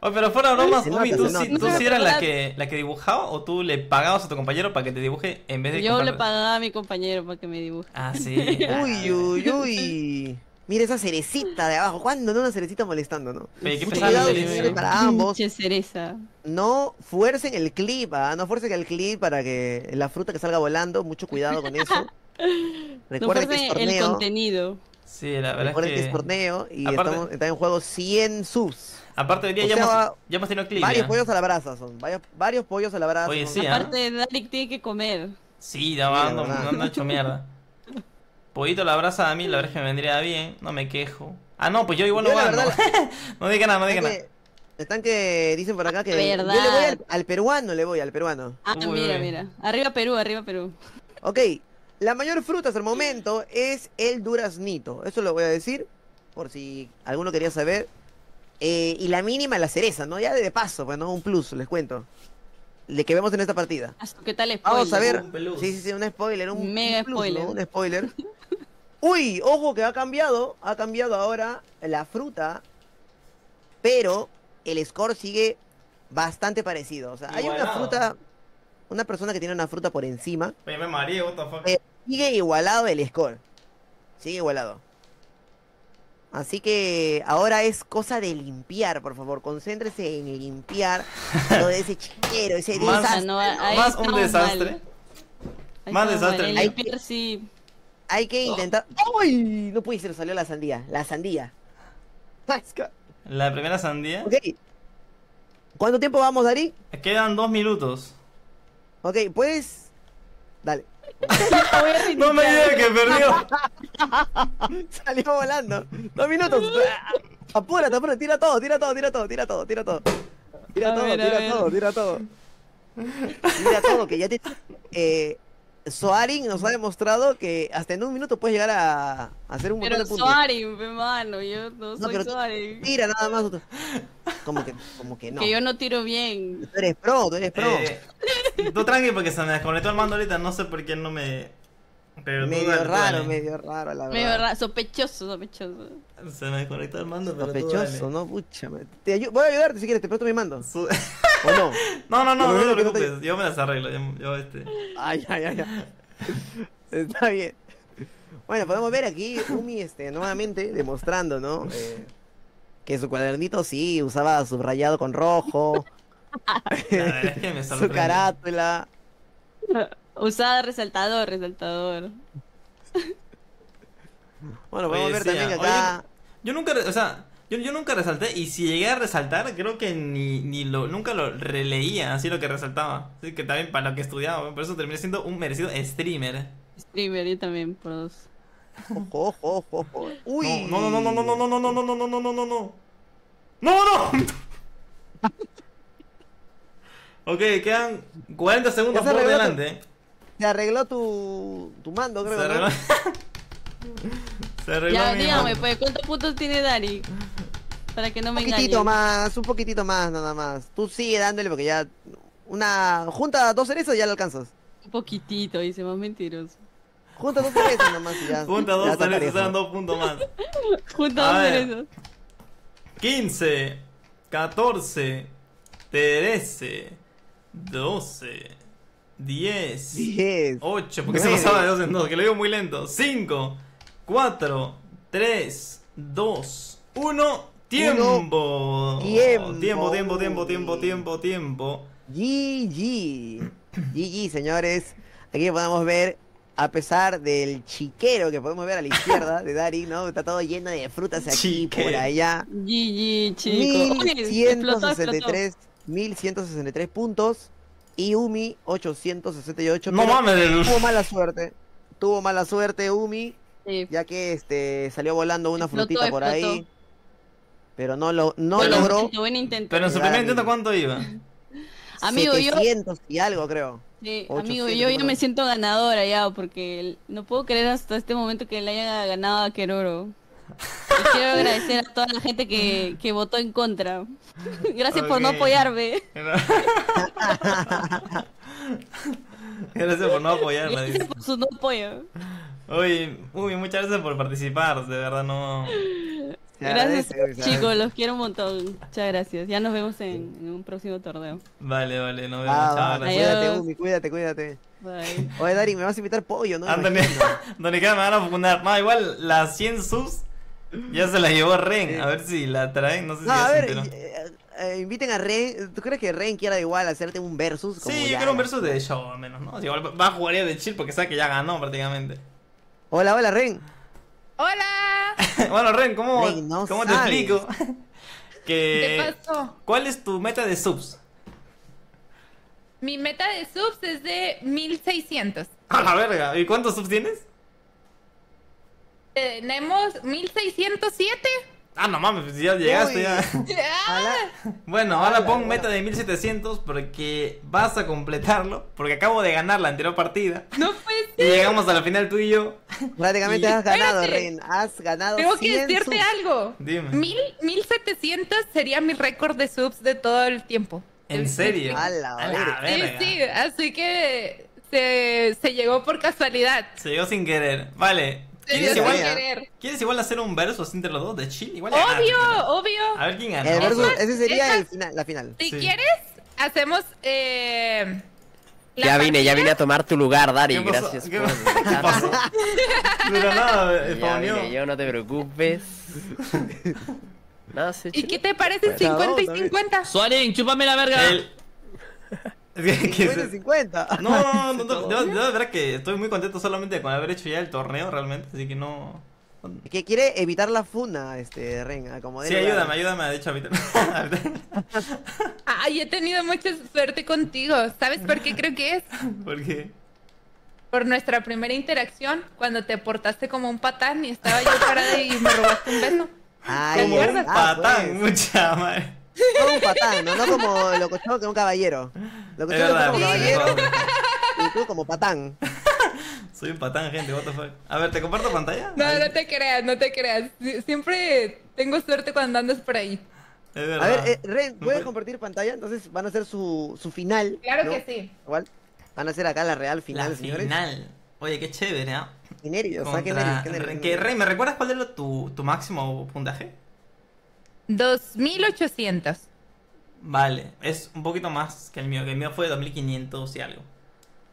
Oye, pero fuera bromas, Umi, ¿tú, sí, tú eras la que, la que dibujaba o tú le pagabas a tu compañero para que te dibuje en vez de Yo le pagaba a mi compañero para que me dibuje. Ah, sí. Uy, uy, uy. Mira esa cerecita de abajo. ¿Cuándo no una cerecita molestando, no? Oye, qué cuidado para ambos. Cereza. No fuercen el clip, ¿ah? No fuercen el clip para que la fruta que salga volando. Mucho cuidado con eso. Recuerden que es fuercen el torneo. contenido. Sí, la verdad Recuerden es que que... es torneo y Aparte- estamos, está en juego 100 subs. Aparte hoy día O ya, sea, hemos, ya hemos tenido clip. Varios ya. pollos a la brasa son. Varios, varios pollos a la brasa. Oye, son. sí, ¿ah? Aparte, Darik tiene que comer. Sí, ya Sí, va, verdad. ando hecho mierda. Pollito la brasa a mí, la verdad es que me vendría bien, no me quejo. Ah, no, pues yo igual Yo, la gano. verdad, no diga nada, no diga nada. están que dicen por acá que Verdad. yo le voy al, al peruano, le voy al peruano. Ah, Uy, mira, mira. Arriba Perú, arriba Perú. Ok, la mayor fruta hasta el momento es el duraznito. Eso lo voy a decir, por si alguno quería saber. Eh, y la mínima la cereza, ¿no? Ya de paso, pues, ¿no? Un plus, les cuento. De que vemos en esta partida. ¿Qué tal spoiler? Vamos a ver. Sí, sí, sí, un spoiler, un, Mega un plus, spoiler. ¿no? Un spoiler. Uy, ojo que ha cambiado. Ha cambiado ahora la fruta. Pero el score sigue bastante parecido. O sea, hay una fruta. Una persona que tiene una fruta por encima. Oye, me mareé, what the fuck. Eh, sigue igualado el score. Sigue igualado. Así que ahora es cosa de limpiar, por favor. Concéntrese en limpiar todo ese chiquero, ese Más- desastre. no, Más un desastre. mal. Más desastre. mal. El Hay- limpiar sí. Hay que intentar. ¡Uy! No puede ser, salió la sandía. La sandía. La primera sandía. Ok. ¿Cuánto tiempo vamos, Dari? Quedan dos minutos. Ok, pues. Dale. No me digas que perdió. Salió volando. Dos minutos. Apúrate, apúrate. Tira todo, tira todo, tira todo, tira todo, tira todo. Tira todo, tira todo, tira todo. Tira todo, que ya te. Eh, Soarin nos ha demostrado que hasta en un minuto puedes llegar a, a hacer un montón Pero de puntos. Suarin, pe, mano, yo no soy pero- Suarin. Tira nada más. Como que, como que no. Que yo no tiro bien. Tú eres pro, tú eres pro. Eh, tú tranqui porque se me desconectó el mando ahorita, no sé por qué no me... Pero medio dale, raro, dale. medio raro, la verdad. Medio raro, sospechoso, sospechoso. Se me desconectó el mando, pero Sospechoso. ¿no? Pucha, te ayu- voy a ayudarte si quieres, te presto mi mando. Su- ¿O no? No, no, no, no no te- preocupes, yo me las arreglo, yo, yo, este... Ay, ay, ay. ay. Está bien. Bueno, podemos ver aquí Umi este, nuevamente demostrando, ¿no? Eh, que su cuadernito sí usaba subrayado con rojo. Me su carátula. Usada resaltador, resaltador. Bueno, podemos Oye, ver sí, también que ah, oye, acá. Yo nunca, o sea, yo, yo nunca resalté y si llegué a resaltar, creo que ni, ni lo, nunca lo releía, así lo que resaltaba. Así que también para lo que estudiaba, por eso terminé siendo un merecido streamer. Streamer, yo también, por dos. Ojo, ojo, ojo, ojo. Uy. No, no, no, no, no, no, no, no, no, no, no, no, no, no, no. ¡No, no! ok, quedan 40 segundos por delante. eh. Se arregló tu, tu mando, creo. Se ¿no? arregló. Se arregló Ya, mi dígame, mano. pues, ¿cuántos puntos tiene Dari? Para que no Un me poquitito engañen. más, un poquitito más, nada más. Tú sigue dándole porque ya. Una. Junta dos cerezas y ya lo alcanzas. Un poquitito, dice, más mentiroso. Junta dos cerezas nada más y ya. Junta ya dos está cerezas, eran dos puntos más. Juntos A dos ver. cerezas. 15, 14, 13, 12, 10, 10, 8, porque se pasaba de 2 en 2, que lo digo muy lento. 5, 4, 3, 2, 1. Tiempo. Tiempo. Tiempo, tiempo, tiempo, tiempo, tiempo, tiempo. GG. GG, señores. Aquí podemos ver, a pesar del chiquero que podemos ver a la izquierda de Dari, ¿no? Está todo lleno de frutas aquí por Chiquero. allá. GG, chicos. Oye, explotó, explotó. 1163, 1163 puntos. Y Umi, 868. No mames. Tuvo mala suerte. Tuvo mala suerte Umi. Ya que este salió volando una Explotó, frutita por ahí. Pero no, lo, no logró. intento, buen intento. Pero en su primer intento, ¿cuánto iba? Amigo, yo- 700 y algo, creo. Sí, 800, amigo, yo, yo por me siento ganadora ya, porque no puedo creer hasta este momento que le haya ganado a Keroro. Y quiero agradecer a toda la gente que, que votó en contra. Gracias por no apoyarme. Gracias por no apoyarla. dice. Gracias por su no apoyo. Oye, uy, muchas gracias por participar, de verdad no. Gracias, chicos, los quiero un montón. Muchas gracias. Ya nos vemos en, en un próximo torneo. Vale, vale, nos vemos, Ah, chao, vale, gracias. cuídate. Umi, cuídate, cuídate. Bye. Oye, Dari, me vas a invitar pollo, ¿no? Anthony, Donde queda me van a fundar. No, igual las 100 subs ya se las llevó Ren. A ver si la traen, no sé si No, ya a ver, eh, eh, inviten a Ren. ¿Tú crees que Ren quiera igual hacerte un versus? Como Sí, yo quiero un versus de show al menos, ¿no? Igual va a jugar ya de chill porque sabe que ya ganó prácticamente. Hola, hola, Ren. ¡Hola! bueno, Ren, ¿cómo, Ren, no ¿cómo te explico? que... ¿Qué pasó? ¿Cuál es tu meta de subs? Mi meta de subs es de 1600. A la verga. ¿Y cuántos subs tienes? Tenemos 1607. Ah, no mames, pues ya llegaste Uy. ya. Bueno, ahora pon meta de 1700 porque vas a completarlo. Porque acabo de ganar la anterior partida. no puede Y ser. llegamos a la final tú y yo. Prácticamente Y- has ganado. Ren. Has ganado Tengo que 100 decirte subs. algo. Dime. Mil, 1700 sería mi récord de subs de todo el tiempo. ¿En El- serio? A la A verga. Sí, verga. sí, así que se, se llegó por casualidad. Se llegó sin querer. Vale. ¿Quieres igual, querer. ¿Quieres igual hacer un versus entre los dos de chill? Igual Obvio, pero- obvio. A ver quién ganó. El versus, ese sería esas- el final, la final. Si Sí. quieres, hacemos. Eh, Ya vine, ya vine a tomar tu lugar, Dari. ¿Qué? Gracias ¿Qué por pasó? dejarme. Pero nada, eh, Ya spawneó. vine yo, no te preocupes. ¿Y qué te parece Bueno, 50 y también. 50? Suarin, chúpame la verga. El- 50 se- 50. No, no, no, no, yo, yo de verdad que estoy muy contento solamente con haber hecho ya el torneo realmente, así que no... Que quiere evitar la funa, este, Ren. a Como dé Sí, lugar. ayúdame, ayúdame, de hecho, ahorita. Ay, he tenido mucha suerte contigo. ¿Sabes por qué creo que es? Porque... Por nuestra primera interacción, cuando te portaste como un patán y estaba yo parada y me robaste un beso. Ay, Como un ah, patán, pues. mucha madre. No un patán, ¿no? No como locochón que un caballero. Locochón Es como caballero y tú como patán. Soy un patán, gente, what the fuck. A ver, ¿te comparto pantalla? No, Ahí. no te creas, no te creas. Sie- Siempre tengo suerte cuando andas por ahí. Es A ver, eh, Ren, ¿puedes puede- compartir pantalla? Entonces van a hacer su, su final. Claro ¿no? que sí. Igual. Van a hacer acá la real final, La señores. final. Oye, qué chévere, ¿ah? Qué nervios, ¿ah? Qué Contra nervios, qué nervios, qué. Rey, ¿me recuerdas cuál era tu, tu máximo puntaje? 2800. Vale, es un poquito más que el mío, que el mío fue 2500 y algo.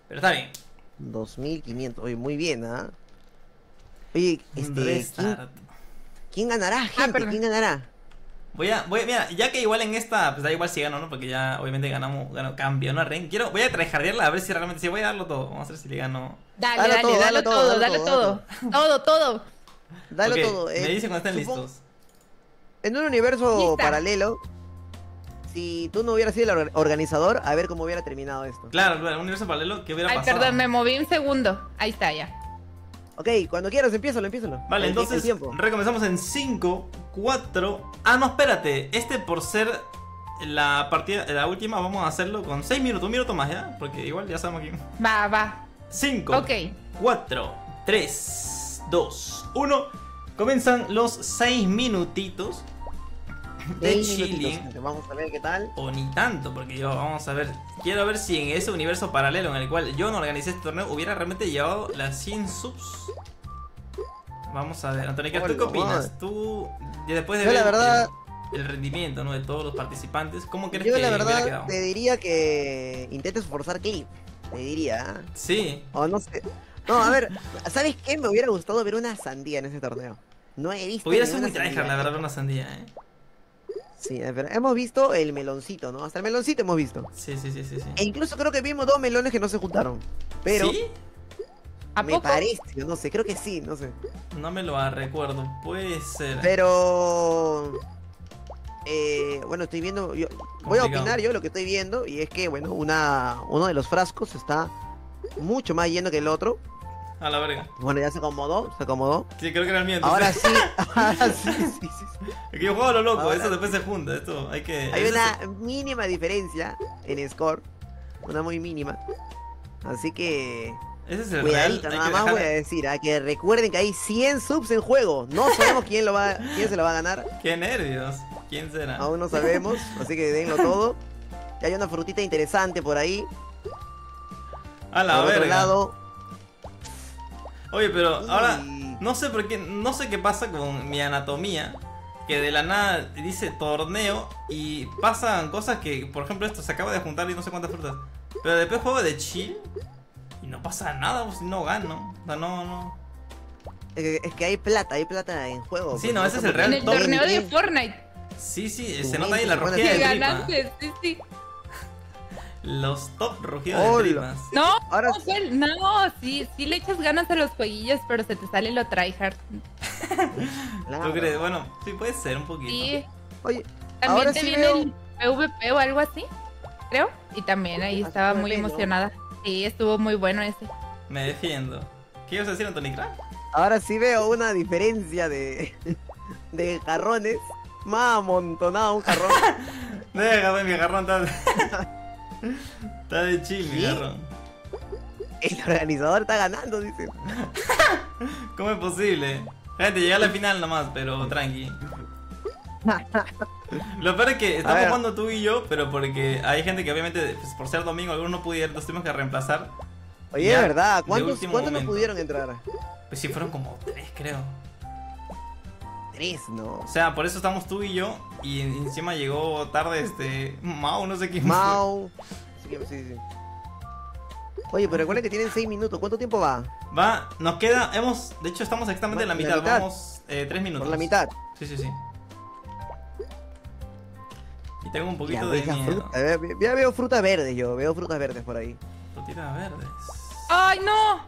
Pero está bien. 2500. Oye, muy bien, ¿ah? Oye, este. ¿quién, quién ganará, gente? perdón. ¿Quién ganará? Voy a, voy a- mira, ya que igual en esta, pues da igual si gano, ¿no? Porque ya obviamente ganamos, ganó campeón a Ren. Quiero, voy a tryhardearla a ver si realmente, si voy a darlo todo. Vamos a ver si le gano. Dale, Dale dale, todo, dale, dale todo, todo, dale todo. Todo, todo. Dale todo. Me eh, dicen cuando estén supongo- listos. En un universo Lista. paralelo, si tú no hubieras sido el or- organizador, a ver cómo hubiera terminado esto. Claro, claro, un universo paralelo, ¿qué hubiera Ay, pasado? perdón, me moví un segundo. Ahí está, ya. Ok, cuando quieras, empiézalo, empiézalo. Vale, El- el entonces tiempo. recomenzamos en 5, 4. Ah, no, espérate. Este por ser la partida, la última, vamos a hacerlo con 6 minutos, un minuto más, ¿ya? Porque igual ya sabemos aquí. Va, va. 5, Ok. 4, 3, 2, 1. Comienzan los 6 minutitos de chilling. Vamos a ver qué tal. O ni tanto, porque yo, vamos a ver. Quiero ver si en ese universo paralelo en el cual yo no organicé este torneo hubiera realmente llevado las 100 subs. Vamos a ver, Antónica, ¿tú qué opinas? Tú, después de Yo ver la verdad, el rendimiento ¿no? de todos los participantes, ¿cómo crees Yo que la verdad te diría que intentes forzar clip. Te diría. ¿ah? Sí. O no sé. No, a ver, ¿sabes qué? Me hubiera gustado ver una sandía en ese torneo. No he visto. Hubiera sido muy tryhard, la verdad, una sandía, ¿eh? Sí, es verdad. Hemos visto el meloncito, ¿no? Hasta el meloncito hemos visto. Sí, sí, sí, sí. sí. E incluso creo que vimos dos melones que no se juntaron. Pero. ¿Sí? ¿A me poco? parece, no sé, creo que sí, no sé. No me lo recuerdo, puede ser. Pero. eh, bueno, estoy viendo. yo- voy a opinar yo lo que estoy viendo. Y es que, bueno, una, uno de los frascos está mucho más lleno que el otro. A la verga. Bueno, ya se acomodó, se acomodó. Sí, creo que era el mío. Ahora sí, ahora sí, sí, sí, sí. Es que yo juego a lo loco, Ahora- eso después se junta. Esto hay que. Hay eso una mínima diferencia en score. Una muy mínima. Así que. Ese es el Cuidadito, real, nada que más dejar- voy a decir, ah, que recuerden que hay 100 subs en juego. No sabemos quién lo va, quién se lo va a ganar. Qué nervios. ¿Quién será? Aún no sabemos, así que denlo todo. Y hay una frutita interesante por ahí. A la por verga. otro lado, Oye, pero ahora no sé por qué, no sé qué pasa con mi anatomía. Que de la nada dice torneo y pasan cosas que, por ejemplo, esto se acaba de juntar y no sé cuántas frutas. Pero después juego de chill y no pasa nada, pues no gano. O sea, no, no. es que, es que hay plata, hay plata en juego. Sí, pues, no, ese es el real En el torneo de Fortnite. Sí, sí, se nota ahí la rugida de tripa. sí, sí. Los top rugidos de Hola. tripas. No, Ahora no, pues, no, sí, sí le echas ganas a los jueguillos, pero se te sale lo tryhard. Claro. ¿Tú crees? Bueno, sí puede ser un poquito. Sí. Oye, También ahora te sí viene veo- el PvP o algo así, creo. Y también ahí Ah, estaba muy emocionada. Sí, estuvo muy bueno ese. Me defiendo. ¿Qué ibas a decir, Anthony Crack? ahora sí veo una diferencia de, de jarrones. Más amontonado un jarrón. Déjame, mi garrón está. Está de chill, mi. El organizador está ganando, dice. ¿Cómo es posible? Gente, llegué a la final nomás, pero tranqui. Lo peor es que estamos jugando tú y yo, pero porque hay gente que obviamente, pues, por ser domingo, algunos no pudieron, los tuvimos que reemplazar. Oye, es verdad, ¿cuántos, ¿cuántos no pudieron entrar? Pues sí, fueron como tres, creo. O sea, por eso estamos tú y yo, y en- encima llegó tarde este. Mao, no sé quién fue. Mau. Sí, sí, sí. Oye, pero recuerden que tienen seis minutos. ¿Cuánto tiempo va? Va, nos queda, hemos, de hecho estamos exactamente en la La mitad, mitad. vamos eh, tres minutos. Por la mitad. Sí, sí, sí. Y tengo un Ya, poquito de miedo. fruta. Eh, Ya veo frutas verdes yo, veo frutas verdes por ahí. Frutitas verdes. ¡Ay, no!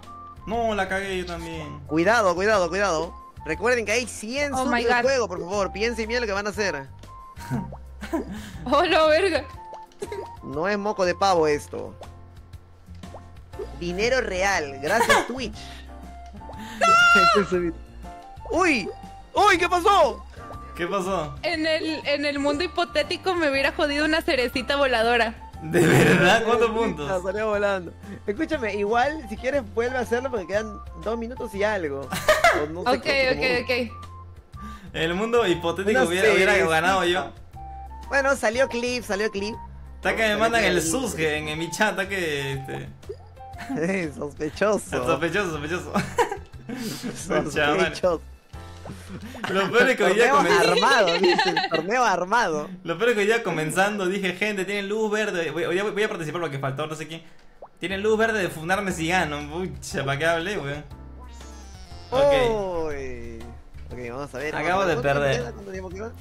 No, la cagué yo también. Cuidado, cuidado, cuidado. Recuerden que hay 100 Oh subs God. juego, por favor. Piensen bien lo que van a hacer. ¡Oh, la verga! No es moco de pavo esto. Dinero real, gracias Twitch. ¡Uy! ¡Uy! ¿Qué pasó? ¿Qué pasó? En el, en el mundo hipotético me hubiera jodido una cerecita voladora. ¿De verdad? ¿Cuántos puntos? Ah, salió volando. Escúchame, igual si quieres vuelve a hacerlo porque quedan dos minutos y algo. No sé Ok, ok, ok. En el mundo hipotético hubiera, hubiera ganado yo. Bueno, salió clip, salió clip. Está que me mandan el susge en, en mi chat, está que este. Sospechoso. Sospechoso, sospechoso. Sospechoso. Lo peor es que hoy día comencé- armado, dice, torneo armado. Lo peor es que hoy día comenzando dije, gente, tienen luz verde. Voy, a participar porque faltó no sé quién. Tienen luz verde de fundarme si gano. Pucha, ¿para qué hablé, weón? Ok. Ok, vamos a ver. Acabo de ¿Cuánto tiempo perder.